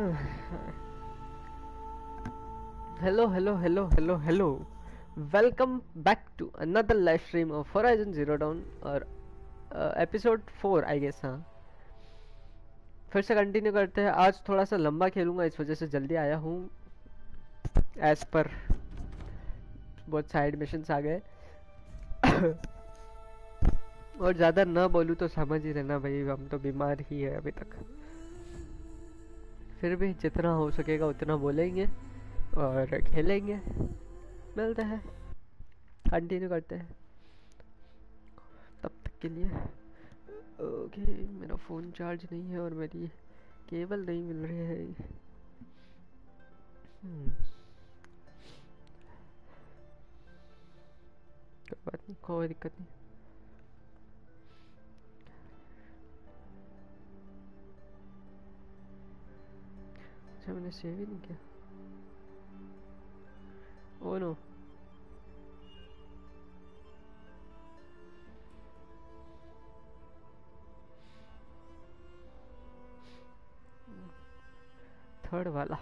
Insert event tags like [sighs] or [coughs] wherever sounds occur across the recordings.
[sighs] hello, hello, hello, hello, hello. Welcome back to another live stream of Horizon Zero Dawn और episode four I guess हाँ। फिर से continue करते हैं। आज थोड़ा सा लंबा खेलूँगा इस वजह से जल्दी आया हूँ। एज पर बहुत साइड मिशंस आ गए। [coughs] और ज़्यादा ना बोलूँ तो समझ ही रहना भाई हम तो बीमार ही है अभी तक। फिर भी जितना हो सकेगा उतना बोलेंगे और खेलेंगे। मिलते हैं। कंटिन्यू करते हैं। तब तक के लिए, ओके, मेरा फ़ोन चार्ज नहीं है और मेरी केबल नहीं मिल रही है। हम्म। कोई बात नहीं, कोई दिक्कत नहीं। अच्छा मैंने सेव ही नहीं किया ओ नो थर्ड वाला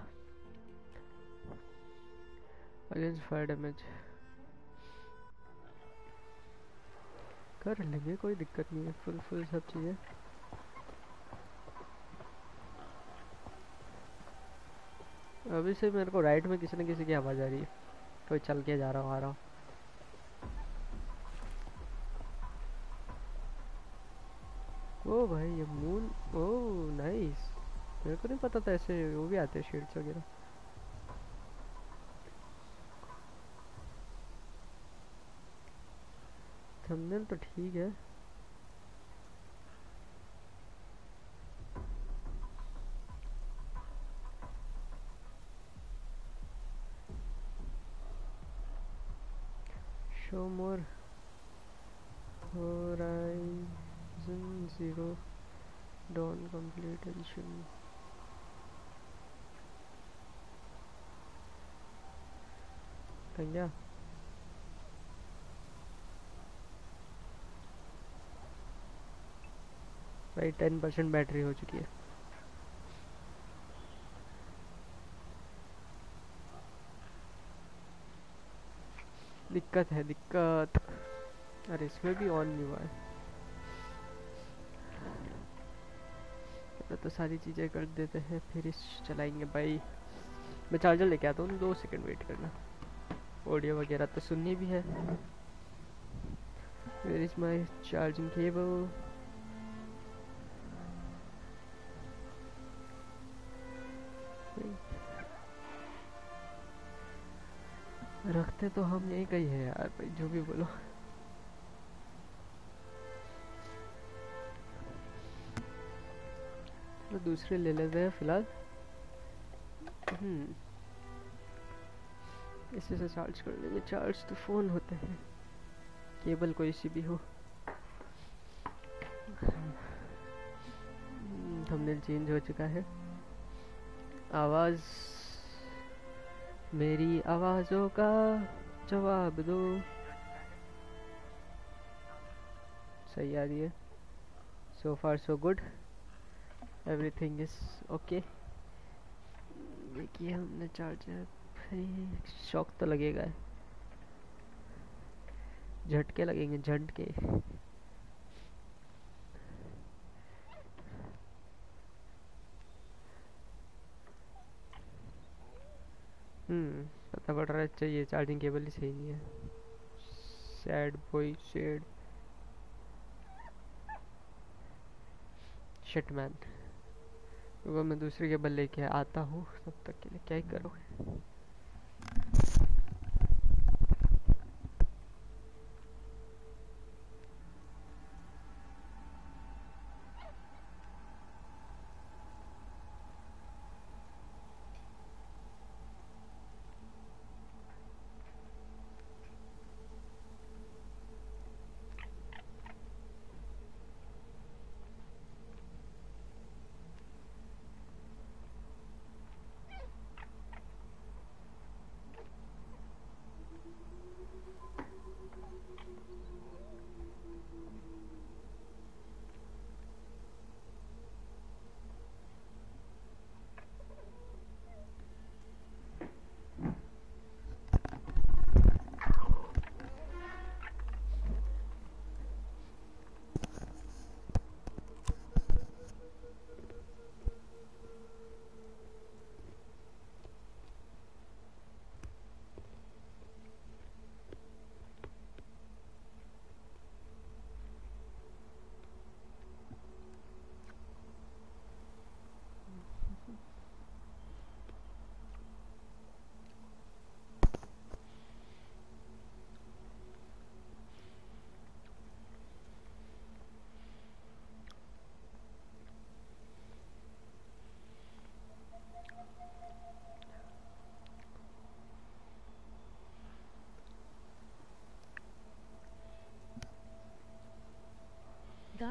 अगेंस्ट फायर डैमेज कर लेंगे कोई दिक्कत नहीं है फुल फुल सब चीज़ें अभी से मेरे को राइट में किसी न किसी की आवाज़ आ रही है। कोई चल के जा रहा हूँ, आ रहा हूँ। ओ भाई, ये मून ओ नाइस मेरे को नहीं पता था ऐसे वो भी आते हैं शेड्स वगैरह। थंबनेल तो ठीक है show more horizon zero dawn complete edition क्या भाई टेन परसेंट बैटरी हो चुकी है दिक्कत है दिक्कत अरे इसमें भी ऑन नहीं हुआ है तो सारी चीज़ें कर देते हैं, फिर इस चलाएँगे भाई। मैं चार्जर लेके आता हूँ, दो सेकंड वेट करना। ऑडियो वगैरह तो सुननी भी है। Where is my charging cable रखते तो हम यही कही है यार, भाई, जो भी बोलो। चलो दूसरे ले लेते हैं फ़िलहाल। हम्म। इसी से चार्ज कर लेंगे। चार्ज तो फ़ोन होते हैं। केबल कोई सी भी हो। थंबनेल चेंज हो चुका है। आवाज़। मेरी आवाज़ों का जवाब दो। सही आ रही है। So far so good everything is okay देखिए हमने चार्जर शौक तो लगेगा। झटके लगेंगे, झटके। हम्म पता पड़ रहा है चाहिए चार्जिंग केबल ही सही नहीं है। Sad boy shade shit man वो मैं दूसरी बल्ले लेके आता हूँ तब तक के लिए क्या ही करोगे?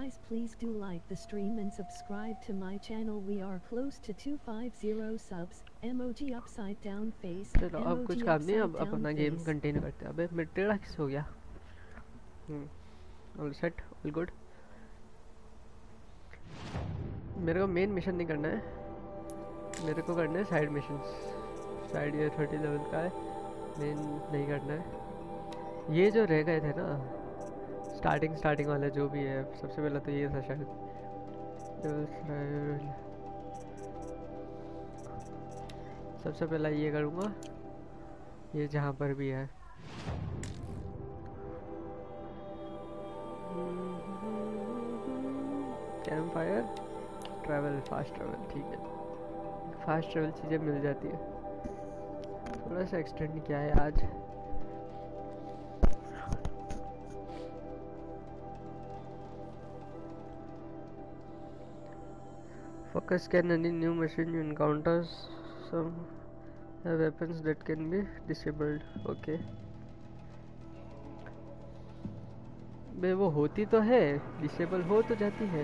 Guys, please do like the stream and subscribe to my channel. We are close to 250 subs. Emoji upside down face. चलो अब कुछ काम नहीं अब अपना गेम कंटिन्यू करते हैं। अबे मेरा टेढ़ा किस हो गया? ऑल सेट ऑल गुड मेरे को मेन मिशन नहीं करना है। मेरे को करना है साइड मिशंस साइड ये थर्टी लेवल का है। मेन नहीं करना है। ये जो रह गए थे ना स्टार्टिंग स्टार्टिंग वाला जो भी है, सबसे पहला तो ये था शायद। सबसे पहला ये करूँगा, ये जहाँ पर भी है। Camp fire travel fast travel ठीक है। फास्ट ट्रैवल चीज़ें मिल जाती है। थोड़ा सा एक्सटेंड किया है आज। Focus scan any new machine you encounter. Some have weapons that can be disabled. Okay. बे वो होती तो है डिसेबल हो तो जाती है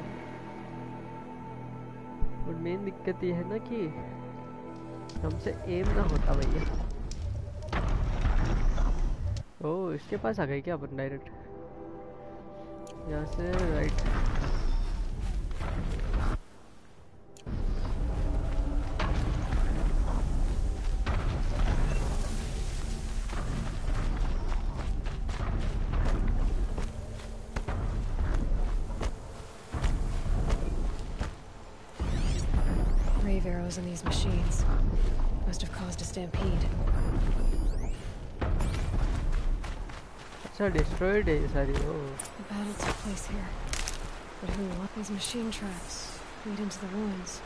और मेन दिक्कत ये है ना कि हमसे एम ना होता भैया ओ इसके पास आ गए क्या अपन डायरेक्ट यहाँ से right Must have caused a stampede. It's So destroyed is sorry. Oh. The battle took place here. But who What These machine traps lead into the ruins,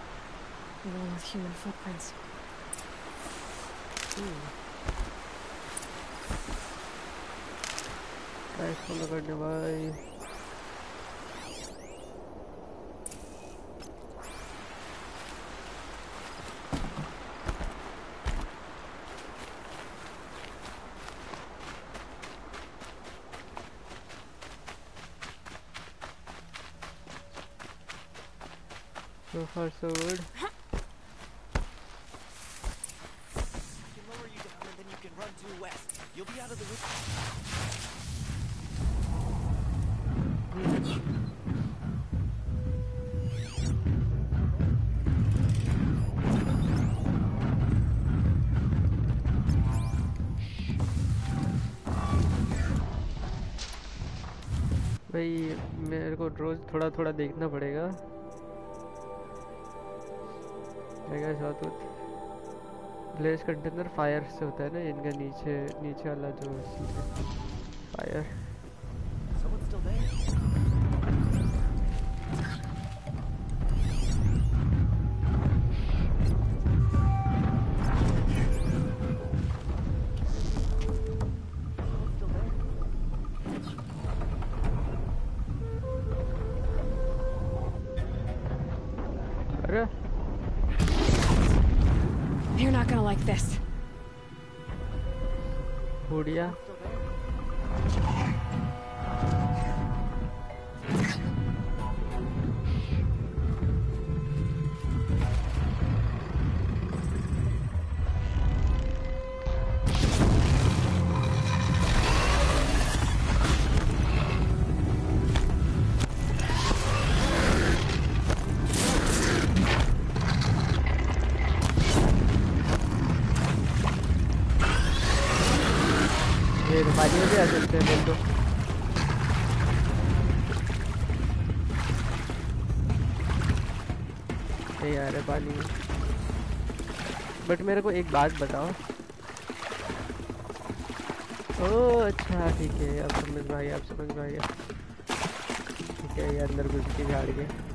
along with human footprints. Hmm. Guys, follow the device. थोड़ा थोड़ा देखना पड़ेगा। सातुत container fire से होता है ना, इनका नीचे नीचे वाला जो फायर आ है बट मेरे को एक बात बताओ। ओ अच्छा ठीक है, अब समझ में आ गया, अब समझ में आ गया। ठीक है, ये अंदर घुस के झाड़ के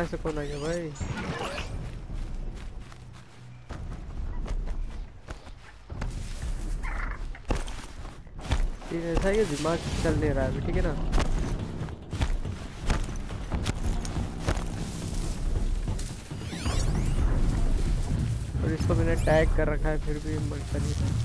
यहाँ से कौन आ गया भाई ये ऐसा है कि दिमाग चल नहीं रहा है ठीक है ना और इसको मैंने टैग कर रखा है फिर भी मरता नहीं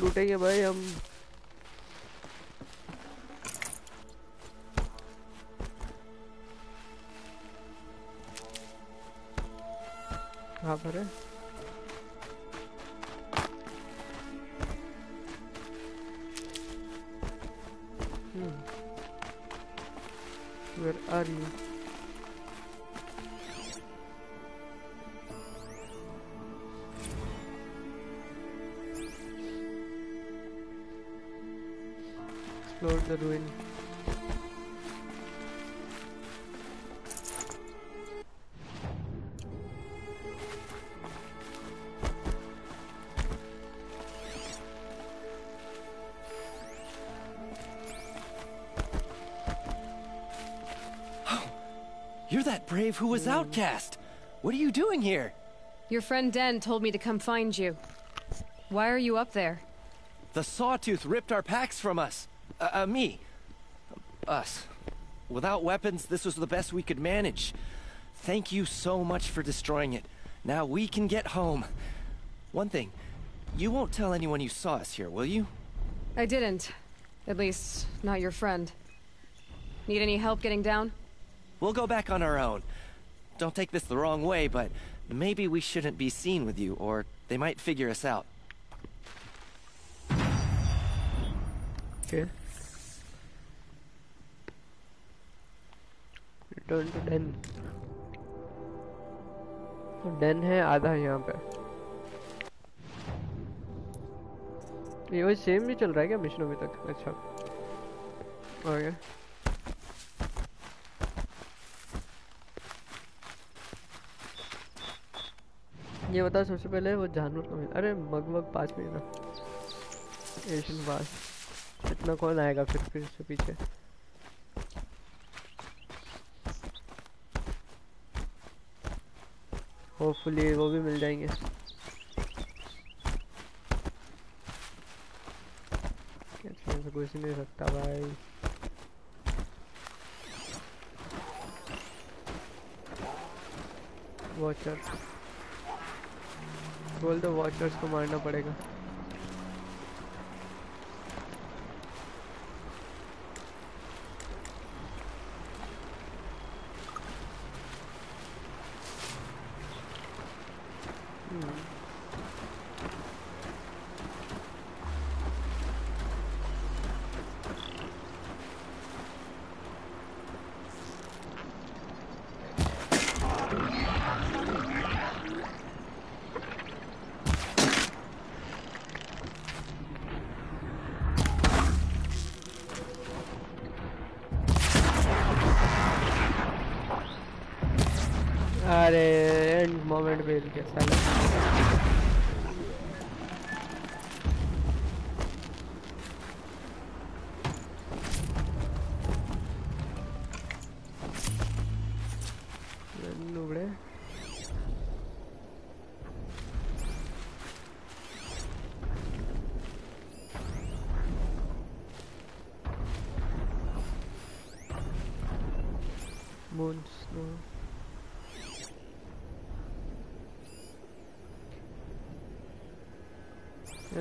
लूटेंगे भाई हम। कहाँ पर है? Who was outcast. What are you doing here? Your friend Den told me to come find you. Why are you up there? The Sawtooth ripped our packs from us. Uh, uh, me. Us. Without weapons, this was the best we could manage. Thank you so much for destroying it. Now we can get home. One thing. You won't tell anyone you saw us here, will you? I didn't. At least, not your friend. Need any help getting down? We'll go back on our own Don't take this the wrong way, but maybe we shouldn't be seen with you, or they might figure us out. Okay. Return to Den. तो Den है आधा यहाँ पे ये वही same ही चल रहा है क्या मिशन अभी तक अच्छा ओके ये बता सबसे पहले वो जानवर को है? अरे मगमग पास में है ना एशियन पास इतना कौन आएगा फिर फिर से पीछे? होपफुली वो भी मिल जाएँगे। कैसे कुछ नहीं सकता भाई। वॉचर बोल दो वॉचर्स को मारना पड़ेगा।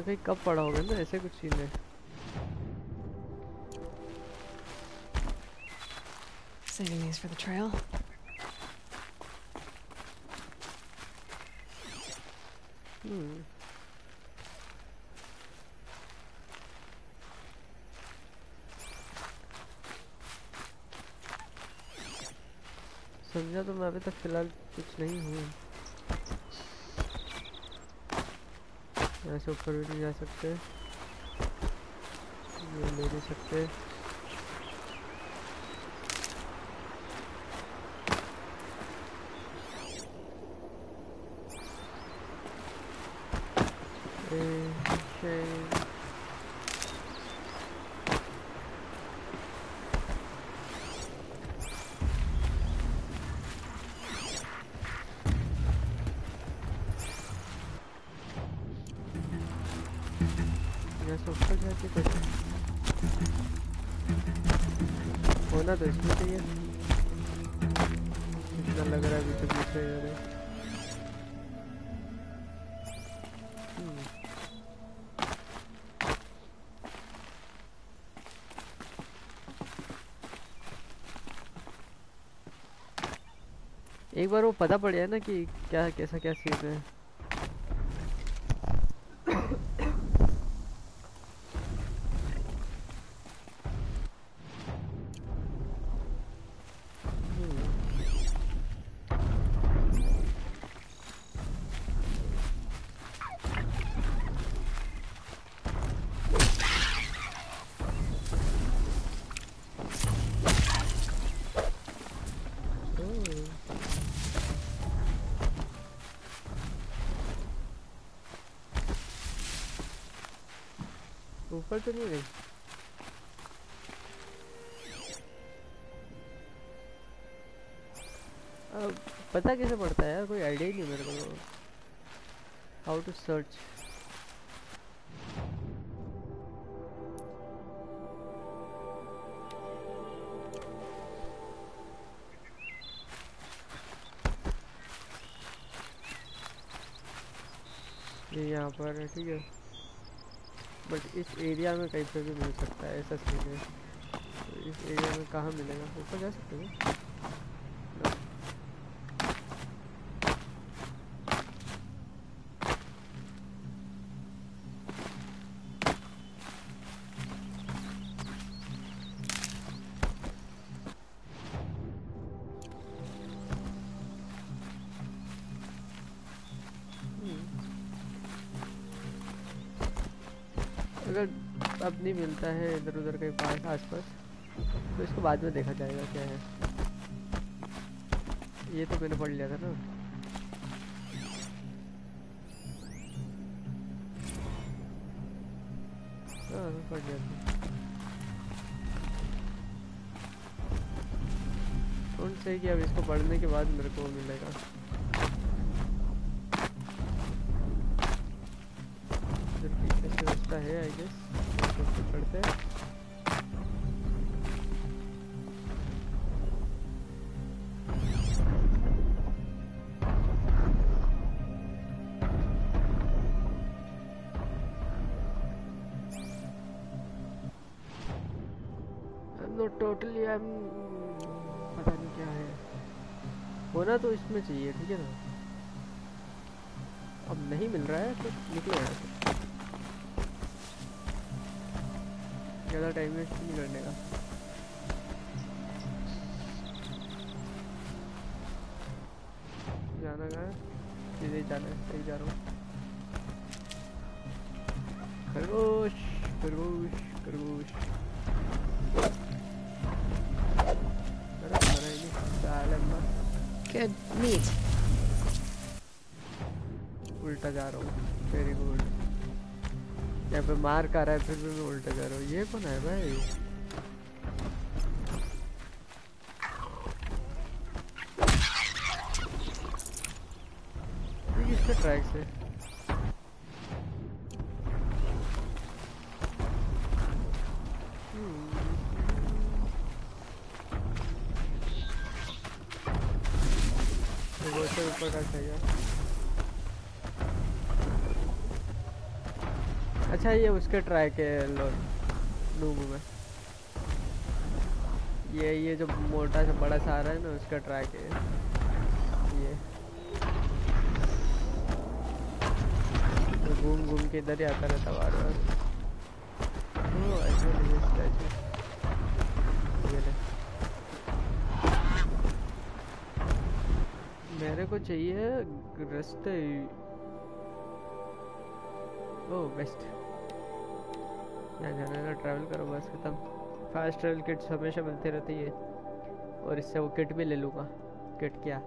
ये कब पड़ा होगा ना? ऐसे कुछ सीन है। Saving these for the trail. हम्म समझा तो मैं अभी तक फ़िलहाल कुछ नहीं हूँ। ऐसे ऊपर भी नहीं जा सकते। ये ले नहीं सकते। तो इसमें चाहिए। इतना लग रहा है अभी तो जा हम्म एक बार वो पता पड़ जाए ना कि क्या, कैसा, क्या सीन है। ऊपर तो नहीं गई अब पता कैसे पड़ता है यार कोई आइडिया ही नहीं मेरे को हाउ टू सर्च ये यहाँ पर है ठीक है बट इस एरिया में कहीं पे भी मिल सकता है, ऐसा सीन है। तो इस एरिया में कहाँ मिलेगा? ऊपर जा सकते हैं? मिलता है इधर उधर कहीं पास आसपास तो इसको बाद में देखा जाएगा क्या है। ये तो मैंने पढ़ लिया था ना। हाँ पढ़ लिया कि अब इसको पढ़ने के बाद मेरे को मिलेगा। आई पता नहीं क्या है। होना तो इसमें चाहिए, ठीक है ना? अब नहीं मिल रहा है तो निकलो यहाँ ज़्यादा टाइम वेस्ट नहीं करने का। जाना कहाँ है? सीधे जाना है, सही जा रहा हूँ। पे मार कर रहा है, फिर भी मैं उल्टा कर रहा हूँ। ये कौन है भाई? ट्रैक है लो में ये ये जो मोटा सा बड़ा सा रहा है ना, उसका ट्रैक है। ये। तो घूम घूम के इधर ही आता रहता बार बार। मेरे को चाहिए रास्ते। ओ बेस्ट यहाँ जाना ना ट्रैवल करो बस खत्म फास्ट ट्रैवल किट्स हमेशा मिलती रहती है। और इससे वो किट भी ले लूँगा। किट क्या?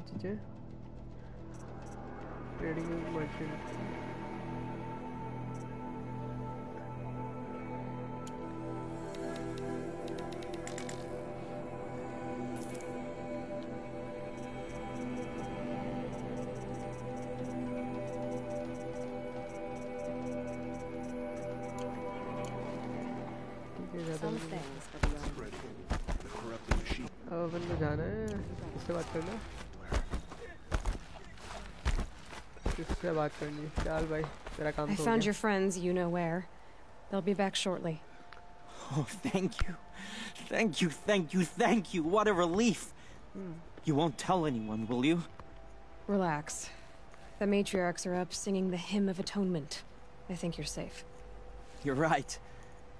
did do? बात करनी है चल भाई तेरा काम I तो हो found गया your friends, you know where. They'll be back shortly. [laughs] Oh, thank you. Thank you, thank you, thank you. What a relief. You won't tell anyone, will you? Relax. The matriarchs are up singing the Hymn of Atonement. I think you're safe. You're right.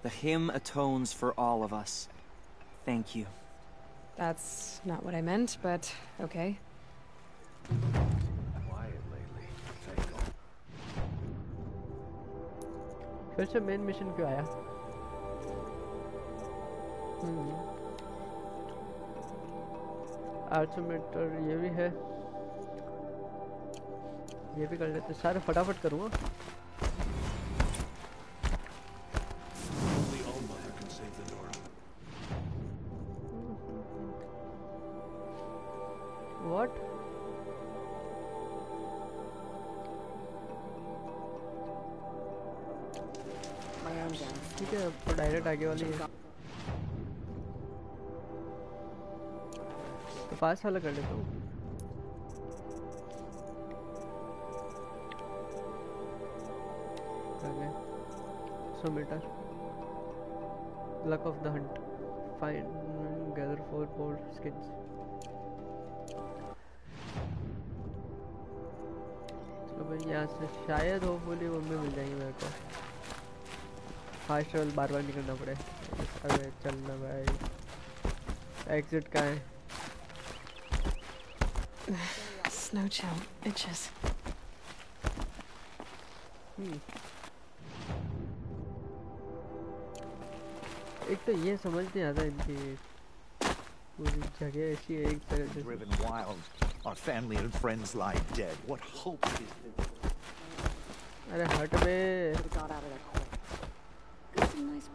The hymn atones for all of us. Thank you. That's not what I meant, but okay. फिर से main mission क्यों आया। आर्थोमीटर ये भी है। ये भी कर लेते सारे फटाफट करूँगा तो पास वाला कर लेता हूँ। सौ metre luck of the hunt fine gather four four skins यहाँ से शायद होपफुली वो भी मिल जाएँगे मेरे को। फास्ट ट्रेवल बार बार निकलना पड़े। पड़े अरे चलना भाई एग्जिट कहाँ है Snow chill itches. हम्म। एक तो ये समझ नहीं आता इनकी पूरी जगह ऐसी है एक तरह से driven wild. Our family and friends lie dead. What hope is there? अरे हट बे Could've got out of there quick. Got some nice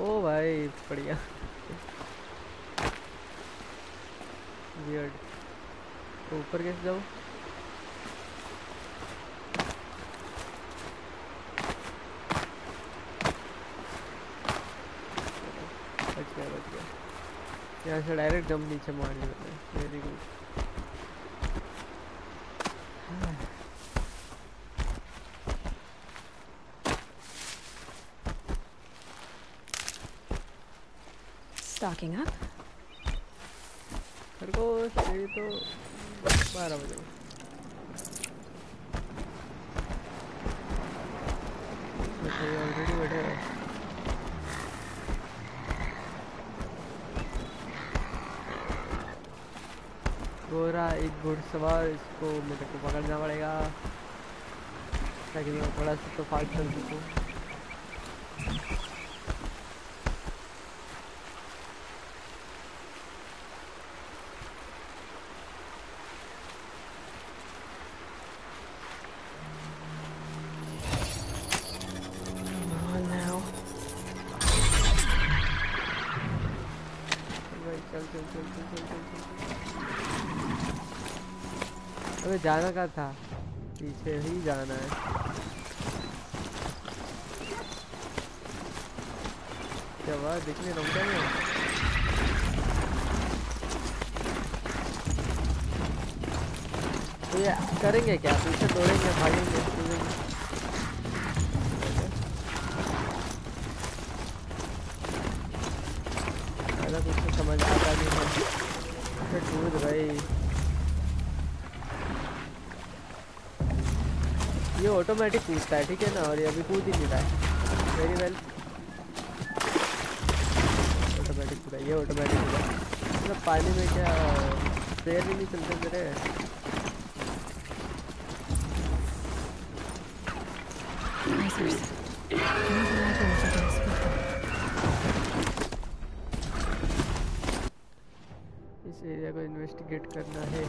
ओ भाई, बढ़िया। तो ऊपर कैसे जाऊँ? बच गया बच गया। यहाँ से डायरेक्ट जंप नीचे मार लिया वेरी गुड Stocking up. खरगोश गोरा एक घुड़सवार इसको मेरे को पकड़ना पड़ेगा ताकि मैं थोड़ा सा तो फास्ट चल सकूँ जाना का था। पीछे ही जाना है। क्या देखने दिखने रुक गए तो ये करेंगे क्या? पीछे दौड़ेंगे, भागेंगे कूदेंगे ज़्यादा कुछ तो समझ आता नहीं है अरे कूद भाई ये ऑटोमेटिक कूदता है ठीक है ना? और ये अभी कूद ही नहीं रहा है। वेरी वेल ऑटोमेटिक कूदा ये ऑटोमेटिक कूदा मतलब पानी में क्या, पैर ही नहीं चलते मेरे. इस एरिया को इन्वेस्टिगेट करना है।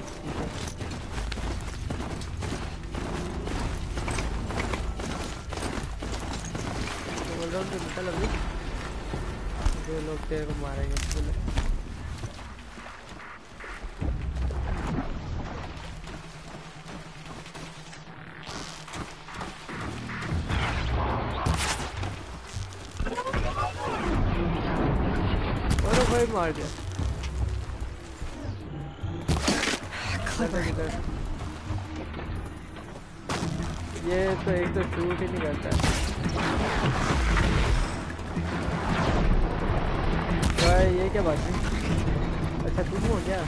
रहा तो निकल अभी। दो लोग तेरे को मारेंगे। बोले और भाई मार दिया। ये तो एक तो शूट ही नहीं करता। भाई ये क्या बात है? अच्छा तुम हो क्या?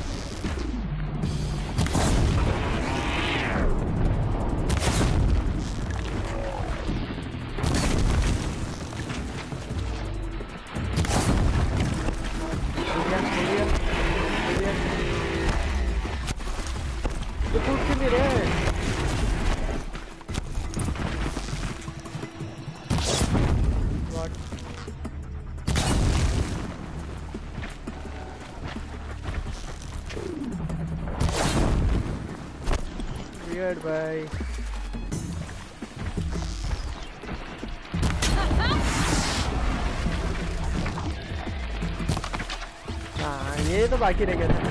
भाई। हाँ ये तो बाकी रह गया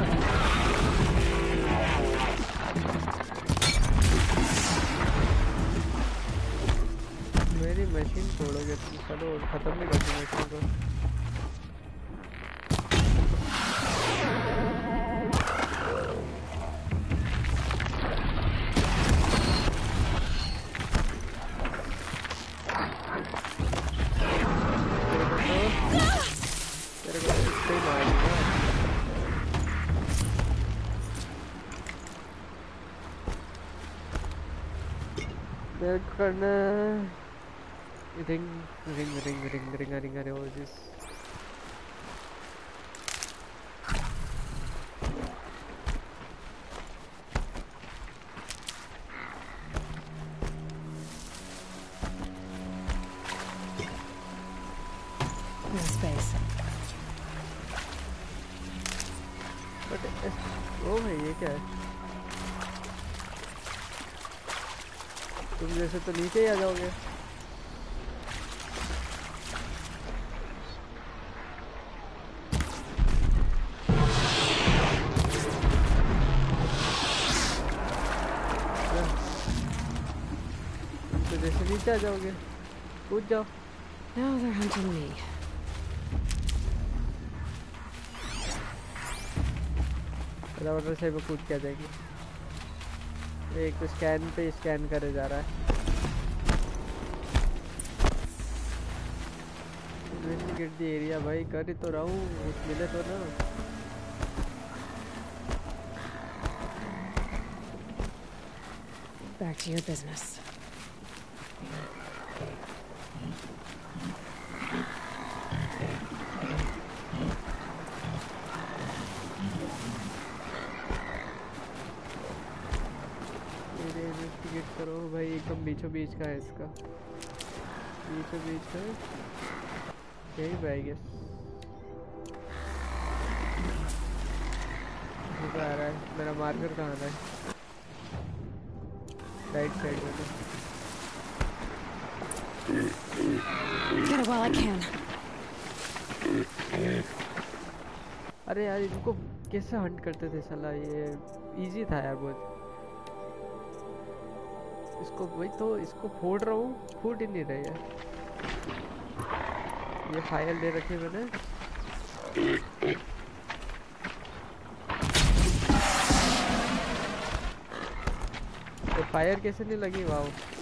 करना तो नीचे ही आ जाओगे। तो जैसे नीचे आ जाओगे। कूद जाओ। Now they're hunting me. कूद के आ जाएगी। एक तो स्कैन पे स्कैन करे जा रहा है। दी एरिया भाई कर ही तो रहा हूँ। मिले तो ना। Back to your business. करो भाई एकदम बीचों बीच का है इसका। बीचों बीच का है। आई गेस आ रहा है मेरा मार्कर कहाँ था? राइट साइड में Get while I can. अरे यार इनको कैसे हंट करते थे साला? ये इजी था यार बहुत। इसको वही तो इसको फोड़ रहा हूँ। फूट ही नहीं रहा है ये फ़ाइल दे रखी मैंने। तो फायर कैसे नहीं लगी? वाह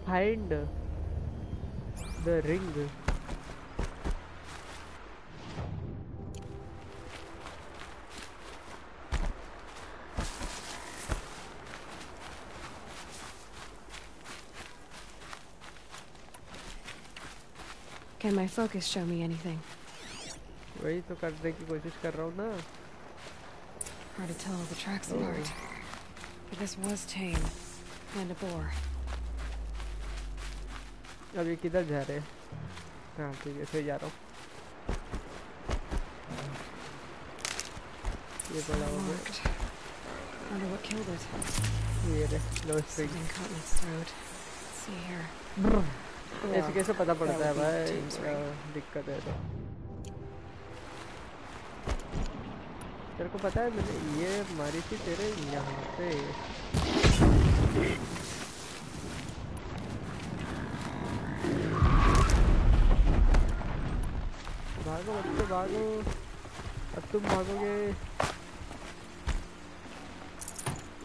Where to find the ring Can my focus show me anything? वही तो करने की कोशिश कर रहा हूँ ना Hard to tell the tracks Oh. apart. But this was tame. And a boar. अब ये किधर जा रहे हाँ ठीक है फिर जा रहा हूँ ये बड़ा हो गया Marked. Wonder what killed it. Low Something cut in its throat. Let's see here. ऐसे कैसे पता पड़ता है भाई अ, दिक्कत है तो तेरे को पता है मैंने ये मारी थी तेरे यहाँ पे भागो अब तुम भागोगे।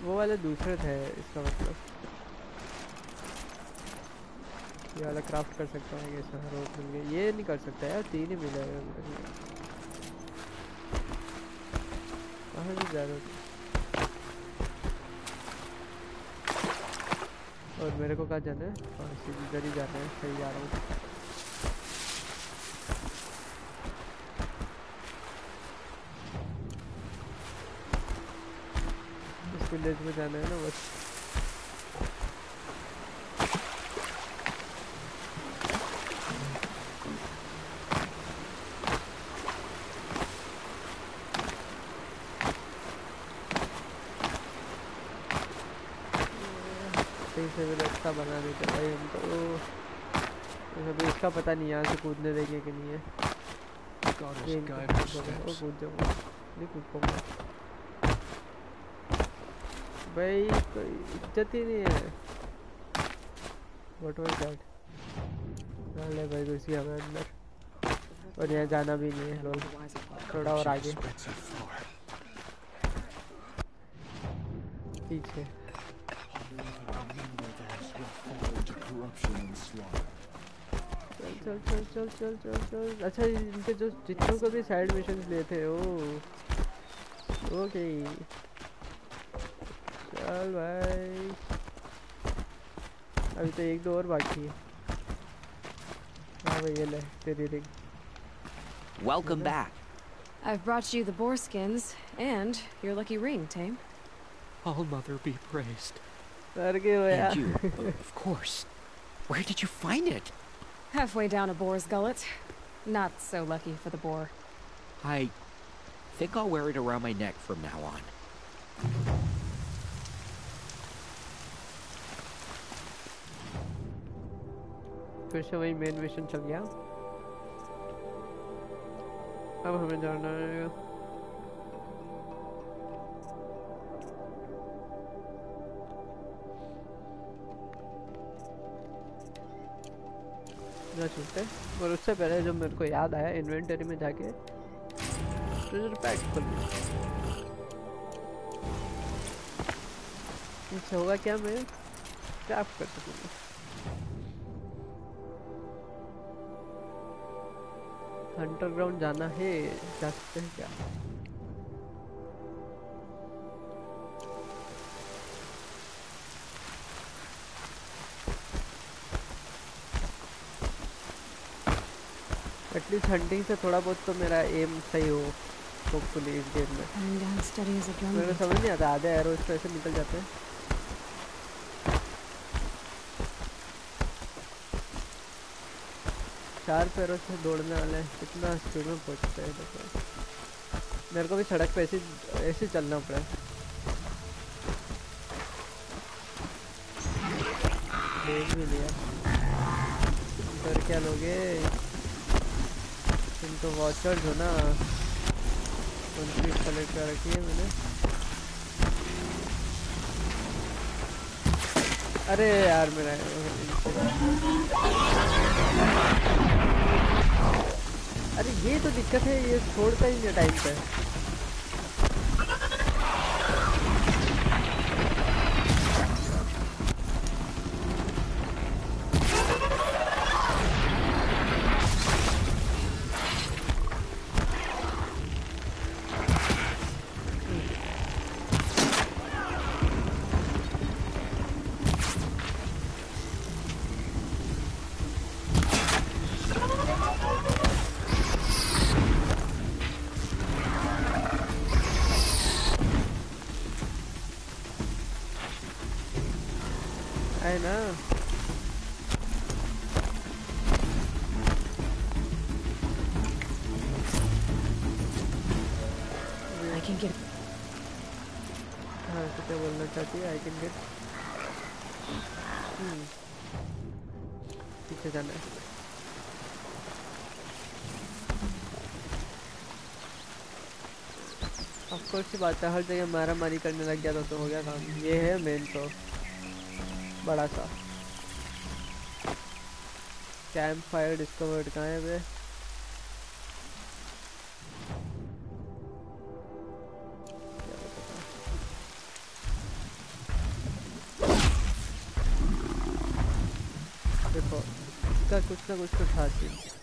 वो वाले दूसरे थे, इसका मतलब। ये वाला क्राफ्ट कर सकता हूँ, ये सारा रोप मिल गया। ये नहीं कर सकता यार, तीन ही मिला है। कहाँ से जा रहे हो और मेरे को कहाँ जाना है? इधर ही जाना है, सही जा रहा हूँ इस विलेज में जाना है ना बस। सही से भी रास्ता बना देते भाई हम तो। अभी इसका पता नहीं यहाँ से कूदने देंगे कि नहीं है. कूद जाऊँगा नहीं कूद पाऊँगा। भाई, कोई इज़्ज़त ही नहीं है। व्हाट वाज दैट ले भाई घुस गया मैं अंदर। और यहाँ जाना भी नहीं है, लोग। थोड़ा और आगे। पीछे। चल चल चल चल चल चल। चल अच्छा इनके जो जितनों को भी साइड मिशंस लिए थे, ओ। ओके। चल भाई अभी तो एक दो और बाकी है हाँ भाई ये ले तेरी ring Welcome Mhm. back. I've brought you the boar skins and your lucky ring, Tame. All Mother be praised. डर गए हो यार And you, o- of course. Where did you find it? Halfway down a boar's gullet. Not so lucky for the boar. I think I'll wear it around my neck from now on. फिर से वही main mission चल गया। अब हमें जाना है। चलते और उससे पहले जो मेरे को याद आया इन्वेंटरी में जाके ट्रेजर पैक खोल इससे होगा क्या मैं? क्राफ्ट कर सकूँगा। हंटर ग्राउंड जाना है जा सकते हैं क्या? एटलीस्ट हंटिंग से थोड़ा बहुत तो मेरा एम सही हो होपफुली इस गेम में। मेरे समझ नहीं आता आधे एरोज तो ऐसे निकल जाते हैं। चार पैरों से दौड़ने वाले कितना स्पीड में पहुँचते हैं देखो। मेरे को भी सड़क पे ऐसे ऐसे चलना पड़ा। देख भी लिया। डर क्या लोगे? तुम तो वॉचर्स हो ना। उनकी कलेक्ट कर रखी है मैंने। अरे यार मेरा अरे ये तो दिक्कत है ये छोड़ता ही नहीं टाइम पे। है ना I can get हाँ तो क्या बोलना चाहती है? आई कैन गेट पीछे जाना है। बात है हर जगह मारा मारी करने लग गया तो, तो हो गया काम। ये है मेन तो बड़ा सा कैंप फायर डिस्कवर्ड कहाँ है बे देखो, इसका कुछ ना कुछ तो था सीन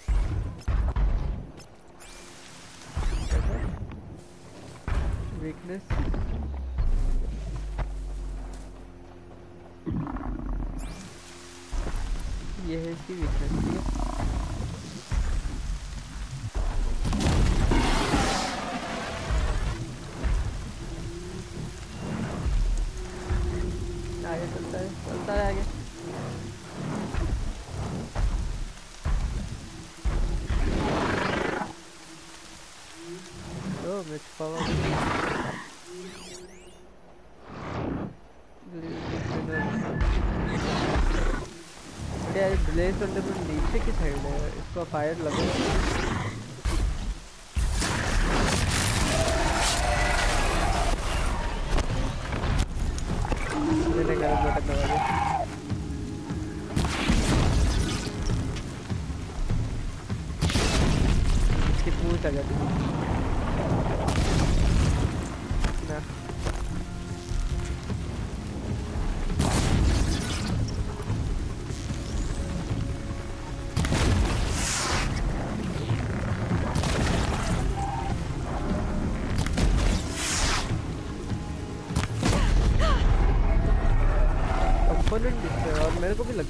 Power. यार ब्लेज थंडरबोल्ट नीचे की साइड है इसको फायर लगा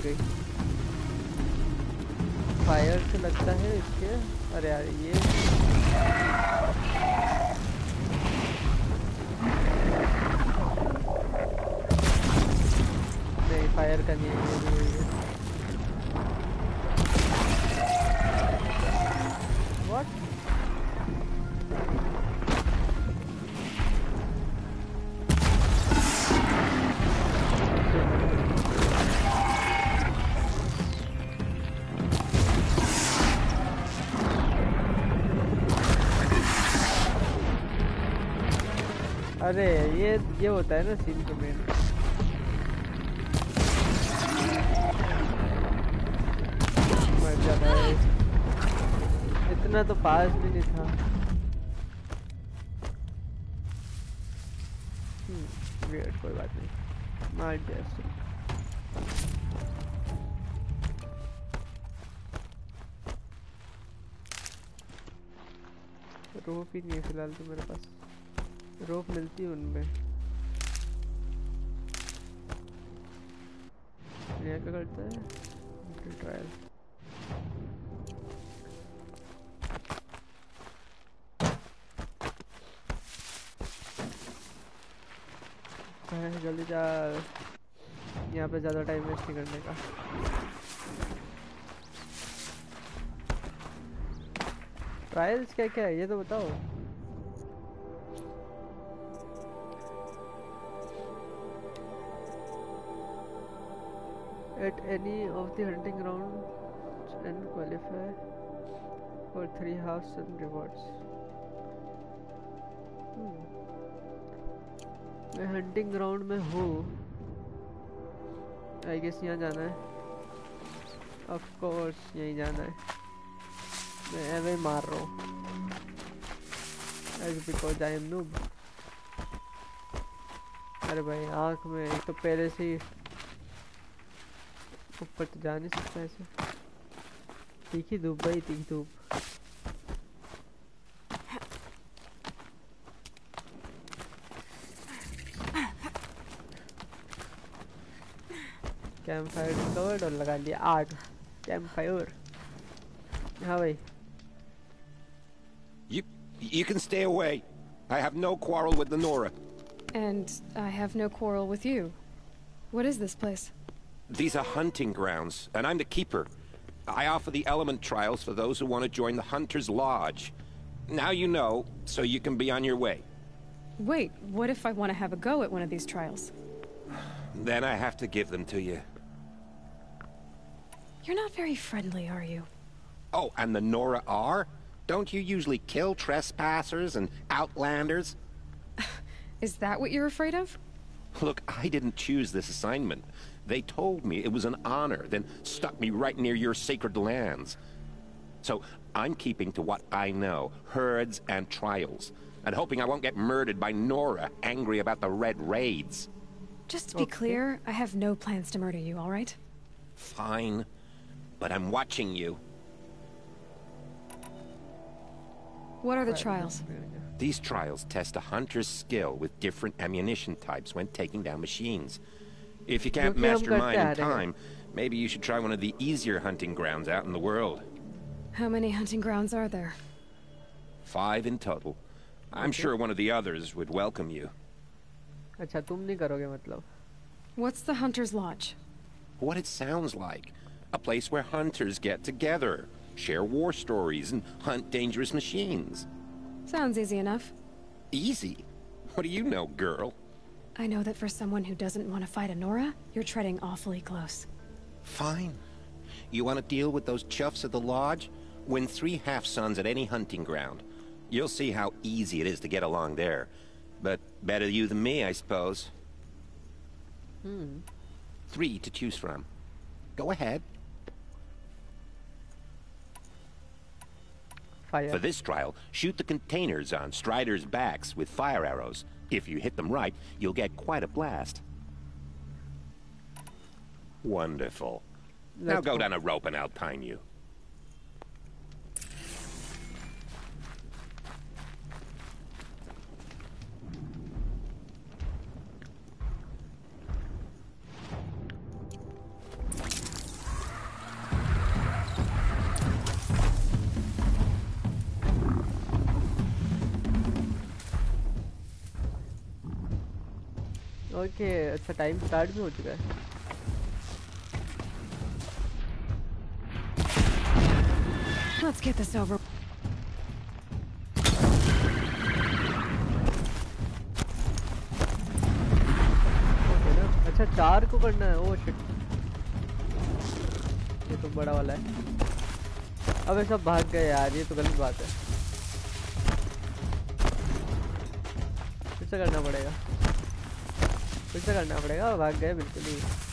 Okay अरे, ये ये होता है ना सीन के मेन इतना तो पास भी नहीं था। वेट कोई बात नहीं। मार जैसे रोप ही नहीं है फ़िलहाल तो मेरे पास। रोप मिलती है उनमें। क्या करता है? ट्रायल जल्दी जा। यहाँ पे ज़्यादा टाइम वेस्ट नहीं करने का। ट्रायल्स क्या क्या है? ये तो बताओ। At any of the hunting grounds and qualify for three half sun rewards. Hmm. मैं हंटिंग ग्राउंड में हूँ। आई गेस यहाँ जाना है। ऑफ़ कोर्स यहीं जाना है। मैं एवे मार रहा हूँ। As because I am noob अरे भाई, आँख में एक तो पहले से ही ऊपर तो जा नहीं सकता ऐसे तीखी धूप भाई तीखी धूप कैंप फायर डिस्कवर्ड और लगा लिया आग कैंप फायर हाँ भाई You you can stay away. I have no quarrel with the Nora. And I have no quarrel with you. What is this place? These are hunting grounds, and I'm the keeper. I offer the element trials for those who want to join the Hunter's Lodge. Now you know, so you can be on your way. Wait, what if I want to have a go at one of these trials? Then I have to give them to you. You're not very friendly, are you? Oh, and the Nora are? Don't you usually kill trespassers and outlanders? [laughs] Is that what you're afraid of? Look, I didn't choose this assignment. They told me it was an honor, then stuck me right near your sacred lands. So I'm keeping to what I know, herds and trials, and hoping I won't get murdered by Nora, angry about the Red Raids. Just to be clear, I have no plans to murder you, all right? Fine, but I'm watching you. What are the trials? These trials test a hunter's skill with different ammunition types when taking down machines. If you can't क्योंकि हम master mine करते आ in रहे हैं। time, maybe you should try one of the easier hunting grounds out in the world. How many hunting grounds are there? Five in total. I'm sure one of the others would welcome you. अच्छा तुम नहीं करोगे मतलब What's the Hunter's Lodge? What it sounds like. A place where hunters get together, share war stories, and hunt dangerous machines. Sounds easy enough. Easy. What do you know, girl? I know that for someone who doesn't want to fight Honora, you're treading awfully close. Fine. You want to deal with those chuffs at the lodge? Win three half-sons at any hunting ground. You'll see how easy it is to get along there. But better you than me, I suppose. Hmm. Three to choose from. Go ahead. Fire. For this trial, shoot the containers on striders' backs with fire arrows. If you hit them right, you'll get quite a blast. Wonderful. now go down a rope and I'll time you. Okay अच्छा time start भी हो चुका है। Let's get this over. ना? अच्छा चार को करना है। ओ शिट ये तो बड़ा वाला है। अब ये सब भाग गए यार ये तो गलत बात है। फिर से करना पड़ेगा। फिर से करना पड़ेगा भाग गए बिल्कुल ही।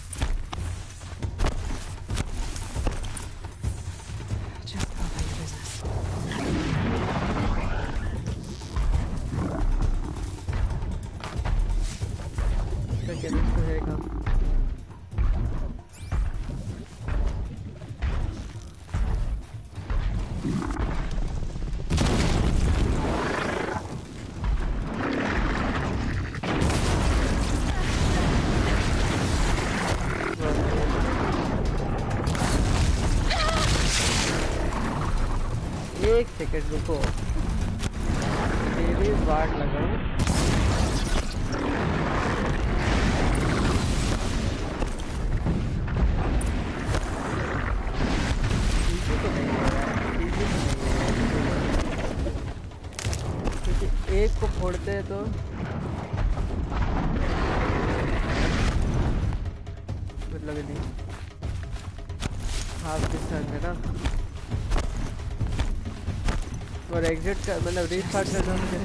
एग्जिट कर मतलब रीस्टार्ट करना मुझे.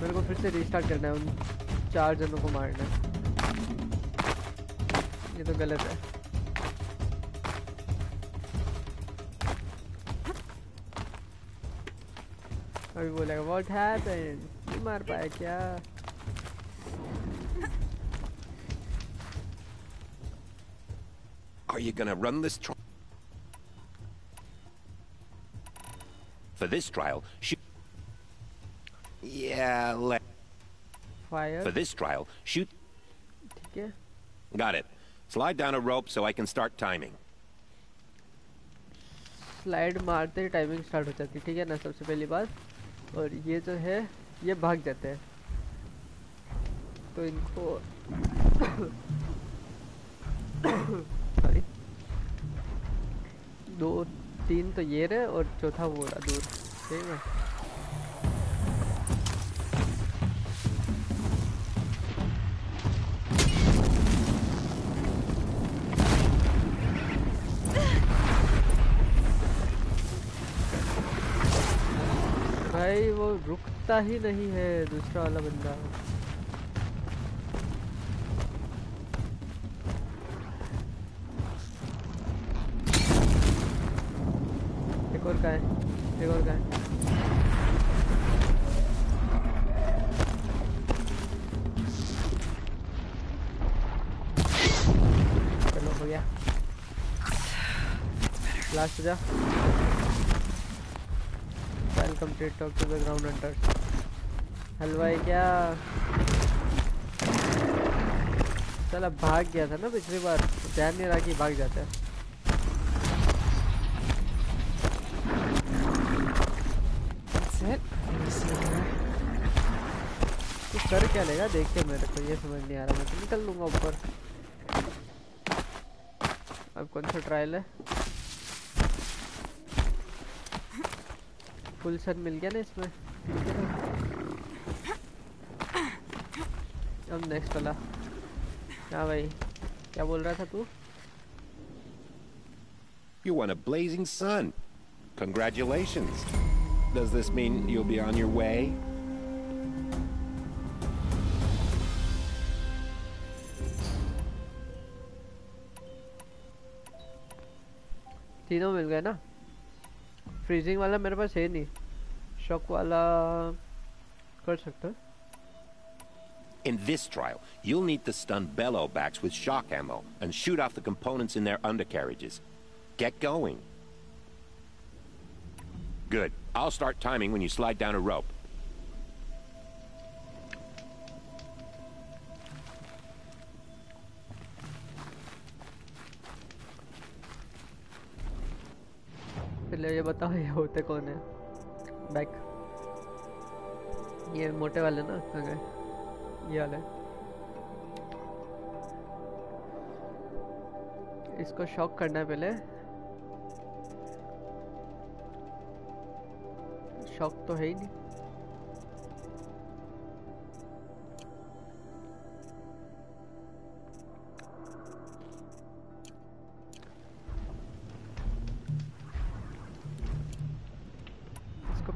मेरे को फिर से रीस्टार्ट करना है, उन चार जनों को मारना है। ये तो गलत है। अभी बोलेगा व्हाट हैपेंड मार पाया क्या? Are you gonna run this For this trial, shoot. Yeah, let. For fire this trial, shoot. ठीक है Got it. Slide down a rope so I can start timing. Slide मारते ही टाइमिंग स्टार्ट हो जाती है ठीक है ना सबसे पहली बात और ये जो है ये भाग जाते हैं तो इनको [coughs] सॉरी दो तीन तो ये रहे और चौथा वो रहा दूर। ठीक है। भाई, वो रुकता ही नहीं है, दूसरा वाला बंदा। जा। To talk to the ground hunters हलवाई, क्या? चल, अब भाग गया था ना पिछली बार। ध्यान नहीं रहा कि भाग जाता है. तू कर क्या लेगा? देख के मेरे को ये समझ नहीं आ रहा। मैं तो निकल लूँगा ऊपर। अब कौन सा ट्रायल है? गुलशन मिल गया ना इसमें अब नेक्स्ट वाला हाँ भाई क्या बोल रहा था तू You won a blazing sun. Congratulations. Does this mean you'll be on your way? तीनों मिल गए ना फ्रीजिंग वाला मेरे पास है नहीं शॉक वाला कर सकते हैं In this trial, you'll need to stun bellow backs with shock ammo and shoot off the components in their undercarriages. Get going. Good. I'll start timing when you slide down a rope. पहले ये बताओ ये होते कौन है back ये मोटे वाले ना? कहाँ गए ये वाले। इसको शॉक करना है पहले। शॉक तो है ही नहीं।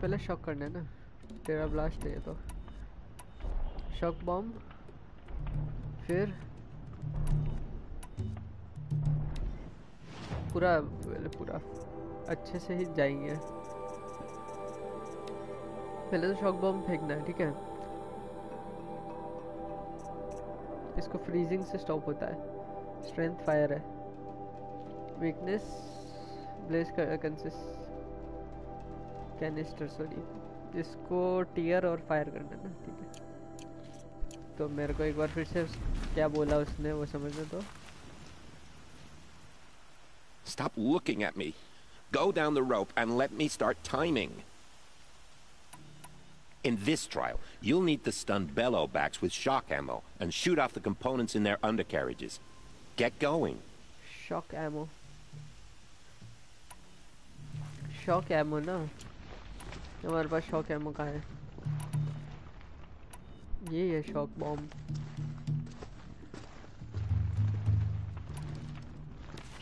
पहले शॉक करना है ना। तेरा ब्लास्ट है तो। शॉक बॉम्ब फिर पूरा पूरा, अच्छे से ही जाएँगे। पहले तो शॉक बॉम्ब फेंकना है, ठीक है? इसको फ्रीजिंग से स्टॉप होता है। स्ट्रेंथ फायर है। Weakness blaze consist canister sorry इसको टीयर और फायर करना है ना ठीक है तो मेरे को एक बार फिर से क्या बोला उसने वो समझने दो Stop looking at me. Go down the rope and let me start timing. In this trial, you'll need to stun bellow backs with shock ammo and shoot off the components in their undercarriages. Get going. Shock ammo shock ammo ना हमारे पास shock ammo का है। ये है shock bomb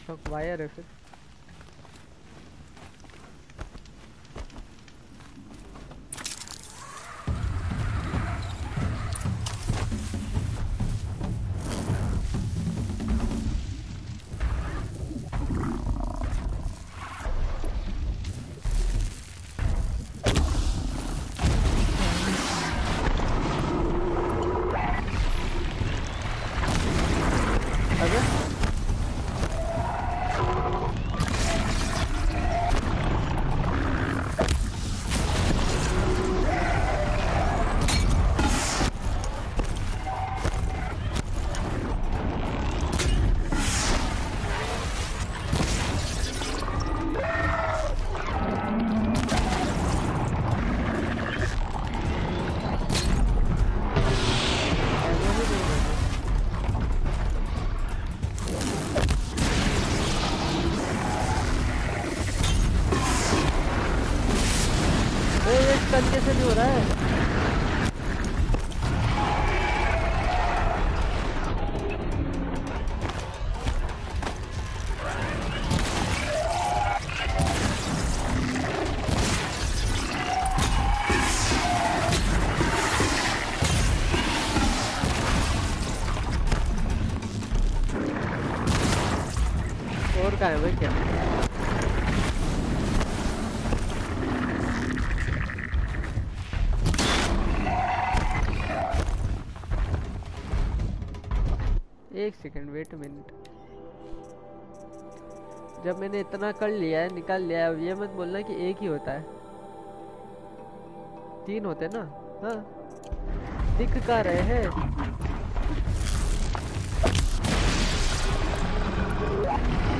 shock wire है फिर। कहाँ है भाई क्या एक सेकंड वेट मिनट जब मैंने इतना कर लिया है, निकाल लिया है ये मत बोलना कि एक ही होता है। तीन होते ना? हाँ। दिख का रहे हैं। ये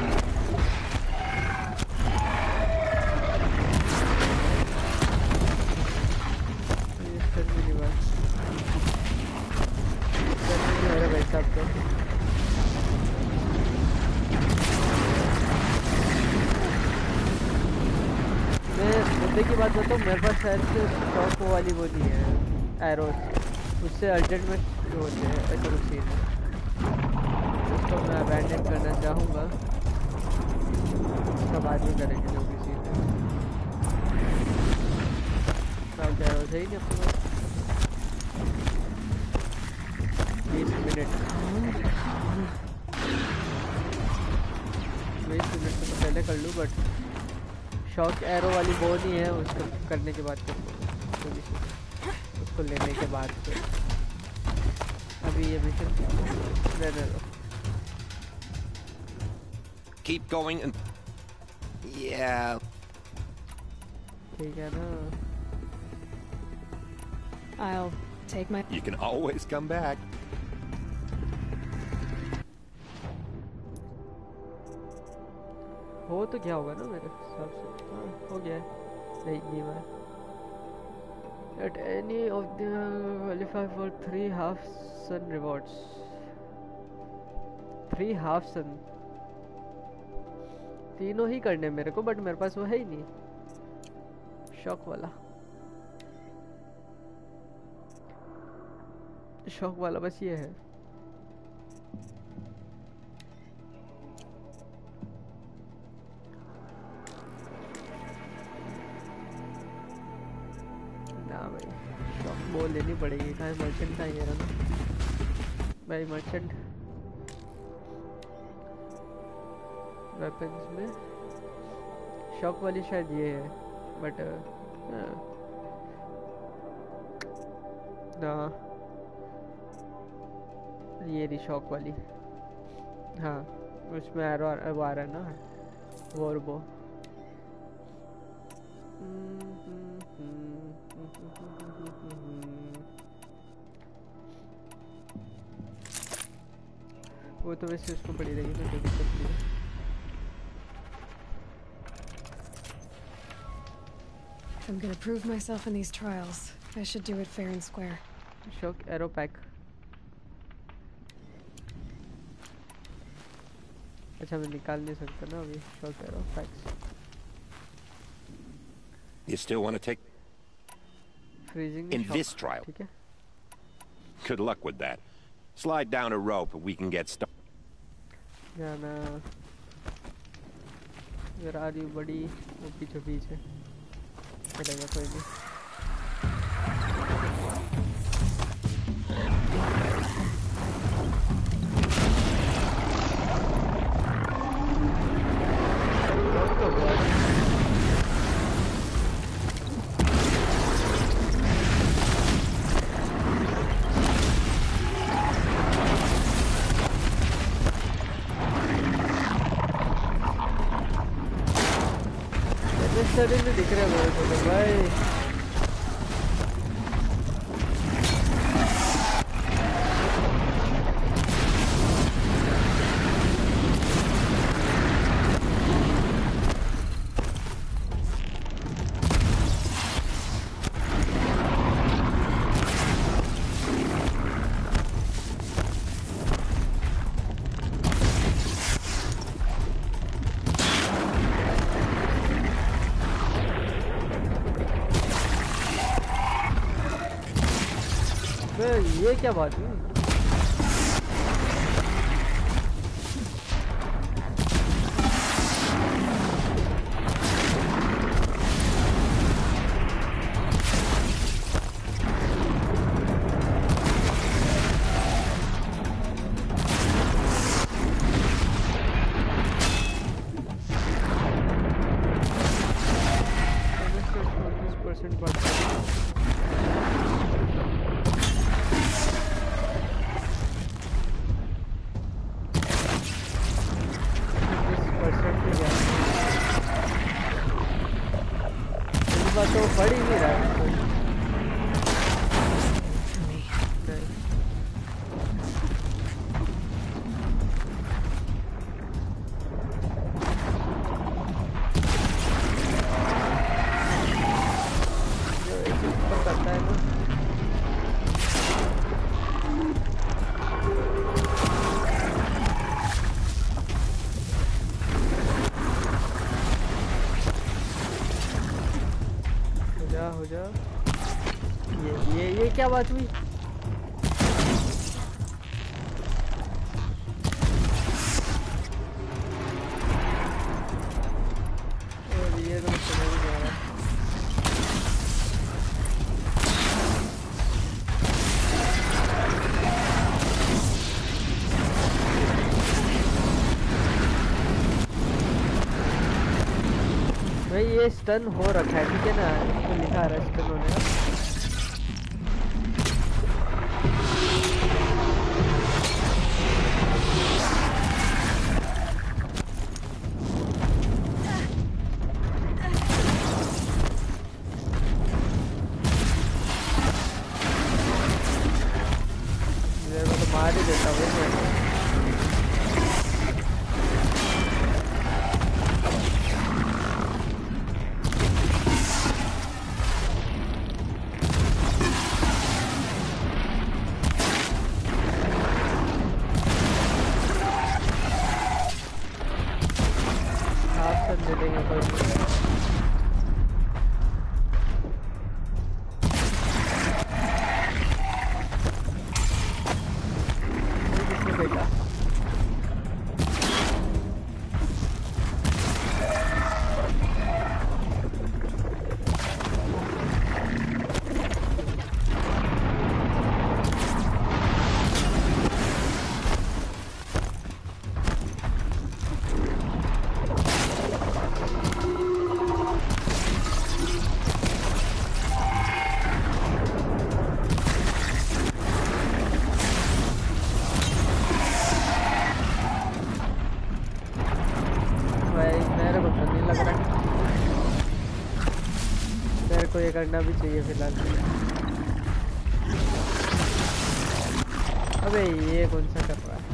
भी नहीं हो। रहा भाई साहब तो मैं मुद्दे की बात बताऊँ मेरे पास शायद से स्टॉक वाली वो नहीं है एरोस उससे अर्जेंट में जो होते हैं, ऐसा कुछ सीन है। उसको मैं अबैंडन करना चाहूँगा। उसका बाद में करेंगे जो भी सीन है। है ही नहीं अपने पास। बीस मिनट बीस मिनट तो पहले कर लूँ बट शॉक एरो वाली वो नहीं है उसको करने के बाद उसको लेने के बाद अभी ये मिशन रहने दो Keep going and... Yeah. ठीक है ना I'll take my. You can always come back. हो तो क्या होगा ना मेरे हिसाब से? हाँ हो गया नहीं नहीं बार at any of the qualify for three half sun rewards three half sun तीनों ही करने मेरे को बट मेरे पास वो है ही नहीं। शौक वाला। शौक वाला बस ये है। ना भाई। शॉक बोल लेनी पड़ेगी कहाँ मर्चेंट का ये रहा। भाई मर्चेंट वेपन्स में। शॉक वाली शायद ये है बट ना। ये रही शॉक वाली। हाँ उसमें एरो वो आ रहा है ना वो और वो तो वैसे उसको पड़ी रहेगी तो कोई दिक्कत नहीं है If I'm gonna prove myself in these trials, I should do it fair and square. Shock arrow pack अच्छा मैं निकाल नहीं सकता ना अभी shock arrow packs You still want to take... freezing In this trial. ठीक है Good luck with that. Slide down a rope and we can get started. Yeah, no. Where are you, buddy? Oh, piche, piche. Whatever, ये क्या बात हुई? क्या बात हुई? रहा ये स्टन हो रखा है। करना भी चाहिए फ़िलहाल। अबे, ये कौन सा कर रहा है?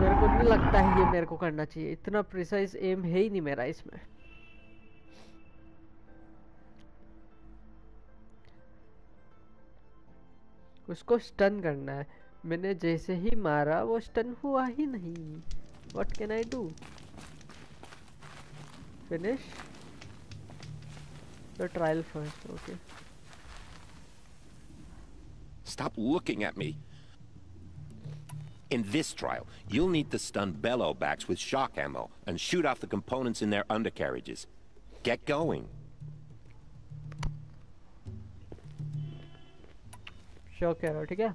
मेरे को नहीं लगता है ये मेरे को करना चाहिए। इतना प्रिसाइज एम है ही नहीं मेरा इसमें। उसको स्टन करना है। मैंने जैसे ही मारा वो स्टन हुआ ही नहीं what can I do finish the trial first okay Stop looking at me. In this trial, you'll need to stun bellowbacks with shock ammo and shoot off the components in their undercarriages. Get going. Show कह रहा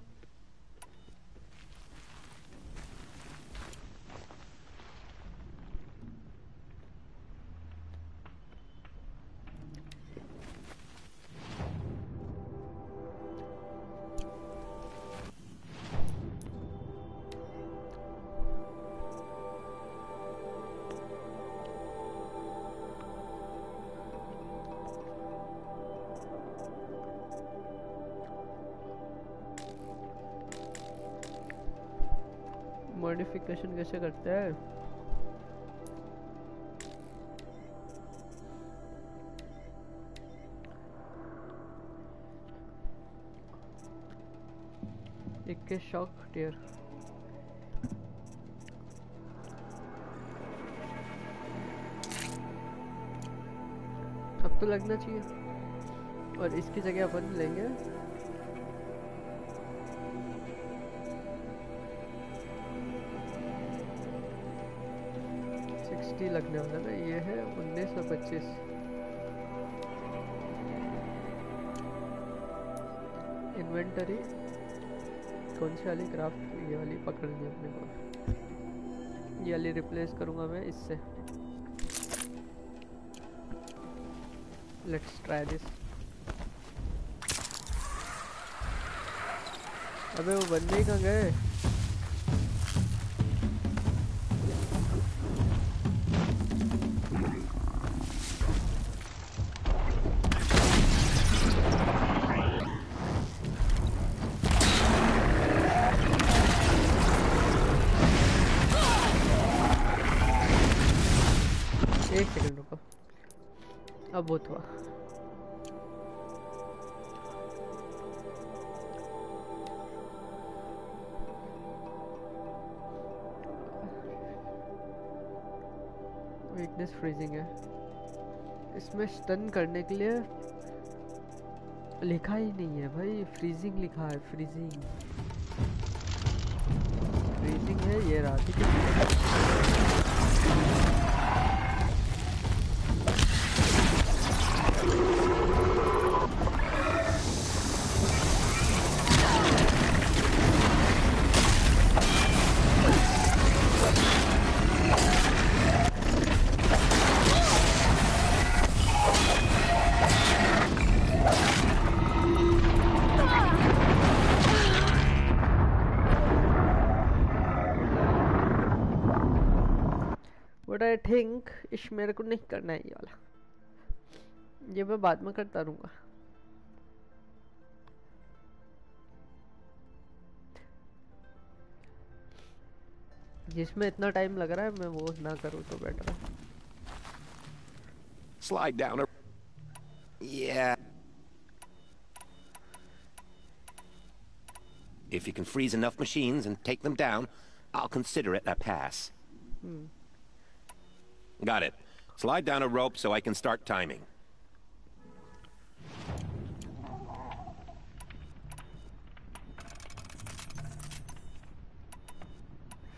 Modification कैसे करते हैं? इक्कीस shock tier अब तो लगना चाहिए। और इसकी जगह अपन लेंगे। सिक्सटी लगने वाला ना ये है उन्नीस सौ पच्चीस। इन्वेंटरी, कौन सी वाली क्राफ्ट, ये वाली पकड़नी अपने को। ये वाली रिप्लेस करूँगा मैं इससे। लेट्स ट्राई दिस अबे वो बंदे ही कहाँ गए? अब हुआ वीकनेस फ्रीजिंग है. इसमें स्टन करने के लिए लिखा ही नहीं है भाई फ्रीजिंग लिखा है फ्रीजिंग फ्रीजिंग है ये रहा ठीक है थिंक इस मेरे को नहीं करना है ये वाला ये मैं बाद में करता रहूँगा जिसमें इतना टाइम लग रहा है मैं वो ना करूँ तो बेटर है Slide down. Yeah. If you can freeze enough machines and take them down, I'll consider it a pass. Got it. Slide down a rope so I can start timing.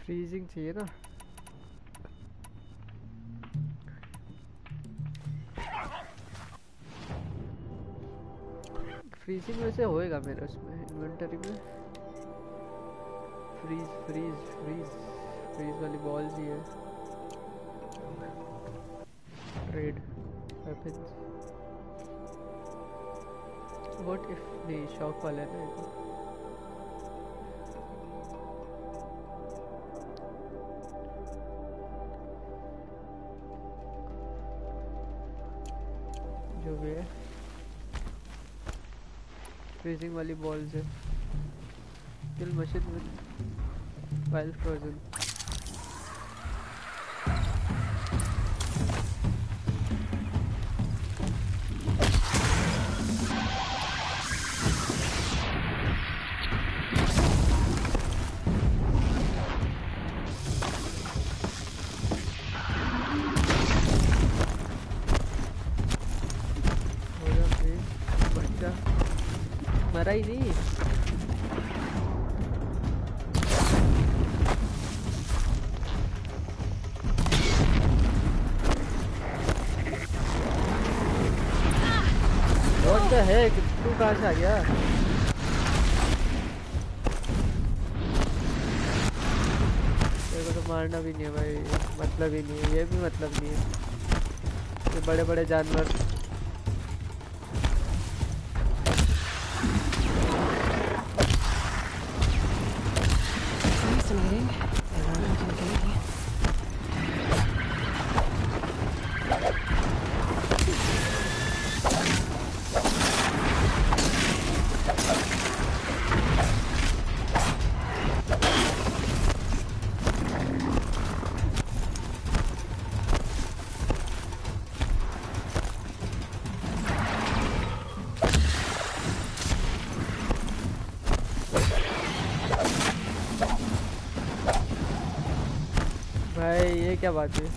Freezing चाहिए ना freezing वैसे होएगा मेरे उसमें inventory में freeze freeze freeze freeze वाली balls ही है weapons what if नहीं शॉक वाला है ना तो। जो भी है. फ्रीजिंग वाली बॉल्स है. Kill machine with while frozen मरा ही नहीं What the? तू कहाँ से आ गया? तो मारना भी नहीं है भाई। मतलब ही नहीं है, ये भी मतलब नहीं है। ये बड़े बड़े जानवर। क्या बात है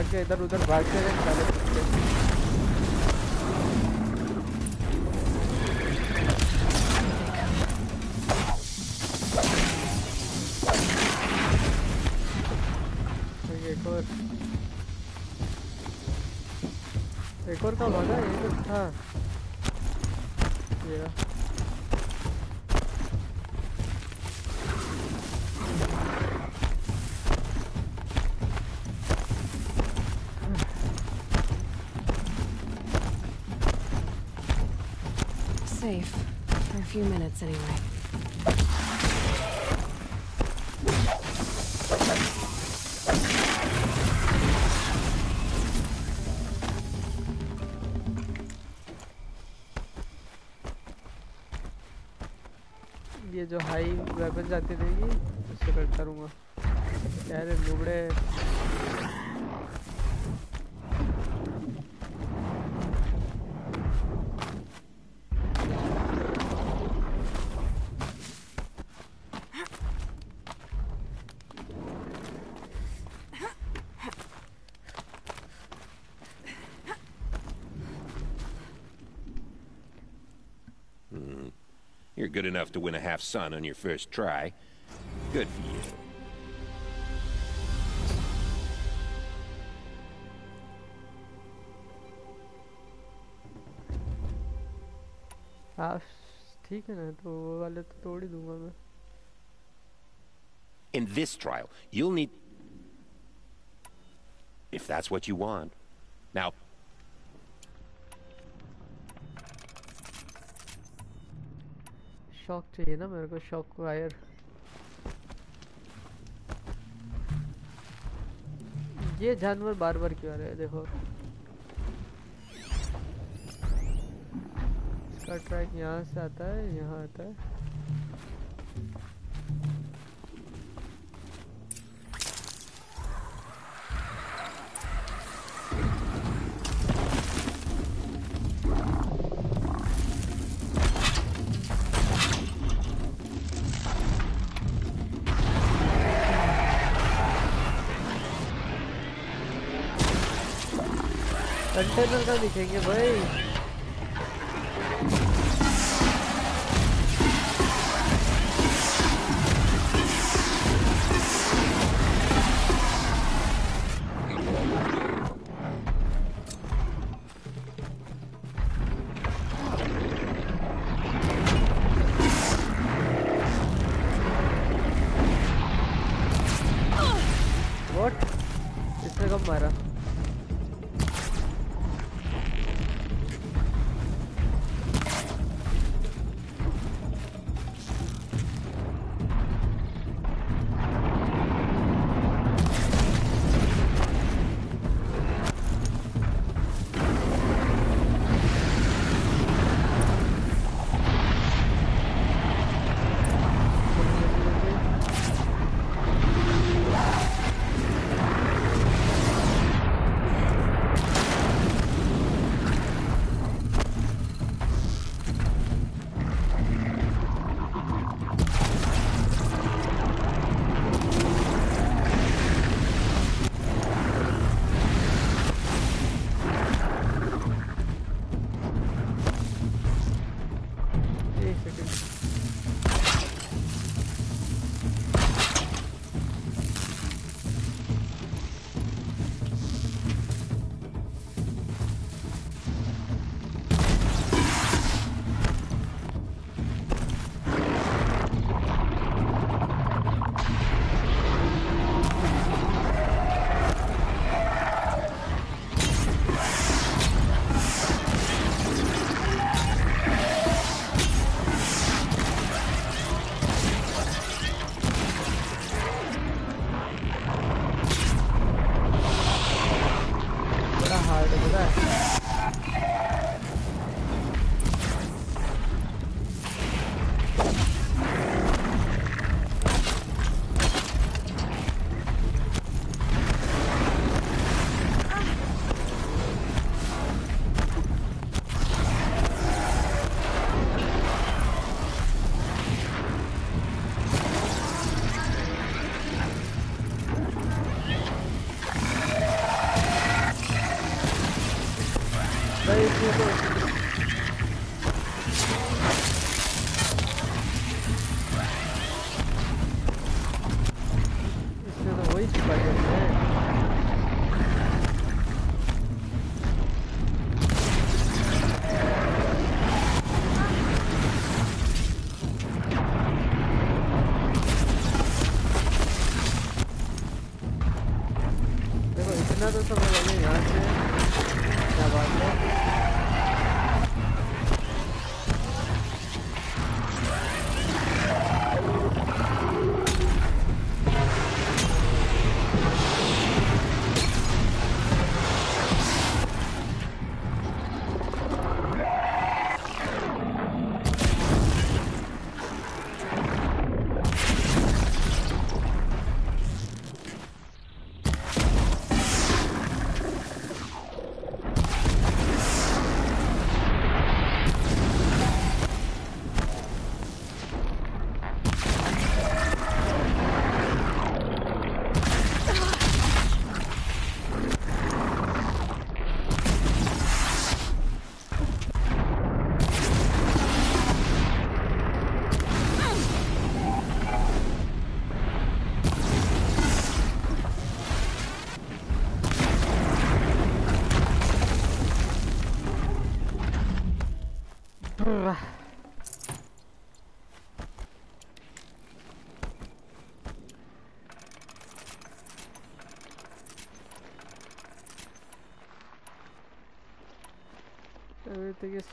भाग के इधर उधर भागते रहे जो हाई वेपन जाती रहेगी उससे करता रहूँगा यार रे good enough to win a half sun on your first try. Good for you. हाँ ठीक है ना तो वो वाले तो तोड़ ही दूंगा मैं In this trial, you'll need... If that's what you want. Now, shock चाहिए ना मेरे को शॉक वायर ये जानवर बार बार क्यों आ रहे हैं? देखो। इसका ट्रैक यहाँ से आता है, यहाँ आता है। कंटेनर का दिखेंगे भाई।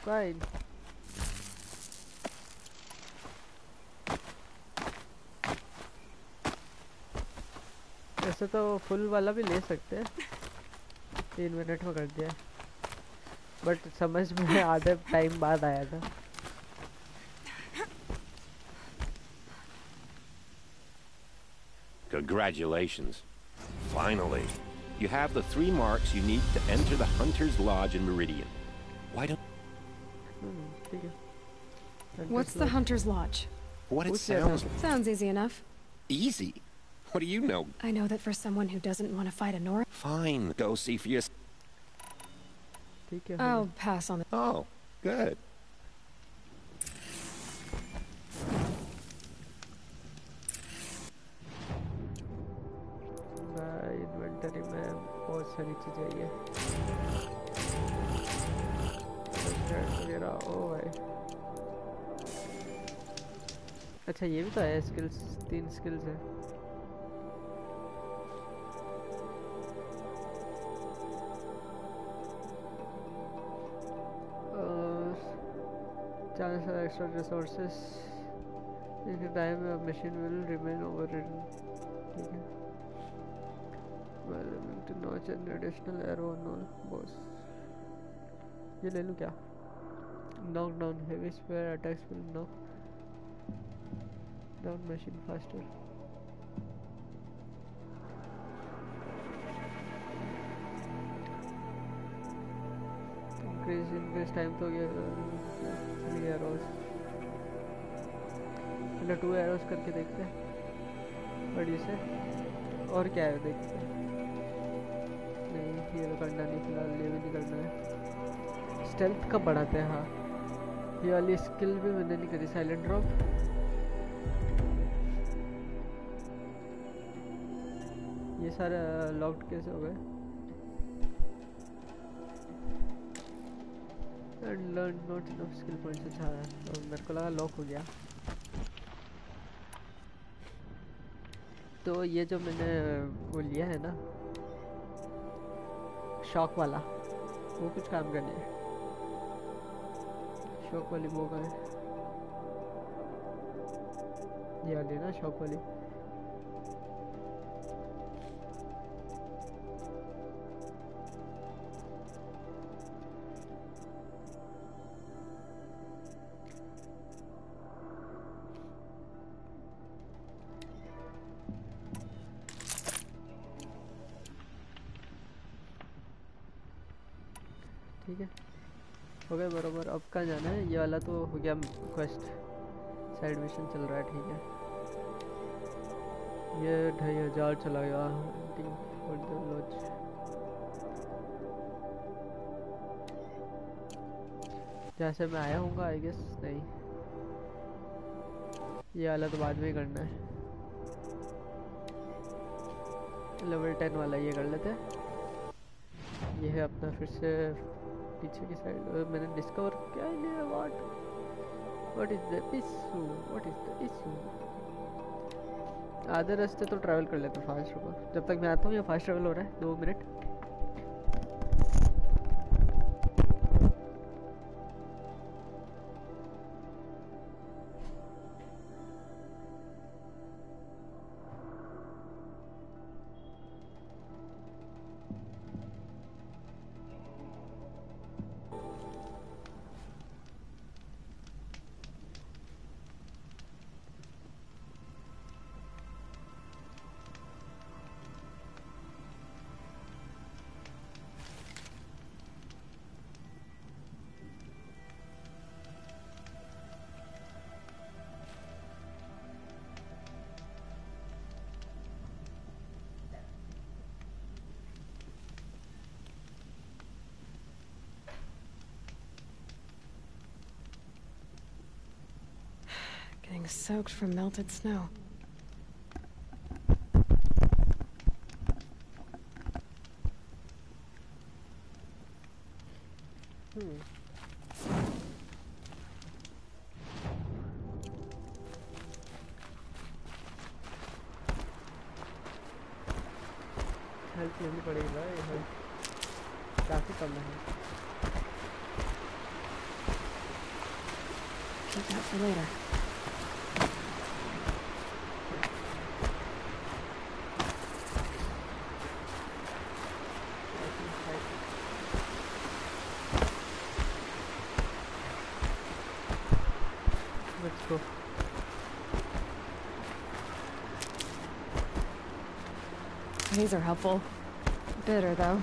Is वैसे तो फुल वाला भी ले सकते हैं तीन मिनट में कर दिया बट समझ में आधे टाइम बाद आया था Congratulations. Finally. You have the three marks you need to enter the Hunter's Lodge in Meridian. What's the Hunter's Lodge? What it Who's the sounds Sounds easy enough. Easy. What do you know? I know that for someone who doesn't want to fight a Nora, Fine. Go see for yourself. ठीक है I'll pass on it. Oh, good. Inventory में बहुत सारी चीजें ये वगैरह ओ भाई अच्छा ये भी तो है स्किल्स तीन स्किल्स है। चालीस हज़ार extra resources in time machine remain over written ठीक है। ले लूँ क्या? Knock down down machine faster. Increase increase time तो ये arrows. मतलब टू arrows करके देखते हैं। बड़ी से, और क्या है देखते हैं। नहीं, ये तो करना नहीं, फ़िलहाल ये भी नहीं करना है। स्ट्रेंथ कब बढ़ाते हैं हाँ। ये वाली स्किल भी मैंने नहीं करी साइलेंट ड्रॉप ये सारे लॉक्ड कैसे हो गए। And learn not enough skill points अच्छा है तो मेरे को लगा लॉक हो गया। तो ये जो मैंने वो लिया है ना शॉक वाला, वो कुछ काम का नहीं है। शॉक वाली वो का है ये वाली ना शॉक वाली। बराबर। अब कहाँ जाना है? ये वाला तो हो गया क्वेस्ट साइड मिशन चल रहा है, ठीक है। ये ढाई हज़ार चला गया। Hunting for the lodge। जहाँ से मैं आया हूँ आई गेस नहीं। ये वाला तो बाद में करना है। लेवल टेन वाला ये कर लेते हैं। ये है अपना फिर से पीछे की साइड मैंने डिस्कवर किया है what what is the issue what is the issue आधे रास्ते तो ट्रैवल कर लेते फास्ट रुको जब तक मैं आता हूँ ये फास्ट ट्रैवल हो रहा है, दो minute. Soaked from melted snow. These are helpful. Bitter, though.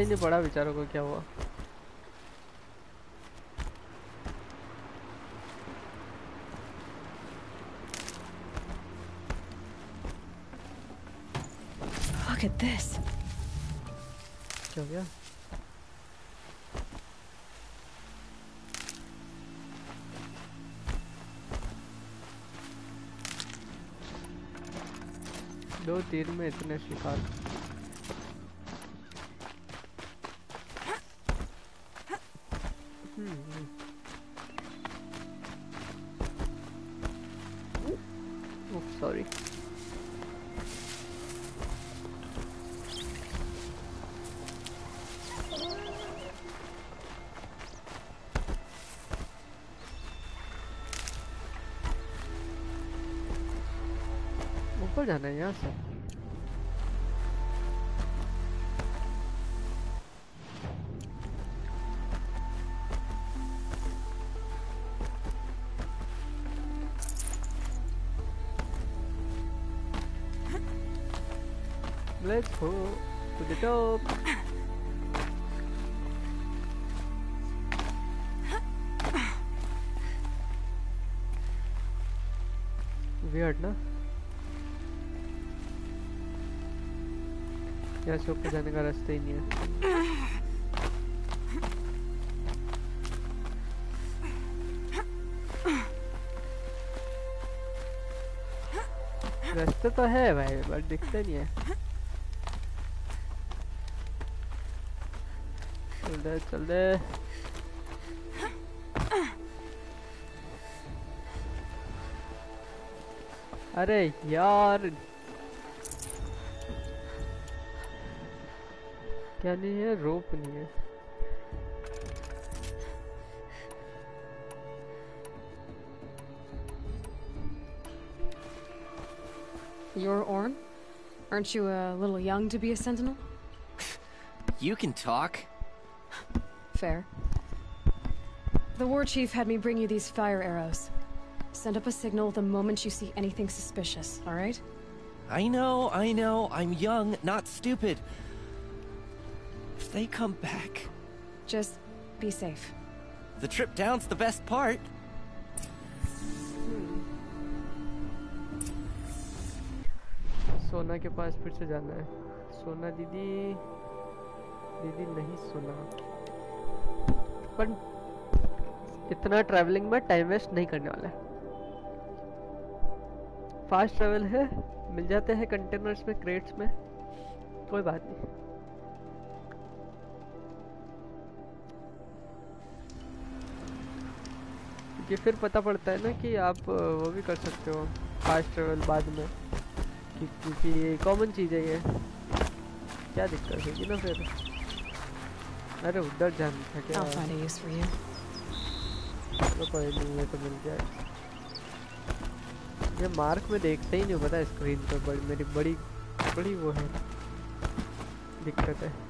ही नहीं पड़ा बेचारों को क्या हुआ। Look at this. क्या गया? दो तीर में इतने शिकार। ऊपर जाना है यहाँ से Let's go to the top. यहाँ से ऊपर जाने का रास्ता ही नहीं है। रास्ता तो है भाई बट दिखता नहीं है। चल दे चल दे। अरे यार क्या नहीं है रोप नहीं है You're Orn? Aren't you a little young to be a sentinel? You can talk. Fair. The war chief had me bring you these fire arrows. Send up a signal the moment you see anything suspicious, alright? I know, I know. I'm young, not stupid. If they come back, Just be safe. the trip down's the best part. सोना के पास फिर से जाना है। सोना दीदी दीदी नहीं सोना। पर इतना ट्रैवलिंग में टाइम वेस्ट नहीं करने वाला है। फास्ट ट्रैवल है मिल जाते हैं कंटेनर्स में क्रेट्स में। कोई बात नहीं। क्योंकि फिर पता पड़ता है ना कि आप वो भी कर सकते हो फास्ट ट्रैवल बाद में। कि- क्योंकि ये कॉमन चीज़ है ये। क्या दिक्कत होगी ना फिर? अरे उधर जाना था क्या. चलो कोई नहीं ये तो मिल जाए ये मार्क में देखते ही नहीं पता स्क्रीन पर बड़ी मेरी बड़ी बड़ी वो है। दिक्कत है।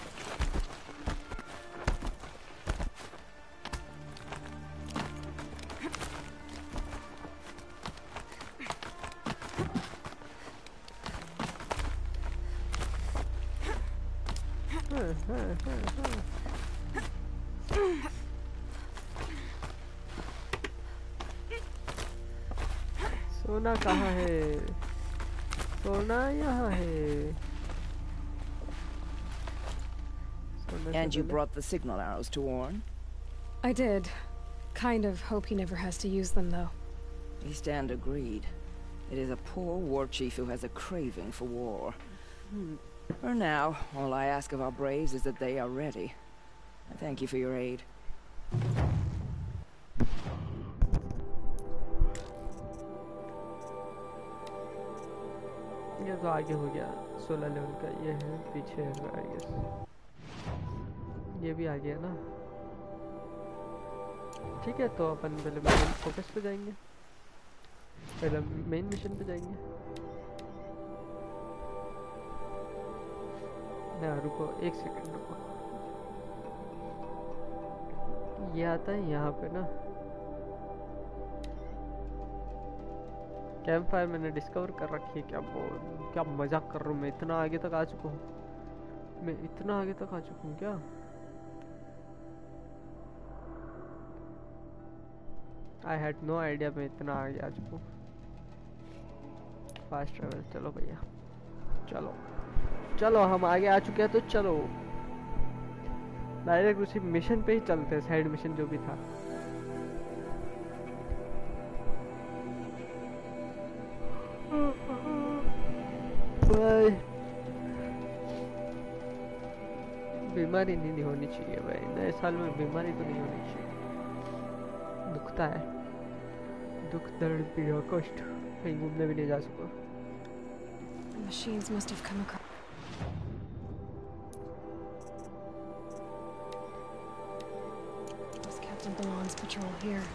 सोना कहाँ है सोना यहाँ है सोना से And you पहले- brought the signal arrows to Warren? I did. Kind of hope he never has to use them, though. We stand agreed. It is a poor war chief who has a craving for war. For now, all I ask of our braves is that they are ready. I thank you for your aid. तो आगे हो गया। सोलह level का ये है, पीछे है आई गेस ये भी आ गया ना? ठीक है तो अपन पहले मेन फोकस पे जाएँगे। पहले मेन मिशन पे जाएँगे। ना, रुको, एक सेकंड रुको। ये आता है यहाँ पे ना। कैंप फायर मैंने डिस्कवर कर रखी है। क्या बोल क्या मज़ाक कर रहा हूँ मैं? इतना आगे तक आ चुका हूँ। मैं इतना आगे तक आ चुका हूँ क्या? आई हैड नो आइडिया मैं इतना आगे आ चुका हूँ। फास्ट ट्रेवल चलो भैया। चलो। चलो, हम आगे आ चुके हैं तो चलो। डायरेक्ट उसी मिशन पे ही चलते हैं साइड मिशन जो भी था। बीमारी नहीं, होनी चाहिए भाई। नए साल में बीमारी तो नहीं होनी चाहिए। दुखता है। दुख दर्द पीड़ा कष्ट कहीं घूमने भी नहीं जा सको The machines must have come across. Was Captain Ballon's patrol here?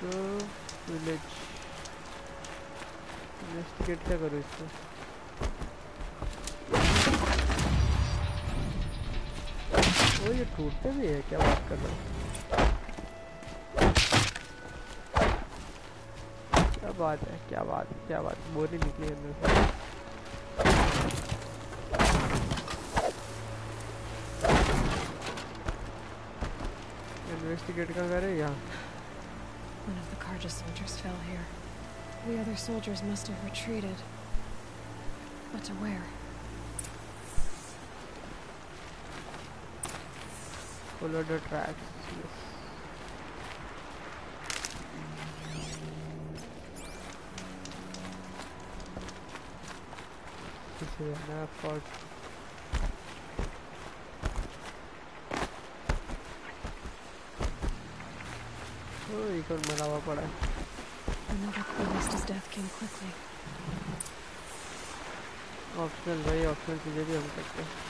तो विलेज इन्वेस्टिगेट क्या करूँ इसको? ओ, ये टूटते भी है, क्या बात कर रहा है? क्या बात है, क्या बात क्या बात बोली निकली अंदर से इन्वेस्टिगेट का करे यहाँ। One of the Karja soldiers fell here. The other soldiers must have retreated. But to where? follow the tracks yes this is an effort oh ये कौन मरा हुआ पड़ा है Another clue as his death came quickly. Optional भाई optional चीजें भी हम करते हैं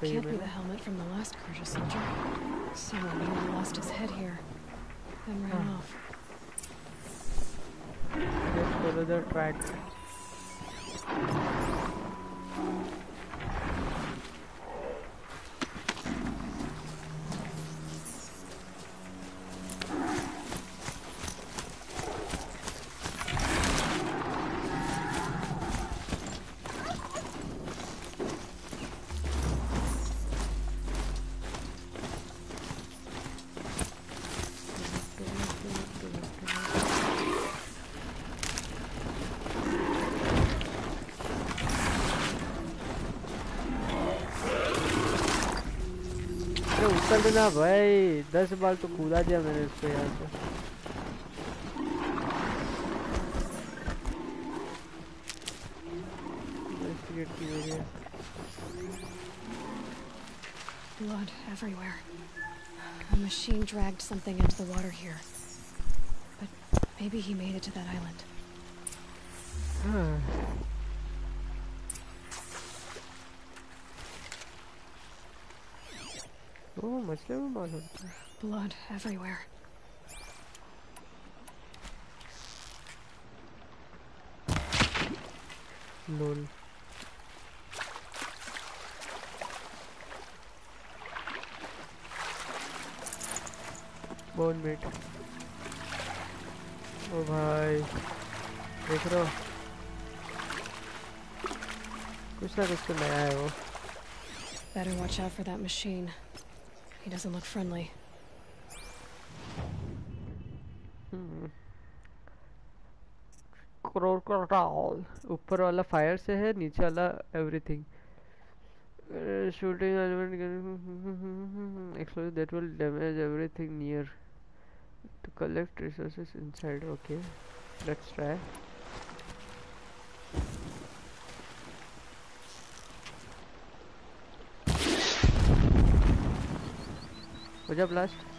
can't be the helmet from the last Kurdish soldier. Someone really lost his head here, then ran huh. off. Just follow the tracks. कर देना भाई दस बार तो कूदा दिया मैंने इसको यहाँ से Blood everywhere. A machine dragged something into the water here. But maybe he made it to that island. Oh, मछली में मार होता है Blood everywhere. lol bone meat ओ भाई देख रहे हो कुछ ना कुछ तो नया है वो Better watch out for that machine. He doesn't look friendly. Crocodile ऊपर वाला फायर से है नीचे वाला everything shooting element explosive that will damage everything near to collect resources inside okay let's try What's up last?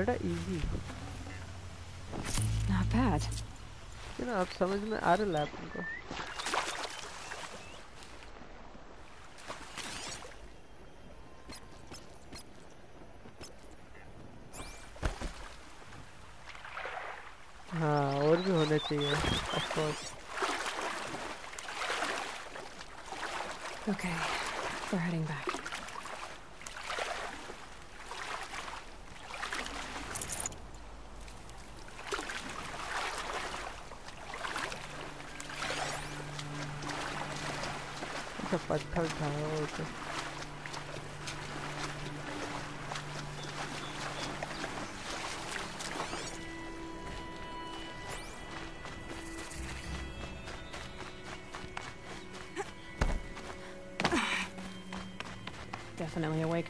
बेटा easy ना bad you know अब समझ में आ रहा है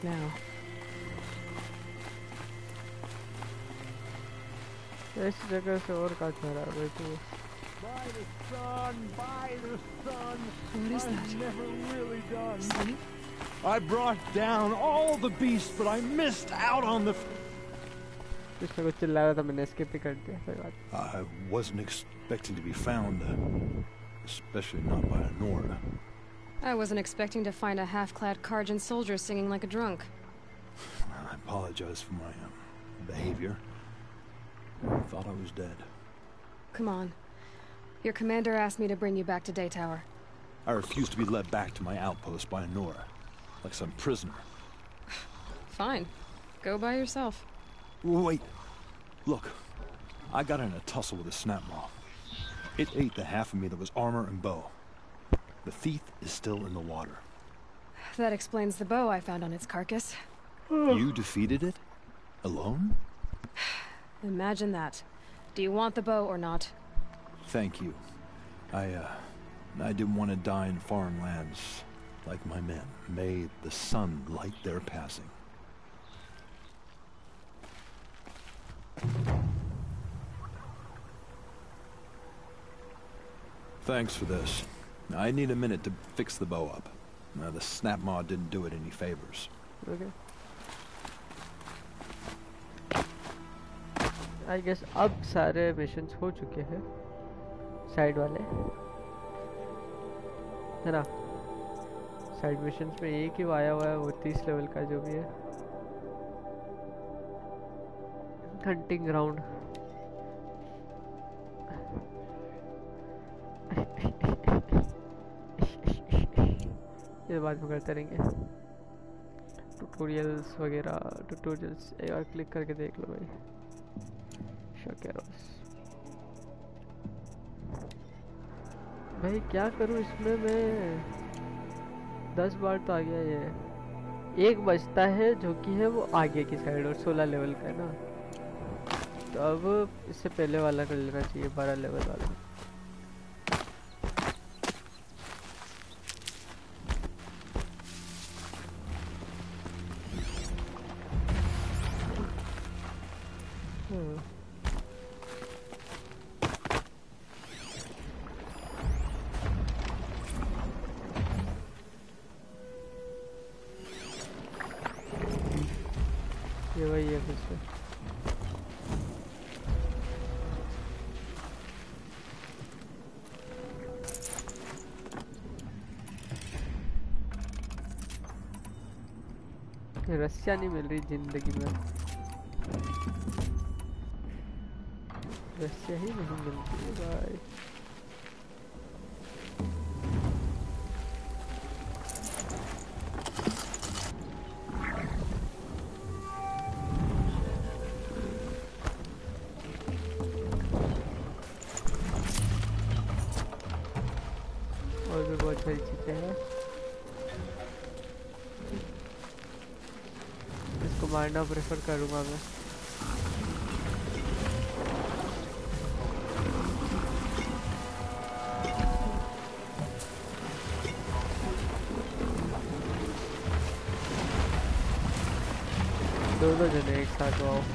Definitely awake now. इस जगह से और कहाँ जा रहा है भाई तू By the sun, by the sun. What is I'm that? never really done. Sleep? I brought down all the beasts, but I missed out on the. कुछ ना कुछ चिल्ला रहा था मैंने स्किप ही कर दिया कोई बात I wasn't expecting to be found, uh, especially not by Nora. I wasn't expecting to find a half-clad Karjan soldier singing like a drunk. I apologize for my um, behavior. I thought I was dead. Come on. Your commander asked me to bring you back to Daytower. I refused to be led back to my outpost by Nora, like some prisoner. [sighs] Fine. Go by yourself. Wait, look. I got in a tussle with a snap maw. It ate the half of me that was armor and bow. The thief is still in the water. That explains the bow I found on its carcass. You defeated it? Alone? [sighs] Imagine that. Do you want the bow or not? Thank you. I, uh, I didn't want to die in foreign lands like my men. May the sun light their passing. Thanks for this. I need a minute to fix the bow up. Uh, the snap maw didn't do it any favors. Okay I guess अब सारे missions हो चुके हैं side वाले है ना side missions में एक ही आया हुआ है वो तीस लेवल का जो भी है हंटिंग ग्राउंड बाद में करते रहेंगे। ट्यूटोरियल्स वगैरह ट्यूटोरियल्स एक बार क्लिक करके देख लो भाई। शकेरोस भाई, क्या करूँ इसमें मैं? दस बार तो आ गया ये। एक बचता है जो कि है वो आगे की साइड और सोलह लेवल का है ना। तो अब इससे पहले वाला कर लेना चाहिए, बारह लेवल वाला। रस्सियाँ नहीं मिल रही ज़िंदगी में। वैसे ही नहीं मिलती भाई मारना प्रेफर करूँगा मैं दो दो जने एक साथ आओ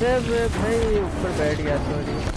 अरे भाई ऊपर बैठ गया सॉरी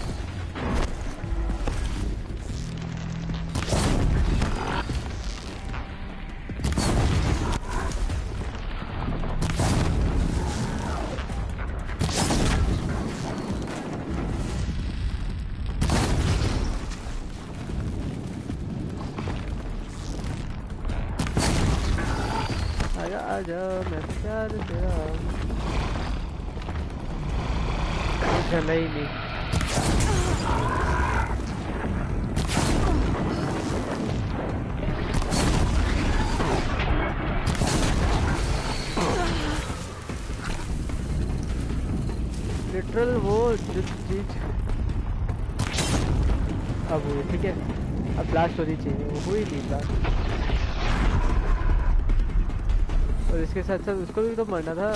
अब ब्लास्ट होनी चाहिए वो हुई नहीं ब्लास्ट और इसके साथ साथ उसको भी तो मरना था।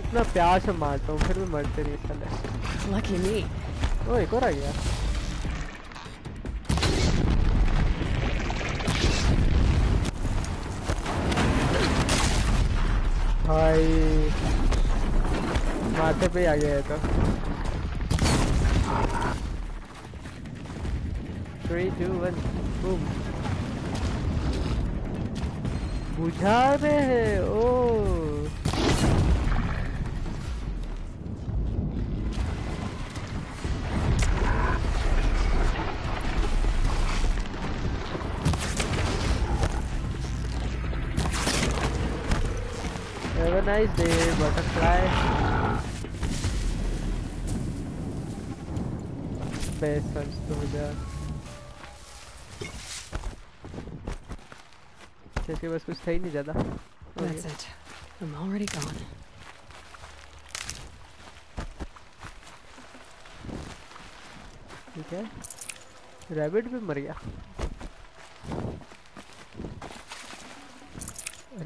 इतना प्यार से मारता हूँ फिर भी मरते नहीं साले Lucky me. ओ एक और आ गया। माथे पे आ गया है तो। थ्री टू वन बूम बुझा रहे है? कुछ था ही नहीं ज़्यादा। That's it. I'm already gone. ठीक है। रैबिट भी मर गया।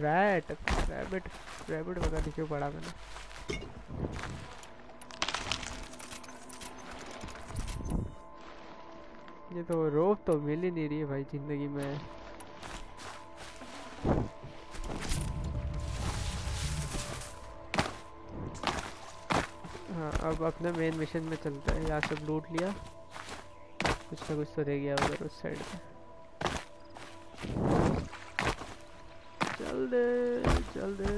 रैट रैबिट रैबिट पता नहीं क्यों पड़ा मैंने। ये तो रोप तो मिल ही नहीं रही है भाई ज़िंदगी में। अब अपने मेन मिशन में चलते हैं। यहाँ सब लूट लिया। कुछ ना कुछ तो रह गया उधर उस साइड पे। चल दे चल दे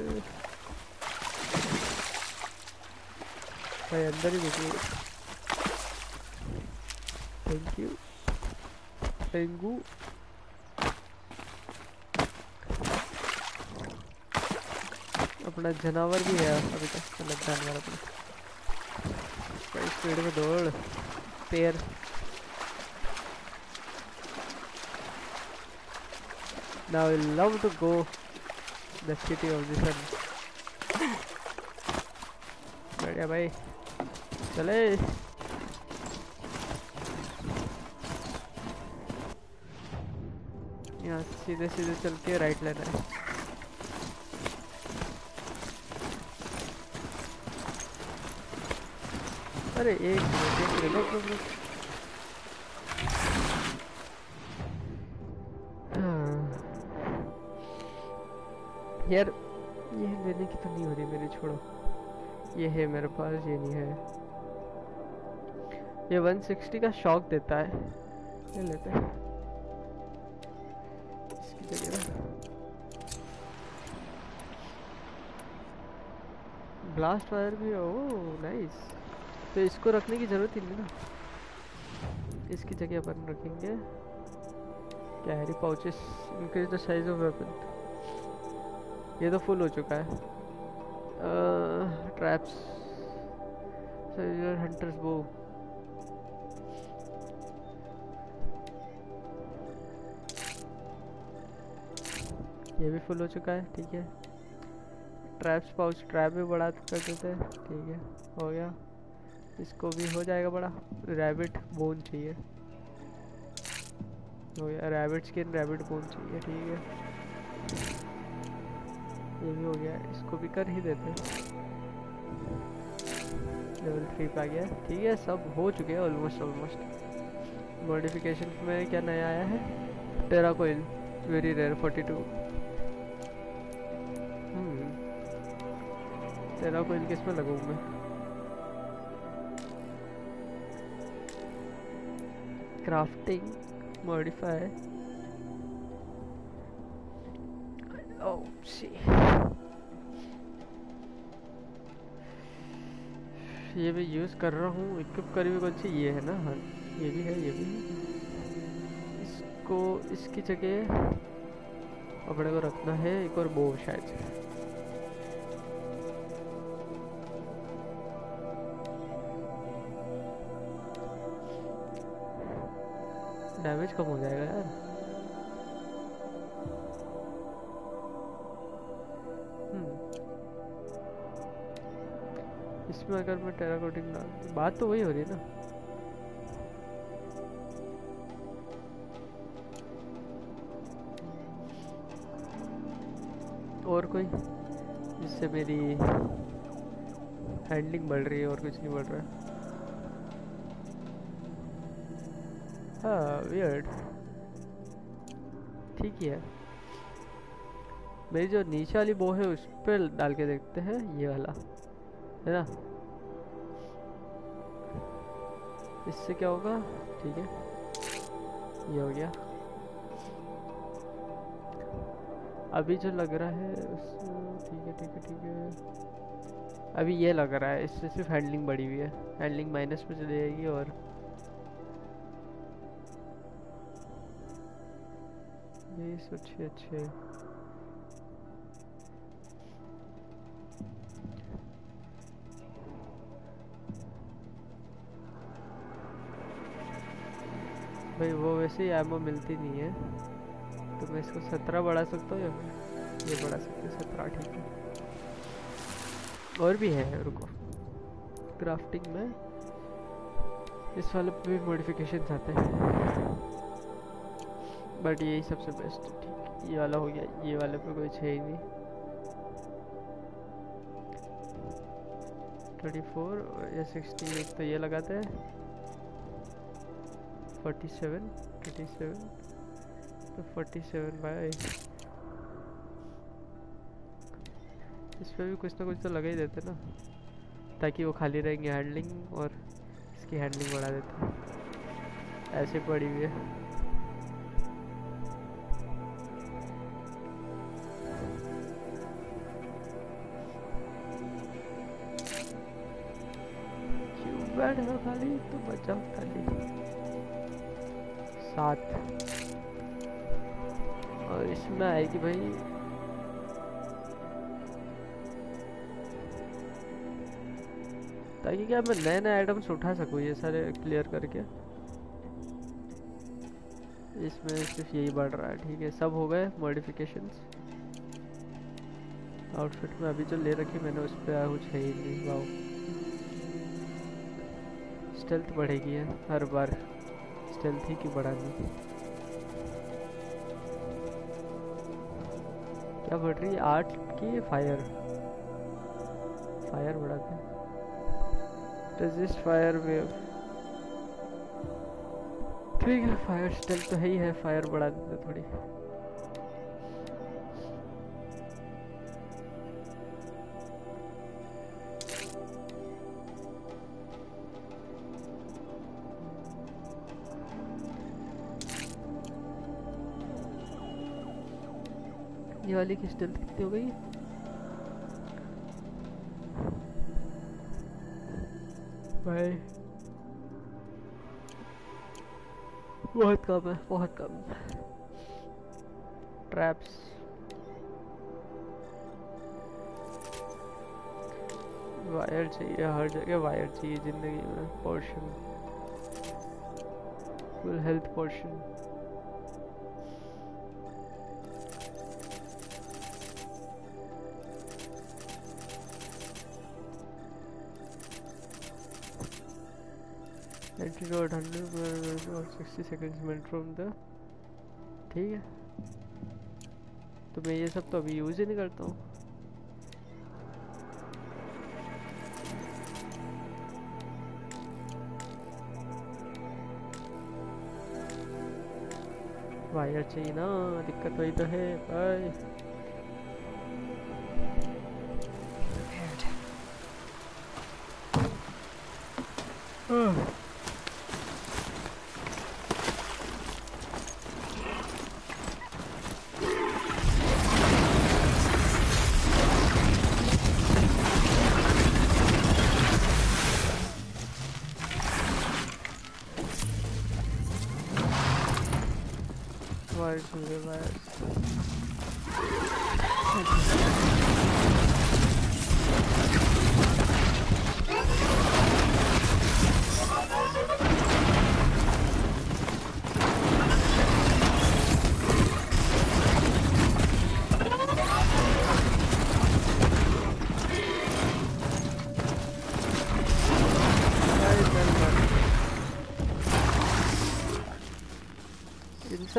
भाई, अंदर ही घुसिए थैंक यू थैंक यू अपना जानवर भी है अभी तक अलग जानवर अपना। स्पीड में दौड़ पैर Now I love to go the city of the sun. बढ़िया भाई चले यहाँ सीधे सीधे चल के राइट लेना है अरे एक मिनट हाँ। यार, ये लेने की तो नहीं हो रही मेरी, छोड़ो। ये है मेरे पास, ये नहीं है। ये 160 का शॉक देता है। ये लेते हैं। इसकी जगह ब्लास्ट फायर भी ओ नाइस तो इसको रखने की ज़रूरत ही नहीं ना। इसकी जगह अपन रखेंगे। Carry pouches increase the size of weapon ये तो फुल हो चुका है। ट्रैप्स हंटर्स बो ये भी फुल हो चुका है, ठीक है। ट्रैप्स पाउच ट्रैप भी बढ़ा कर देते हैं, ठीक है। हो गया। इसको भी हो जाएगा बड़ा। रैबिट बोन चाहिए। हो गया रैबिट स्किन रैबिट बोन चाहिए, ठीक है। ये भी हो गया। इसको भी कर ही देते हैं। लेवल थ्री पे आ गया। ठीक है, सब हो चुके हैं ऑलमोस्ट ऑलमोस्ट मॉडिफिकेशन में क्या नया आया है? Terra coin very rare forty two terra coin किसमें लगाऊँ मैं? Crafting, modify. Oh see ये भी यूज़ कर रहा हूँ इक्विप करी हुई कौन सी ये है ना? हाँ ये भी है, ये भी है। इसको, इसकी जगह अपने को रखना है, एक और बो शायद। डैमेज कम हो जाएगा यार इसमें अगर मैं टेराकोटिंग डाल बात तो वही हो रही है ना। और कोई? जिससे मेरी हैंडलिंग बढ़ रही है और कुछ नहीं बढ़ रहा। है वियर्ड ठीक ही मेरी जो नीचे वाली बो है, उस पर डाल के देखते हैं, ये वाला। है ना? इससे क्या होगा? ठीक है। ये हो गया। अभी जो लग रहा है, उस ठीक है ठीक है ठीक है। अभी ये लग रहा है, इससे सिर्फ़ हैंडलिंग बढ़ी हुई है। हैंडलिंग माइनस में चली जाएगी और बीस अच्छे अच्छे भाई, वो वैसे ही एमओ मिलती नहीं है। तो मैं इसको सत्रह बढ़ा सकता हूँ या ये बढ़ा सकते सत्रह, ठीक है। और भी है, रुको। क्राफ्टिंग में इस वाले पे भी मॉडिफिकेशन आते हैं। बट यही सबसे बेस्ट ठीक ये वाला हो गया, ये वाले पे कोई है ही नहीं। थर्टी फोर या सिक्सटी एट तो ये लगाते हैं। 47 27 तो 47 भाई इस पर भी कुछ ना कुछ तो लगा ही देते ना, ताकि वो खाली रहेंगे हैंडलिंग और इसकी हैंडलिंग बढ़ा देते। ऐसे पड़ी हुई है। तो और इसमें आएगी भाई, ताकि क्या मैं नए नए आइटम्स उठा सकूँ ये सारे क्लियर करके? इसमें सिर्फ़ यही बढ़ रहा है, ठीक है। सब हो गए मॉडिफिकेशंस आउटफिट में अभी जो ले रखी मैंने उस पर कुछ है ही नहीं स्टेल्थ बढ़ेगी है, हर बार। स्टेल्थ ही की बढ़ानी। क्या बढ़ रही आर्ट की फायर? फायर बढ़ाते हैं resist fire wave ठीक है फायर स्टेल तो है ही है फायर बढ़ा देते थोड़ी। वाली की स्टेल कितनी हो गई? भाई। बहुत कम है बहुत कम। ट्रैप्स वायर चाहिए हर जगह वायर चाहिए ज़िंदगी में potion full health potion antidote 100 or 60 seconds meant from the, ठीक है? तो मैं ये सब तो अभी यूज़ ही नहीं करता हूँ। वायर चाहिए ना, दिक्कत वही तो है भाई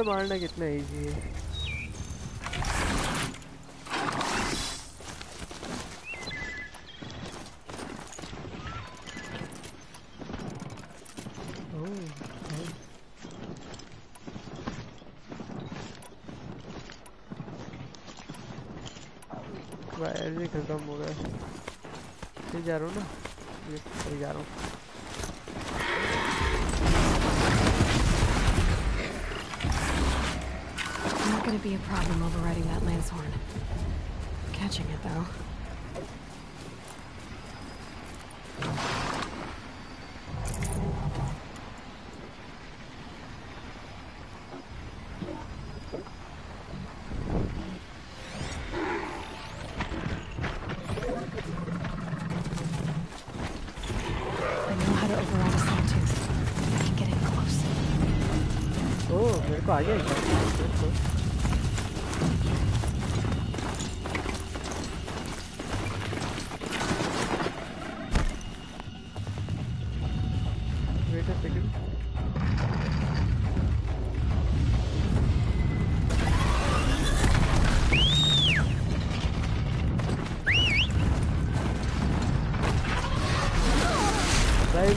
मारना कितना इजी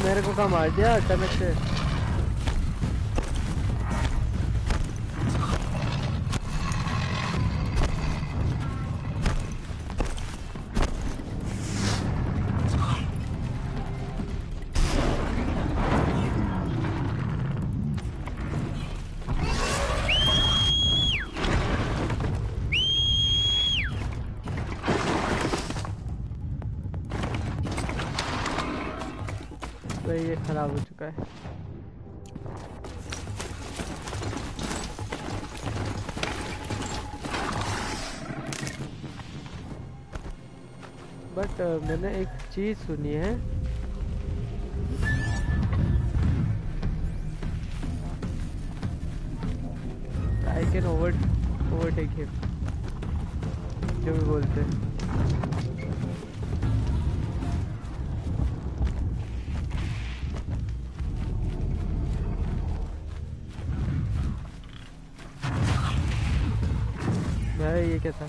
मेरे को कम आ गया अचानक से मैंने एक चीज़ सुनी है। I can over overtake him जो भी बोलते हैं। ये था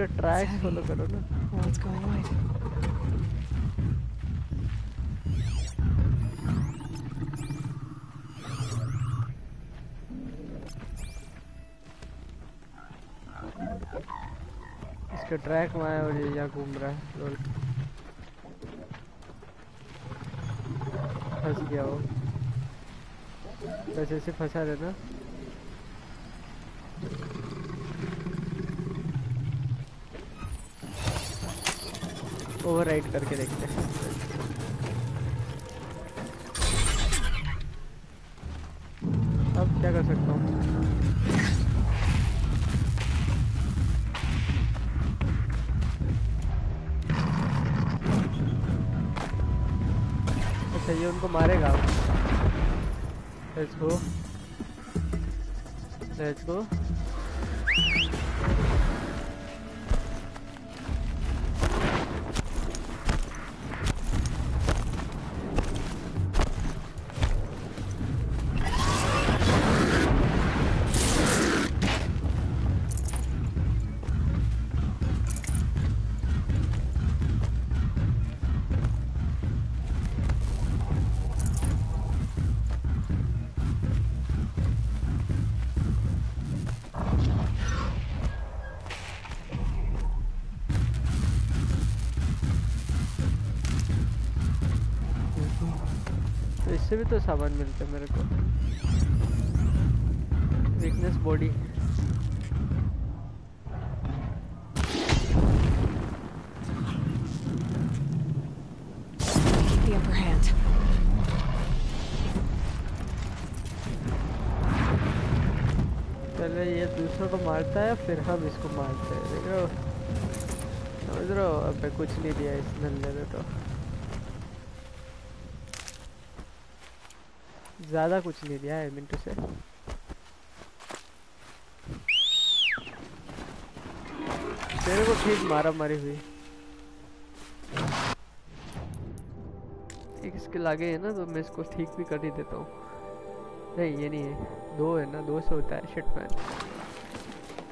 इसका ट्रैक फॉलो करो ना it's going right. इसका ट्रैक वहाँ है और ये यहाँ घूम रहा है लोल। फंस गया वो बस ऐसे फंसा रहना ओवर राइड करके देखते हैं। तो तो सामान मिलता है मेरे को। Weakness body. पहले ये दूसरों को मारता है फिर हम इसको मारते हैं। देख रहे हो? समझ रहे हो? अबे कुछ नहीं दिया इस नल्ले ने तो ज़्यादा कुछ नहीं दिया है मिंटू से। तेरे को ठीक मारा मारी हुई। एक स्किल आगे है ना तो मैं इसको ठीक भी कर ही देता हूँ। नहीं, ये नहीं है। दो है ना, दो से होता है। शिट मैन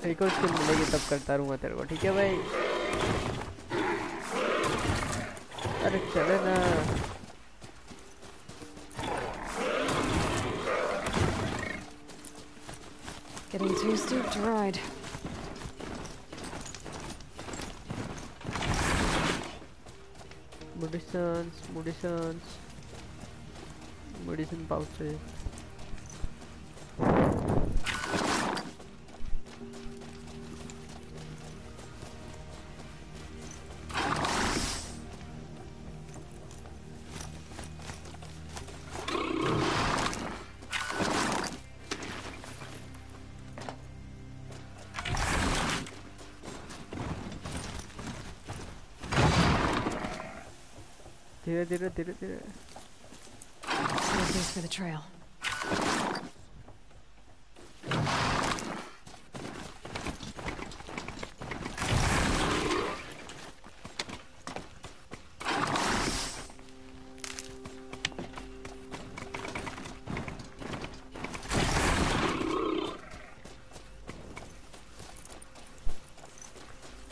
एक और स्किल मिलेगी, तब करता रहूँगा तेरे को। ठीक है भाई। अरे चले ना। Getting too steep to ride. medicines medicines medicine pouches धीरे धीरे धीरे धीरे Save these for the trail.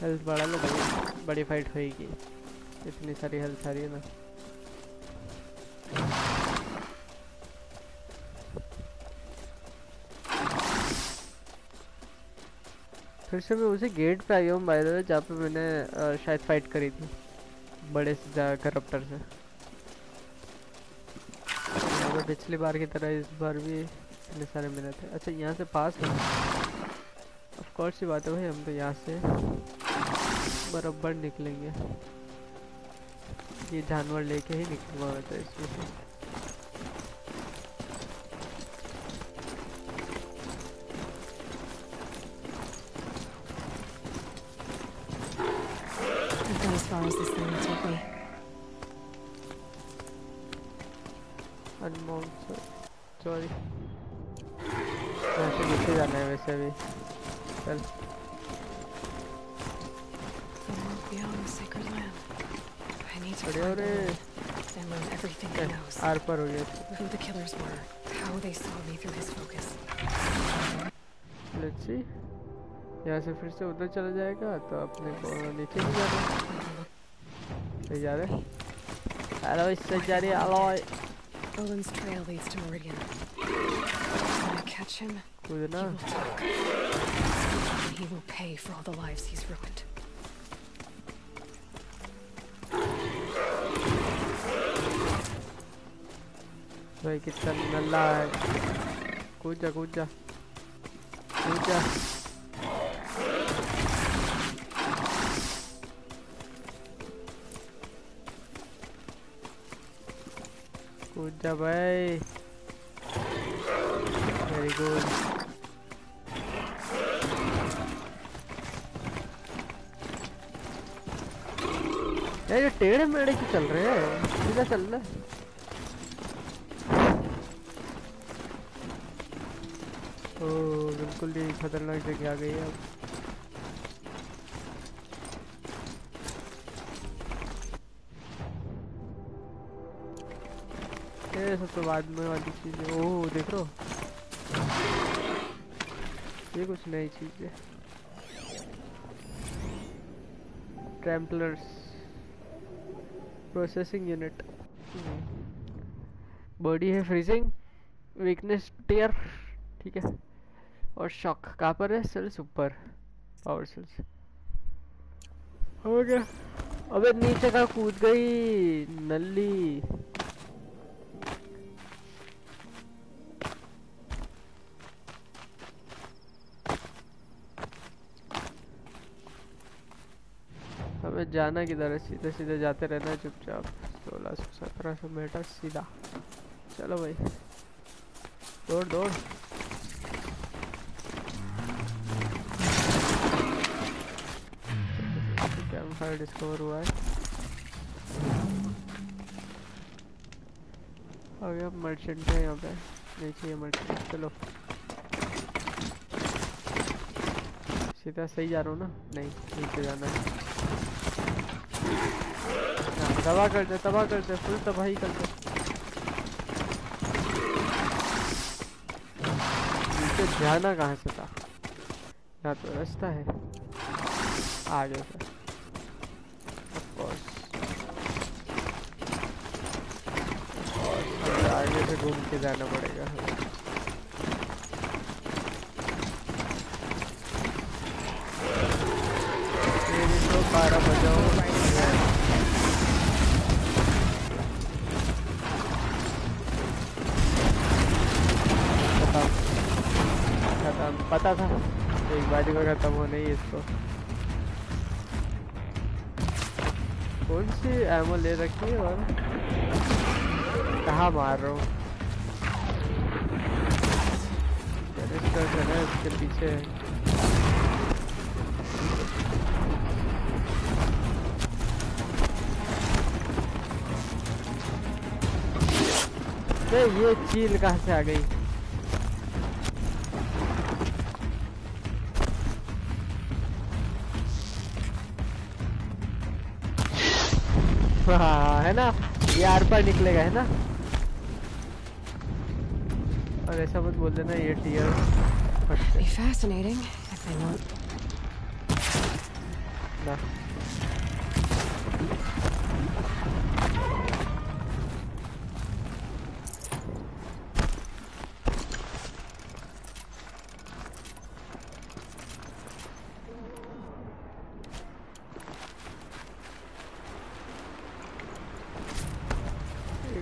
Health बढ़ा लो भैया बड़ी फाइट होएगी इतनी सारी हेल्थ आ रही है ना फिर से मैं उसी गेट पे आ गया हूँ बाय जहाँ पे मैंने शायद फाइट करी थी। बड़े से करप्टर से तो पिछली बार की तरह इस बार भी इतने सारे मिले थे। अच्छा यहाँ से पास है। ऑफ़ कोर्स ही बात है भाई, हम तो यहाँ से बराबर निकलेंगे। ये जानवर लेके ही निकलवा था इसमें से। से फिर से उधर चला जाएगा तो अपने को नीचे भी जाना सही जा रहे हेलो इससे जा रही है Olin's trail leads to Meridian. When I catch him, he will talk. And he will pay for all the lives he's ruined. भाई कितना नल्ला है कूद जा कूद जा कूद जा कूद भाई गुड यार, ये टेढ़े मेढ़े क्यों चल रहे हैं? सीधा चल रहा ओह बिल्कुल ही खतरनाक जगह आ गई है अब। ये सब तो बाद में वाली चीज़। है ओह देख रो ये कुछ नई चीज़। है ट्रैम्पलर्स प्रोसेसिंग यूनिट बॉडी है फ्रीजिंग वीकनेस टीयर ठीक है। और शॉक कहाँ पर है सेल्स ऊपर पावर सेल्स हो गया अबे नीचे का कूद गई नल्ली हमें जाना किधर है? सीधे सीधे जाते रहना है चुपचाप। सोलह सौ सत्रह सौ मीटर सीधा। चलो भाई। दौड़ दौड़। कैंप फायर डिस्कवर हुआ है। आ गया मर्चेंट है यहाँ पे। नहीं चाहिए मर्चेंट चलो। सीधा सही जा रहा हूँ ना? नहीं नीचे जाना हाँ, तबाह कर दे, तबाह कर दे फुल तबाही कर दे। जाना कहाँ से था? यहाँ तो रास्ता है course. और हमें आगे से घूम के जाना पड़ेगा। हमें बारी में खत्म होने ही इसको। कौन सी एमो ले रखी है और कहाँ मार रहा हूँ? है उसके पीछे। ये चील कहाँ से आ गई? हाँ ना? ये आर पर निकलेगा, है ना? और ऐसा मत बोल देना, ये tier fascinating if they want. ना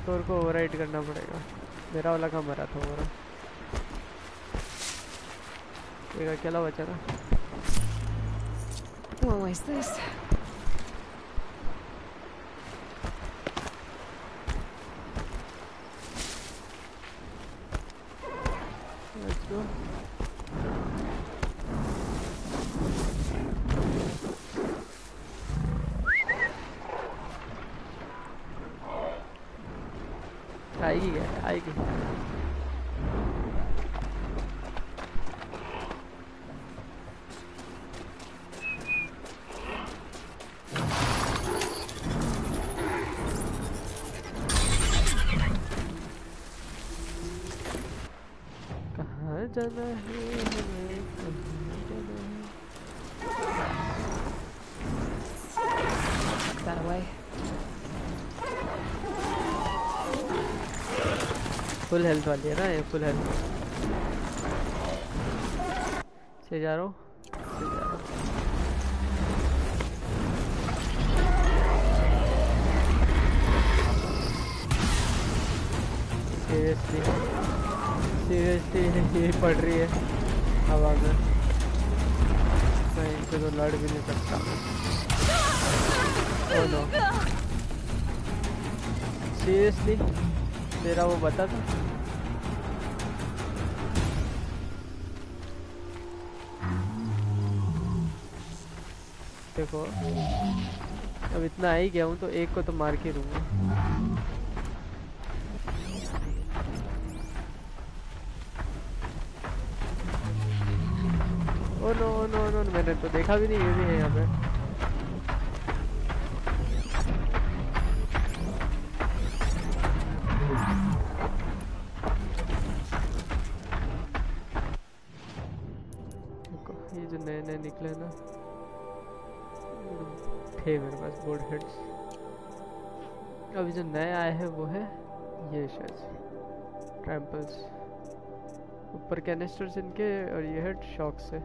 तो उनको ओवरराइट करना पड़ेगा। मेरा वाला कहाँ मरा था मेरा एक अकेला बचा ना What was this. Let's go. आएगी क्या आएगी कहाँ जाना है हमें कहाँ जाना है That away. फुल हेल्थ वाली है ना, ये फुल हेल्थ से जा रहा हूँ सीरियसली सीरियसली ये पड़ रही है? हवा में. मैं इनसे तो लड़ भी नहीं सकता. Oh सीरियसली तेरा वो बता था? देखो। अब इतना आ ही गया हूँ तो एक को तो मार के दूँगा। मेरे हेड्स अभी जो नए आए हैं वो है ये शायद ट्रैम्पल्स ऊपर कैनिस्टर्स इनके और ये हेड शॉक से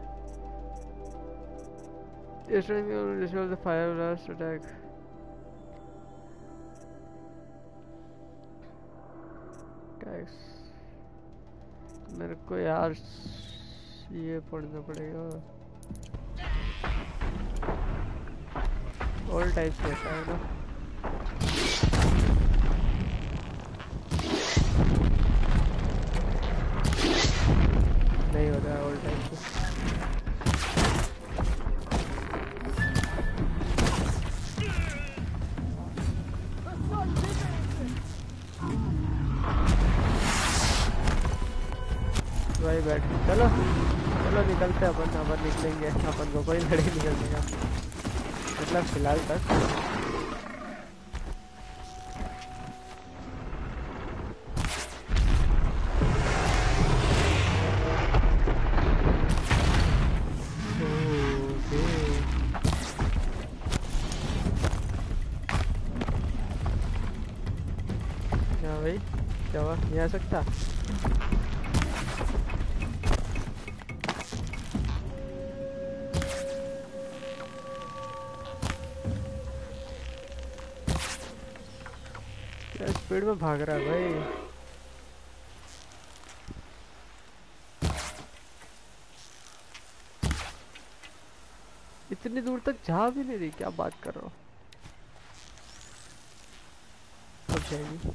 This time you will resolve the fire blast attack. Guys, मेरे को यार ये पढ़ना पड़ेगा। ऑल टाइप्स रहता है ना नहीं हो रहा ऑल टाइप्स भाई बैठ, चलो चलो निकलते अपन अपन निकलेंगे, अपन को कोई लड़े निकल देगा मतलब फ़िलहाल तक क्या भाई क्या हुआ नहीं आ सकता स्पीड में भाग रहा है भाई। इतनी दूर तक जा भी नहीं रही, क्या बात कर रहा हो? जाएगी।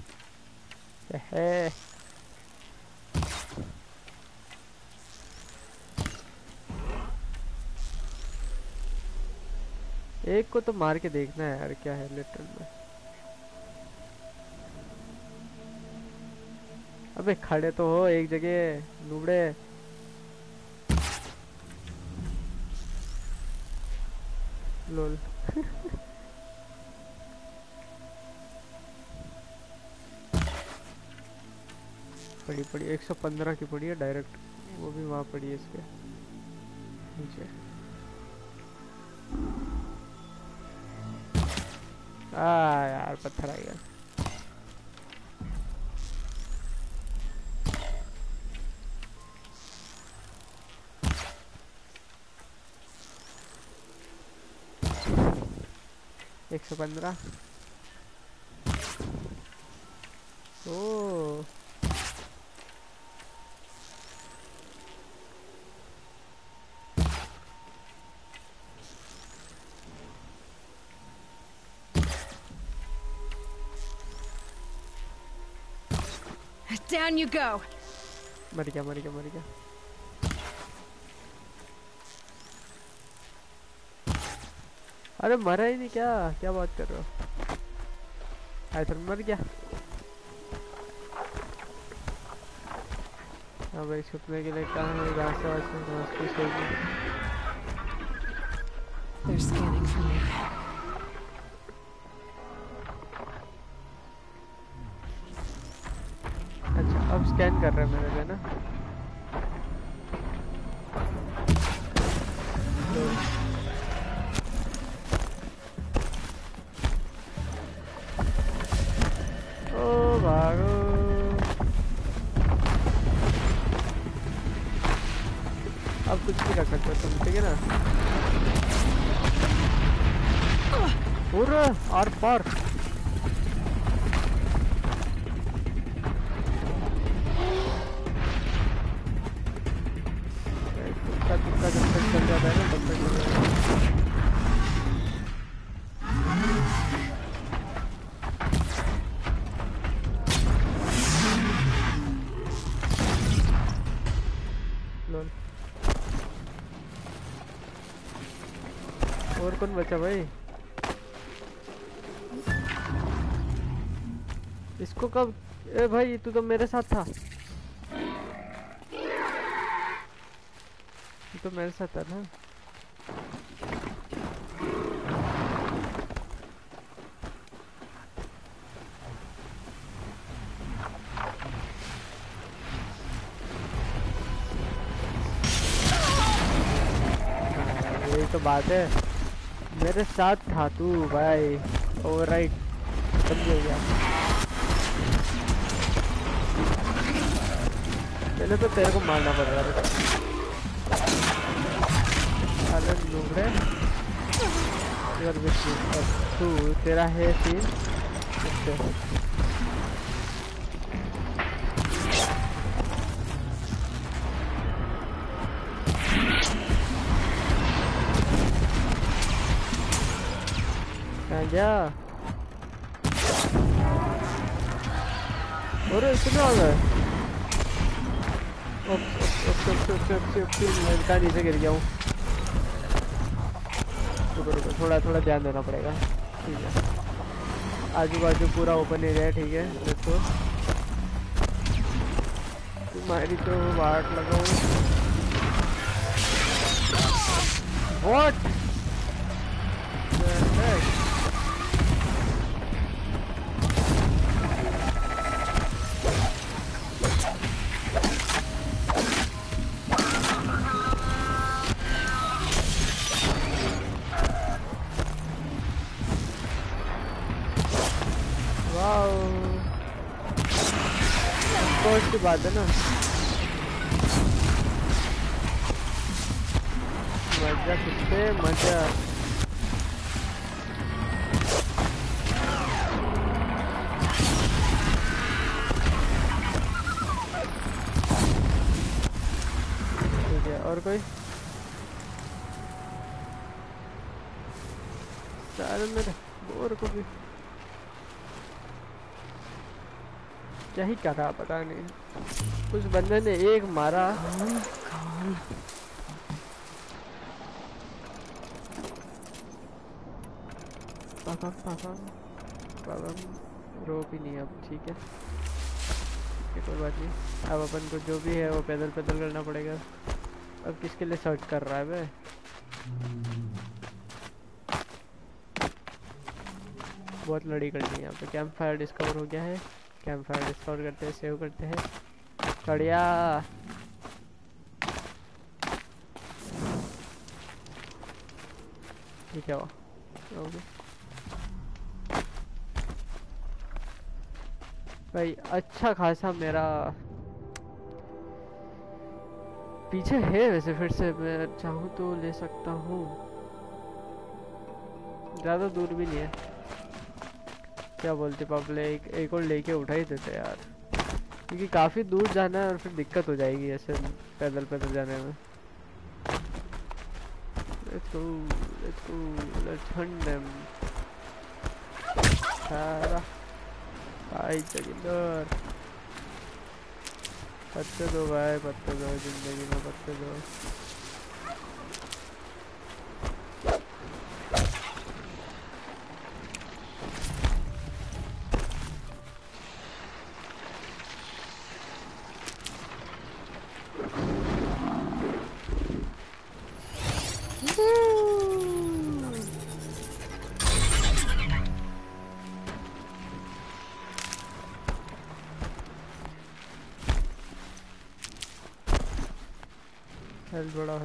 है। एक को तो मार के देखना है यार, क्या है लिटरल में। अबे खड़े तो हो, एक जगह, लुबड़े। लोल। पड़ी पड़ी 115 की पड़ी है डायरेक्ट वो भी वहाँ पड़ी है इसके। नीचे। आ यार, पत्थर आ गया। एक सौ पंद्रह ओ Down you go. मर गया मर गया मर गया अरे मरा ही नहीं क्या? क्या बात कर रहे हो? ऐसा मर गया। हाँ भाई, छुपने के लिए कहाँ है? रास्ता वास्ता रास्ते से They're scanning for me. बचा भाई? इसको कब? ए भाई तू तो मेरे साथ था। ये तो मेरे साथ था ना? हाँ, यही तो बात है। मेरे साथ था तू, भाई। ओवर राइट समझ गया पहले तो तेरे को मारना पड़ रहा है लुगड़े तू, तेरा है सीन अच्छा गया अरे इतने आ गए नीचे गिर गया हूँ थोड़ा थोड़ा ध्यान देना पड़ेगा ठीक है आजू बाजू पूरा ओपन एरिया है ठीक है देखो तुम्हारी तो वाट लगाऊँ What? बात है ना। मज़ा कितने, मज़ा। ठीक है, और कोई? सारे मेरे बोर को भी क्या ही पता नहीं। कुछ बंदे ने एक मारा। पापम रो भी नहीं अब, ठीक है। कोई बात नहीं। अब अपन को जो भी है वो पैदल पैदल करना पड़ेगा। अब किसके लिए सर्च कर रहा है बे बहुत लड़ी करनी है यहाँ पे। कैंप फायर डिस्कवर हो गया है। कैंप फायर डिस्कवर करते हैं सेव करते हैं। ओके भाई अच्छा खासा मेरा पीछे है वैसे फिर से, मैं चाहूँ तो ले सकता हूँ। ज़्यादा दूर भी नहीं है। क्या बोलते पब्लिक एक और लेके उठा ही देते यार। क्योंकि काफ़ी दूर जाना है और फिर दिक्कत हो जाएगी ऐसे पैदल पैदल जाने में। Let's go, let's go, let's hunt them. भाई जगिंदर पत्ते दो भाई पत्ते दो ज़िंदगी में पत्ते दो।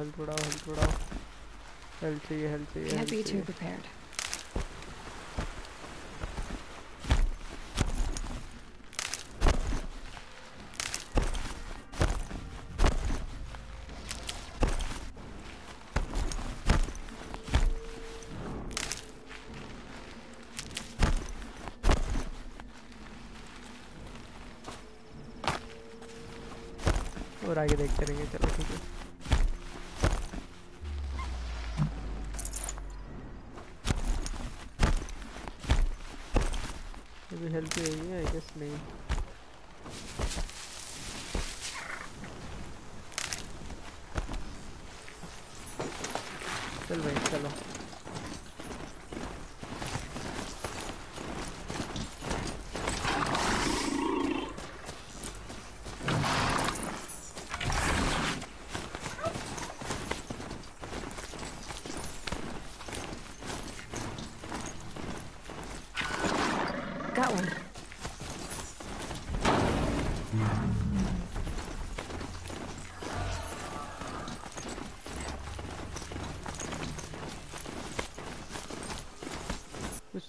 हेल्थ बढ़ाओ हेल्थ बढ़ाओ हेल्थ बढ़ाओ हेल्थ चाहिए हेल्थ चाहिए Can't health be too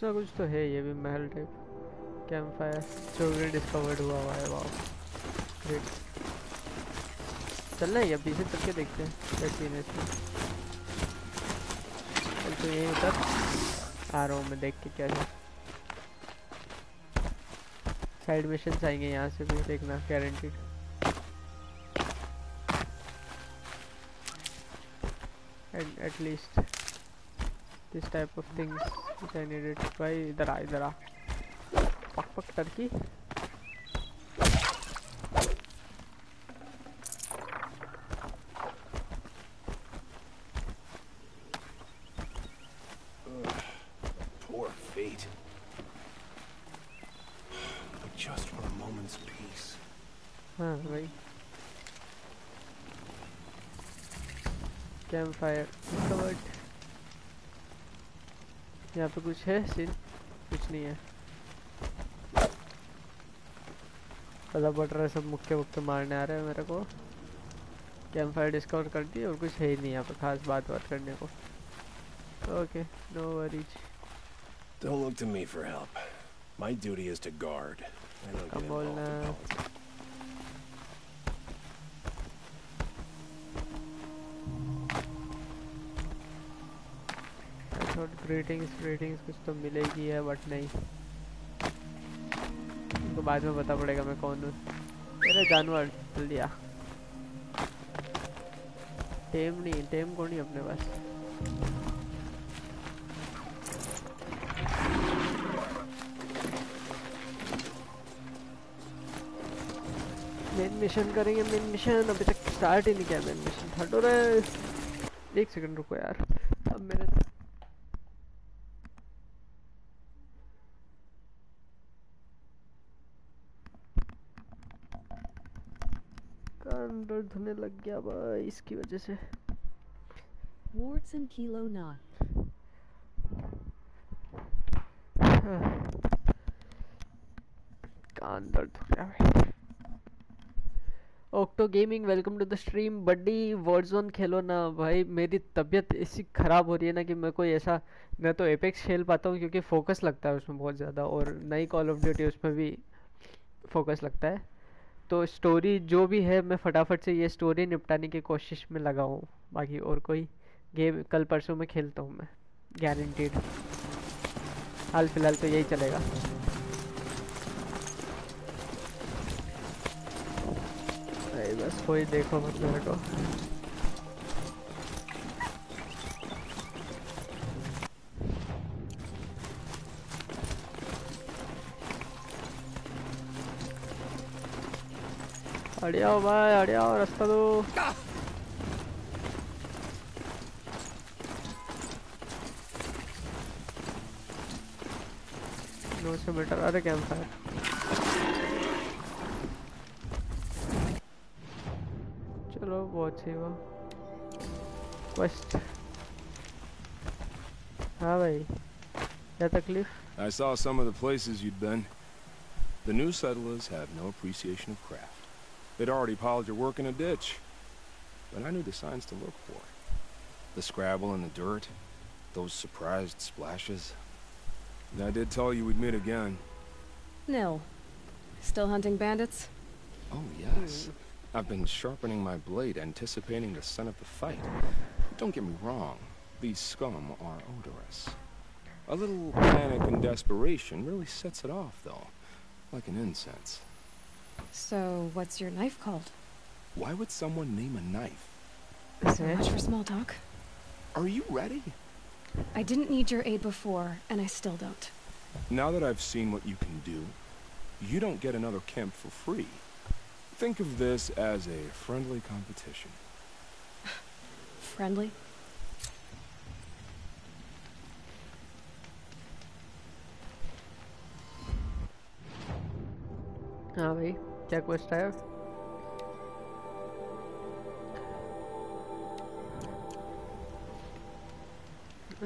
कुछ ना कुछ तो है, ये भी महल टाइप कैंप फायर चोरी डिस्कवर्ड हुआ हुआ है वाह ग्रेट चलना है या पीछे चल के देखते हैं चल तो यहीं उतर। आ रहा हूँ मैं देख के क्या है। साइड मिशन आएँगे यहाँ से भी देखना guaranteed at least this type of things. which I needed भाई इधर आ इधर आ पक पक टर्की Poor यहाँ पे कुछ है सीन कुछ नहीं है पता पड़ रहा है सब मुक्के मुक्के मारने आ रहे हैं मेरे को कैंप फायर डिस्कवर कर दी और कुछ है ही नहीं यहाँ पे खास बात बात करने को okay no worries Don't look to me for help. My duty is to guard. I don't get involved in politics. Greetings greetings कुछ तो मिलेगी है बट नहीं। उनको बाद में पता पड़ेगा मैं कौन हूँ। अरे जानवर आ। टेम नहीं टेम कौन नहीं अपने पास? मेन मिशन करेंगे मेन मिशन अभी तक स्टार्ट ही नहीं किया मेन मिशन हटो रे। एक सेकंड रुको यार अब मेरे कान दर्द होने लग गया भाई इसकी वजह से। Wards and Kilo. [sighs] कान दर्द हो गया भाई। Octo Gaming welcome to the stream buddy Warzone खेलो ना। भाई मेरी तबीयत ऐसी ख़राब हो रही है ना कि मैं कोई ऐसा मैं तो एपेक्स खेल पाता हूँ क्योंकि फोकस लगता है उसमें बहुत ज़्यादा और नई कॉल ऑफ़ ड्यूटी उसमें भी फोकस लगता है। तो स्टोरी जो भी है, मैं फटाफट से ये स्टोरी निपटाने की कोशिश में लगा हूँ। बाकी और कोई गेम कल परसों में खेलता हूँ मैं गारंटीड हाल फ़िलहाल तो यही चलेगा। बस कोई देखो मत मेरे को। अड़िया हो भाई अड़िया हो रास्ता दो नौ सौ मीटर अरे कैंप फायर चलो बहुत सही हुआ क्वेस्ट हाँ भाई क्या तकलीफ I saw some of the places you'd been. The new settlers have no appreciation of craft. They'd already piled your work in a ditch. But I knew the signs to look for. The scrabble in the dirt, those surprised splashes. And I did tell you we'd meet again. Nil. Still hunting bandits? Oh, yes. I've been sharpening my blade, anticipating the scent of the fight. Don't get me wrong. These scum are odorous. A little panic and desperation really sets it off, though. Like an incense. So, what's your knife called? Why would someone name a knife? So much for small talk. Are you ready? I didn't need your aid before, and I still don't. Now that I've seen what you can do, you don't get another camp for free. Think of this as a friendly competition. Friendly? हाँ भाई क्या question है।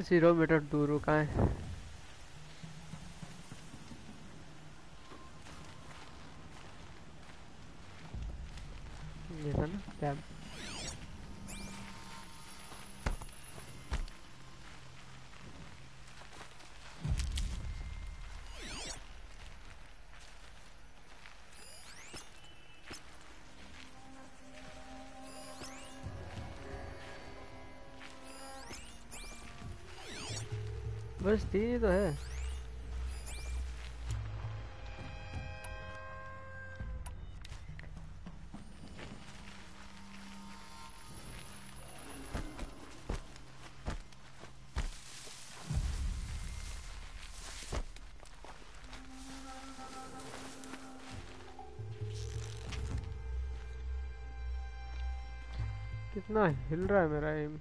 Zero metre दूर रुका है ये था ना कैब ही तो है। कितना हिल रहा है मेरा एम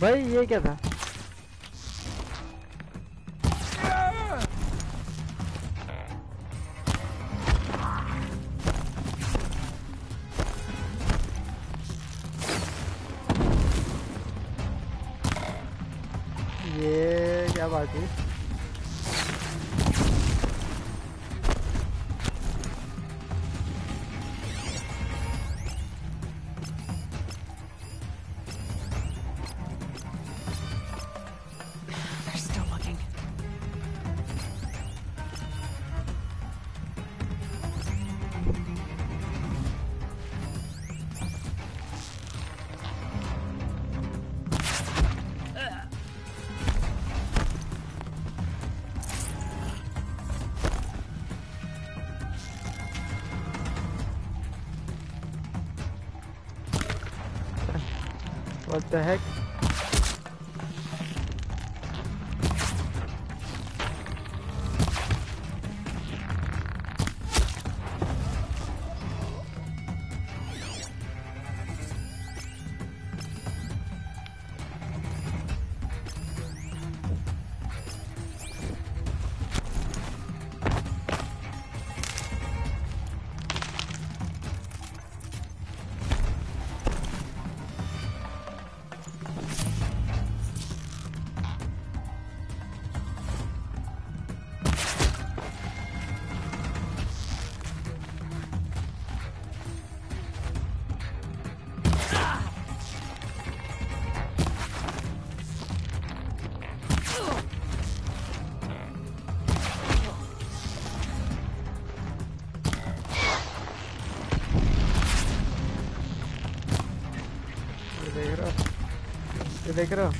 भाई ये क्या था? ये क्या बात है What the heck? देख रहा You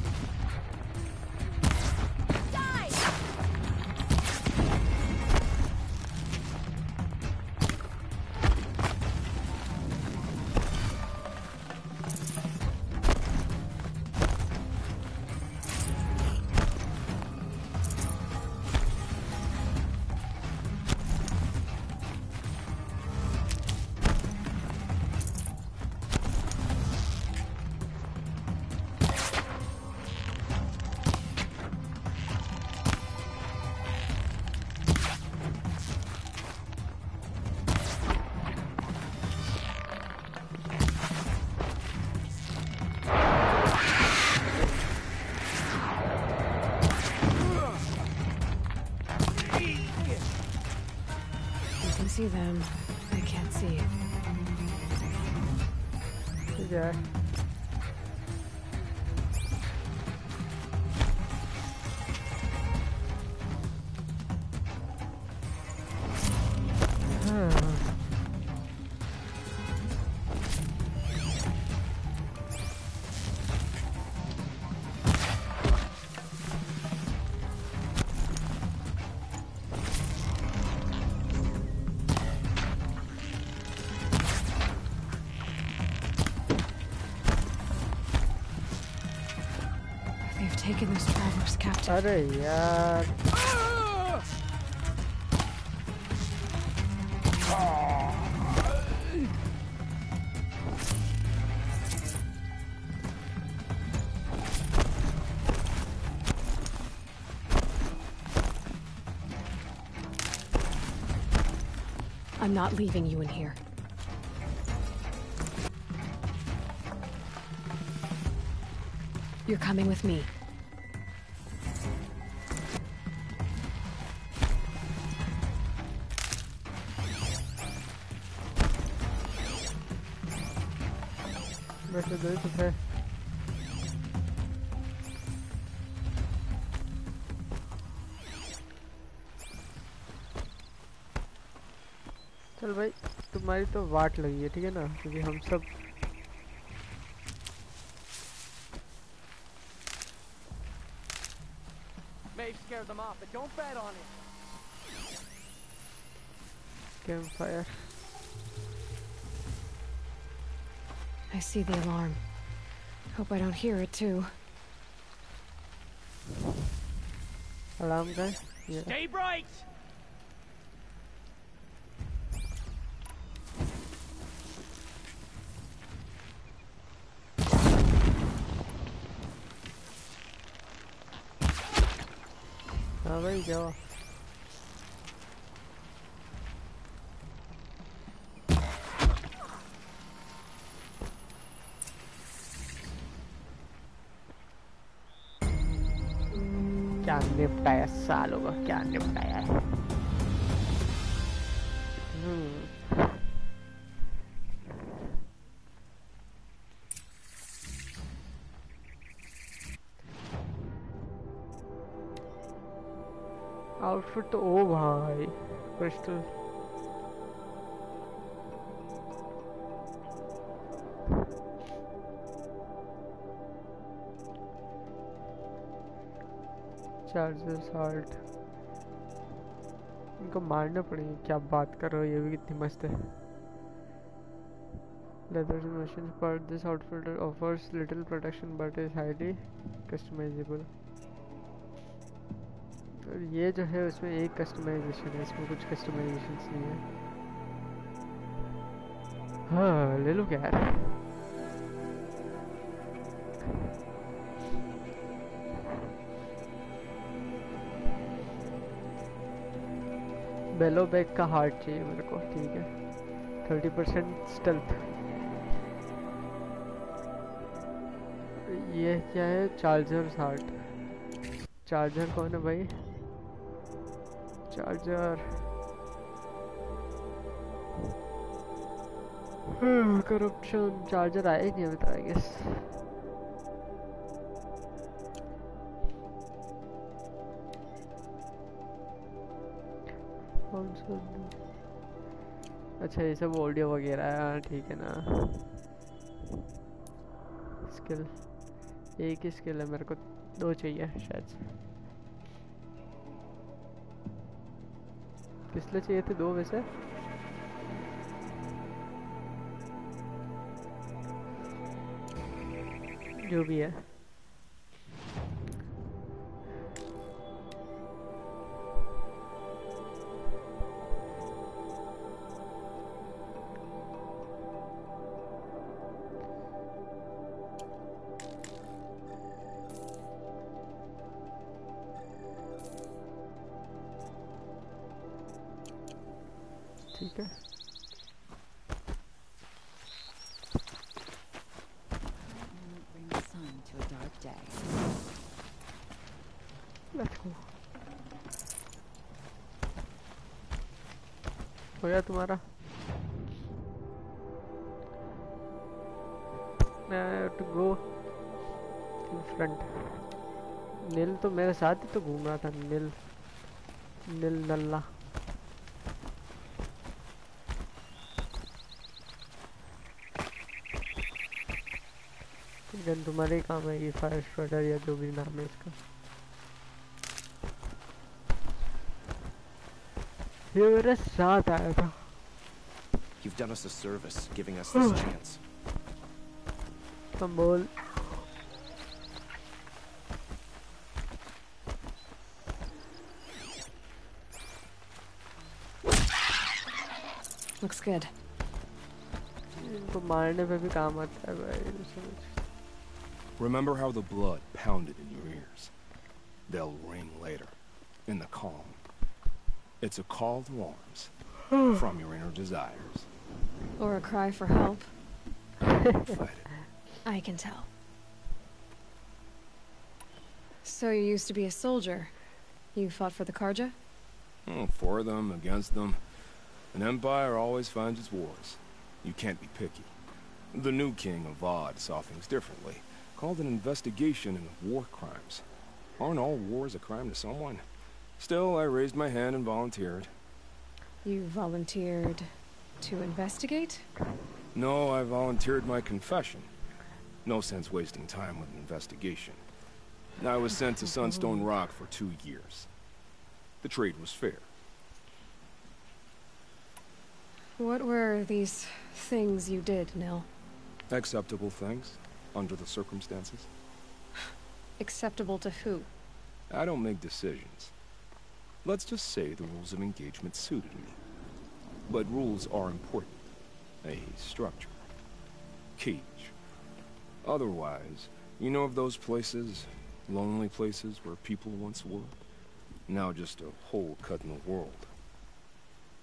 taken those travelers captive. अरे यार I'm not leaving you in here. You're coming with me. दे तो है चल भाई तुम्हारी तो वाट लगी है ठीक है ना क्योंकि हम सब May scare them off, but don't bet on it. Camp I see the alarm. Hope I don't hear it too. Alarm guys. Yeah. Stay bright! Oh, there you go. सालों होगा क्या निपटाया है। हम्म। आउटफिट तो ओ भाई crystal. Charger salt इनको मारना पड़ेगा। क्या बात कर रहे हो? ये भी कितनी मस्त है। Leather machine part this outfit offers little protection but is highly customizable. और ये जो है उसमें एक कस्टमाइजेशन है। इसमें कुछ कस्टमाइजेशन नहीं है। हाँ ले लो यार बेलो बैग का हार्ट चाहिए मेरे को, ठीक है? थर्टी परसेंट स्टेल्थ ये क्या है? चार्जर हार्ट चार्जर कौन है भाई? चार्जर करप्शन चार्जर आया ही नहीं अभी तक आई गेस अच्छा ये सब ऑडियो वगैरह है। हाँ ठीक है ना। स्किल एक ही स्किल है, मेरे को दो चाहिए शायद। किस लिए चाहिए थे दो वैसे? जो भी है। तुम्हारा टू गो इन फ्रंट नील तो मेरे साथ ही तो घूम रहा था नील नील नल्ला देन तुम्हारे काम है ये फायर स्वेटर या जो भी नाम है इसका ये मेरे साथ आया था done us a service giving us [sighs] this chance. Tumble. Looks good. Remember how the blood pounded in your ears. They'll ring later, in the calm. It's a call to arms [sighs] from your inner desire. Or a cry for help. Fight [laughs] it. I can tell. So you used to be a soldier. You fought for the Karja? Oh, for them, against them. An empire always finds its wars. You can't be picky. The new king of Vod saw things differently. Called an investigation into war crimes. Aren't all wars a crime to someone? Still, I raised my hand and volunteered. You volunteered to investigate? No, I volunteered my confession. No sense wasting time with an investigation. I was sent to Sunstone Rock for two years. The trade was fair. What were these things you did, Nil? Acceptable things, under the circumstances. Acceptable to who? I don't make decisions. Let's just say the rules of engagement suited me. But rules are important. A structure. Cage. Otherwise, you know of those places, lonely places where people once were? Now just a hole cut in the world.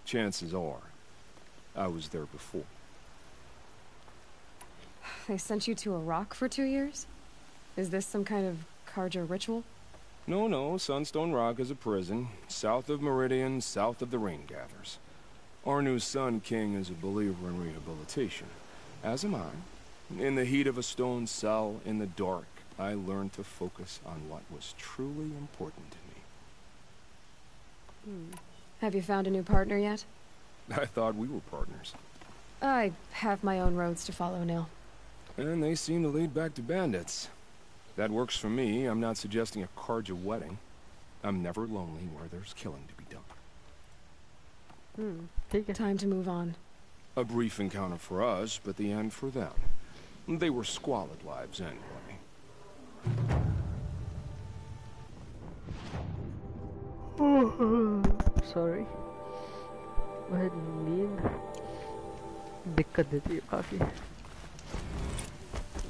Chances are, I was there before. They sent you to a rock for two years? Is this some kind of Karja ritual? No, no, Sunstone Rock is a prison, south of Meridian, south of the Rain Gathers. Our new Sun King is a believer in rehabilitation, as am I. In the heat of a stone cell, in the dark, I learned to focus on what was truly important to me. Hmm. Have you found a new partner yet? [laughs] I thought we were partners. I have my own roads to follow, Nil. And they seem to lead back to bandits. That works for me. I'm not suggesting a Karja wedding. I'm never lonely where there's killing to be done. हम्म ठीक है Time to move on. A brief encounter for us, but the end for them. They were squalid lives anyway. [laughs] Sorry वह नींद दिक्कत देती है काफ़ी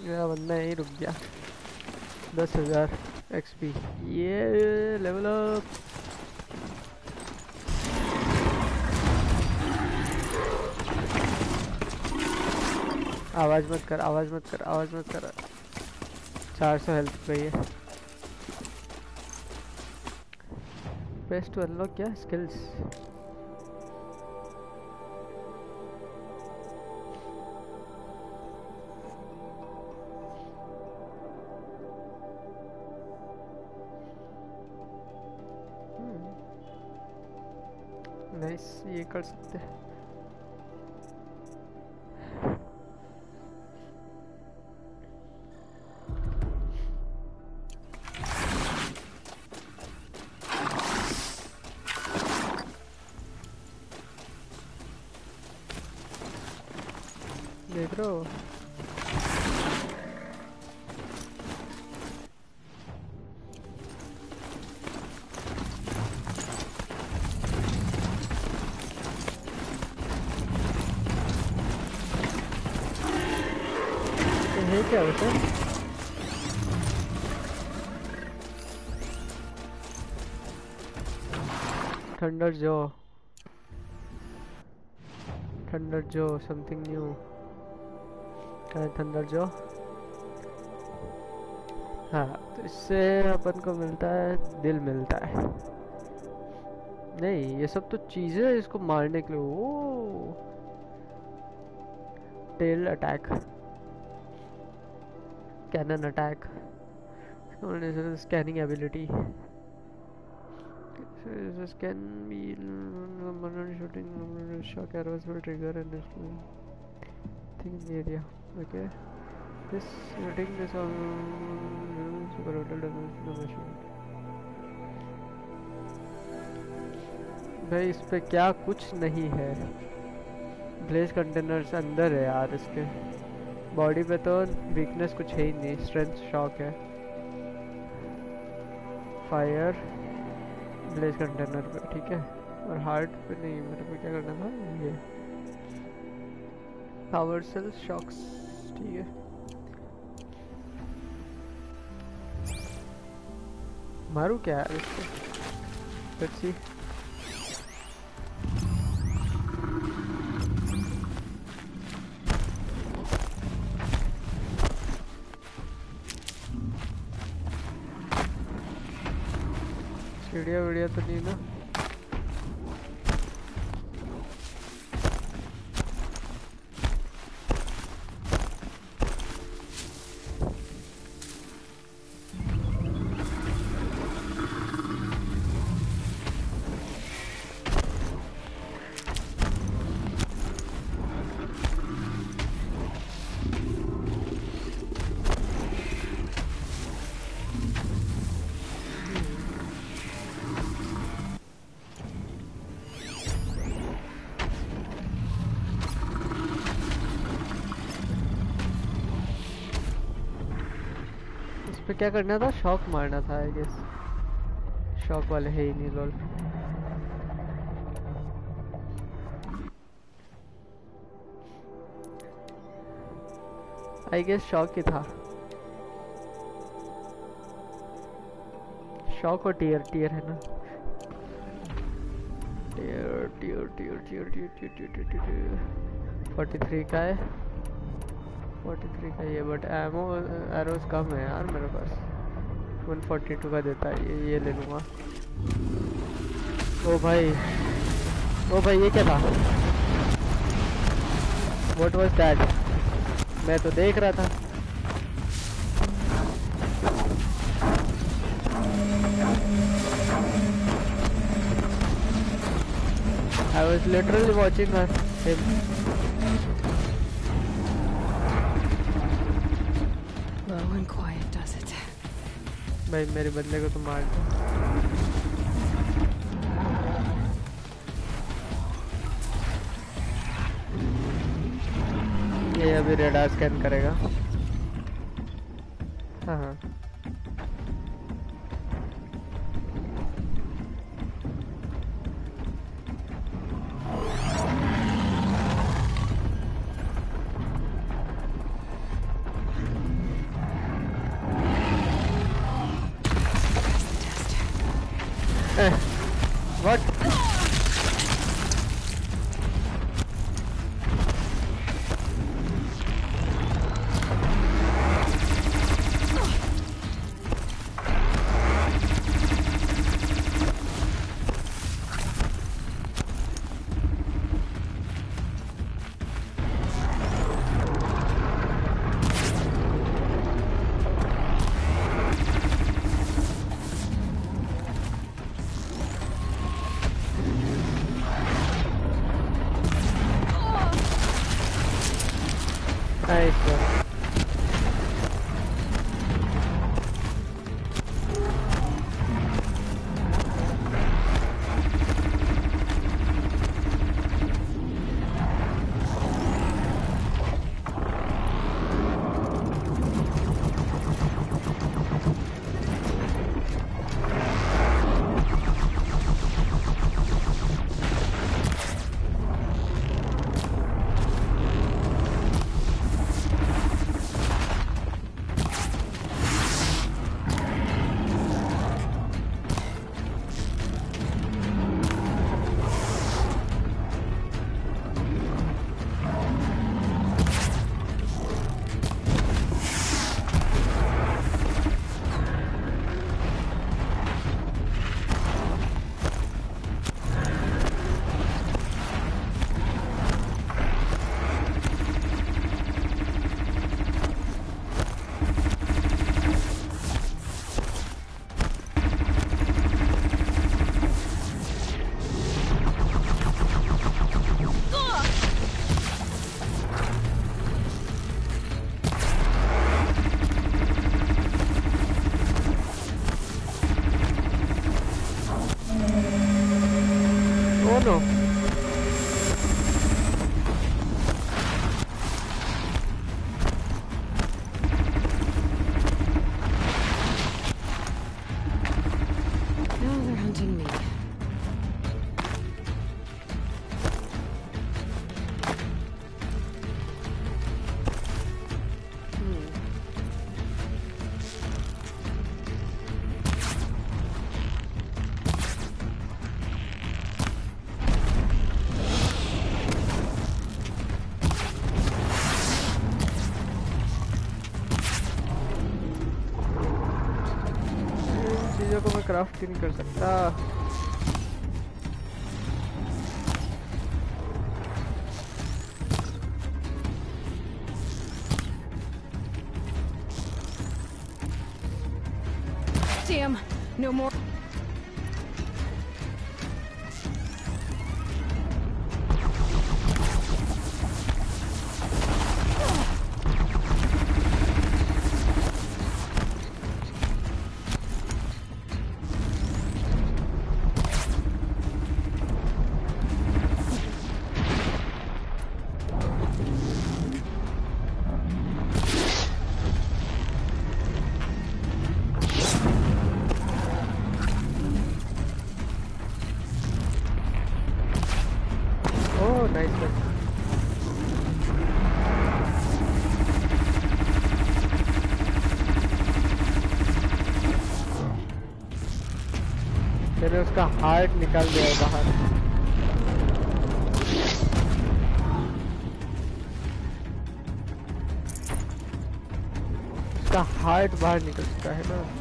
मेरा बंदा यहीं रुक गया दस हजार एक्सपी ये लेवल अप आवाज़ मत कर, आवाज़ मत कर, आवाज़ मत कर। चार सौ हेल्थ पे है प्रेस टू अनलॉक क्या? स्किल्स नाइस ये कर सकते हैं। Thunder jaw thunder jaw something new क्या थंडर जो हाँ तो इससे अपन को मिलता है, दिल मिलता है। नहीं, ये सब तो चीज़ें इसको मारने के लिए। ओ! Tail attack cannon attack ability. so this can be someone shooting shock arrows will trigger and thing in the area okay this shooting this all super to the machine भाई इस पे क्या कुछ नहीं है ब्लेज कंटेनर्स अंदर है यार इसके बॉडी पे तो वीकनेस कुछ है ही नहीं स्ट्रेंथ शॉक है फायर ब्लेज कंटेनर पे, ठीक है? और हार्ट पे नहीं मेरे को क्या करना था? ये। पावर सेल शॉक्स ठीक है? मारू क्या है इसको? लेट्स सी वीडिया तो नहीं ना? क्या करना था, शॉक मारना था आई गेस शॉक वाले है ही नहीं लोल आई गेस शॉक ही था. शॉक और टीयर टीयर है ना? Tier tier tier tier tier tier tier tier forty three का है. फोर्टी थ्री का ये बट एमो एरोस कम है यार मेरे पास। वन फोर्टी टू का देता है ये ये ले लूँगा। ओ भाई ओ भाई ये क्या था? वॉट वॉज़ दैट मैं तो देख रहा था। I was literally watching her, him. भाई मेरे बदले को तो मार दो। ये अभी रेडार स्कैन करेगा। क्राफ्ट नहीं कर सकता। उसका हार्ट निकल गया बाहर। उसका हार्ट बाहर निकल चुका है ना।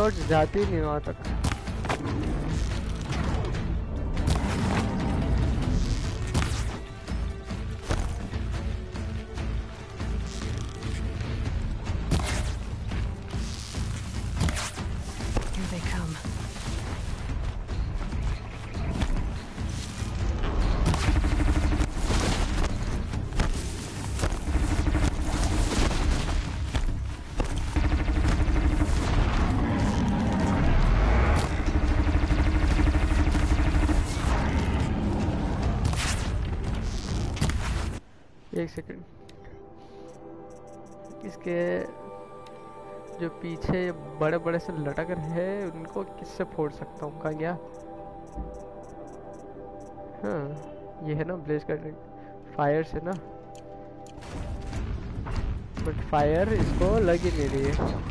शॉट जाती नहीं वहाँ तक से लटक रहे हैं, उनको किससे फोड़ सकता हूँ? कहा गया हाँ ये है ना ब्लेज का फायर से ना। बट फायर इसको लग ही नहीं रही है।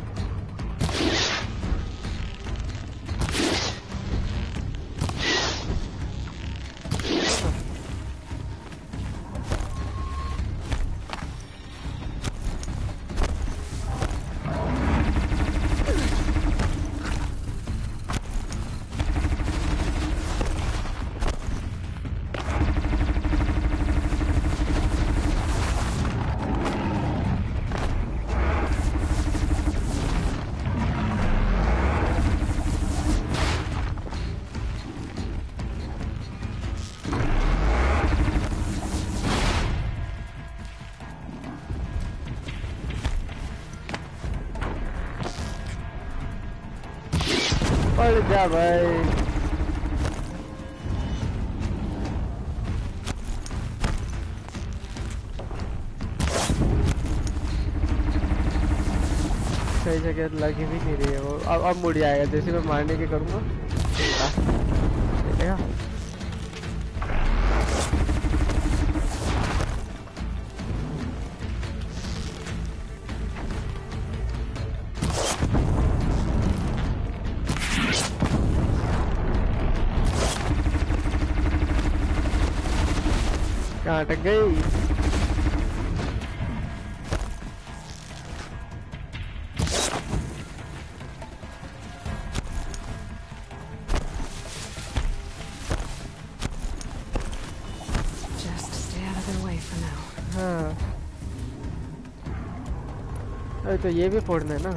जगह लगी भी नहीं रही है वो। अब अब मुड़ जाएगा, जैसे मैं मारने के करूँगा। कहाँ अटक गई? तो ये भी फोड़ना है ना?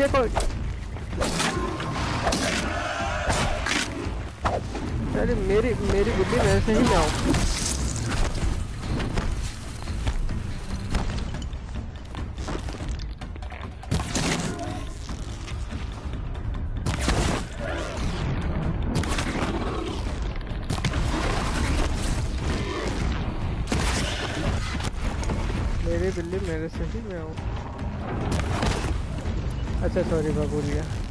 ये कौन अरे मेरी मेरी बुद्धि ऐसे ही ना हो। मेरी बिल्ली मेरे से हूँ अच्छा सॉरी बाबू भूल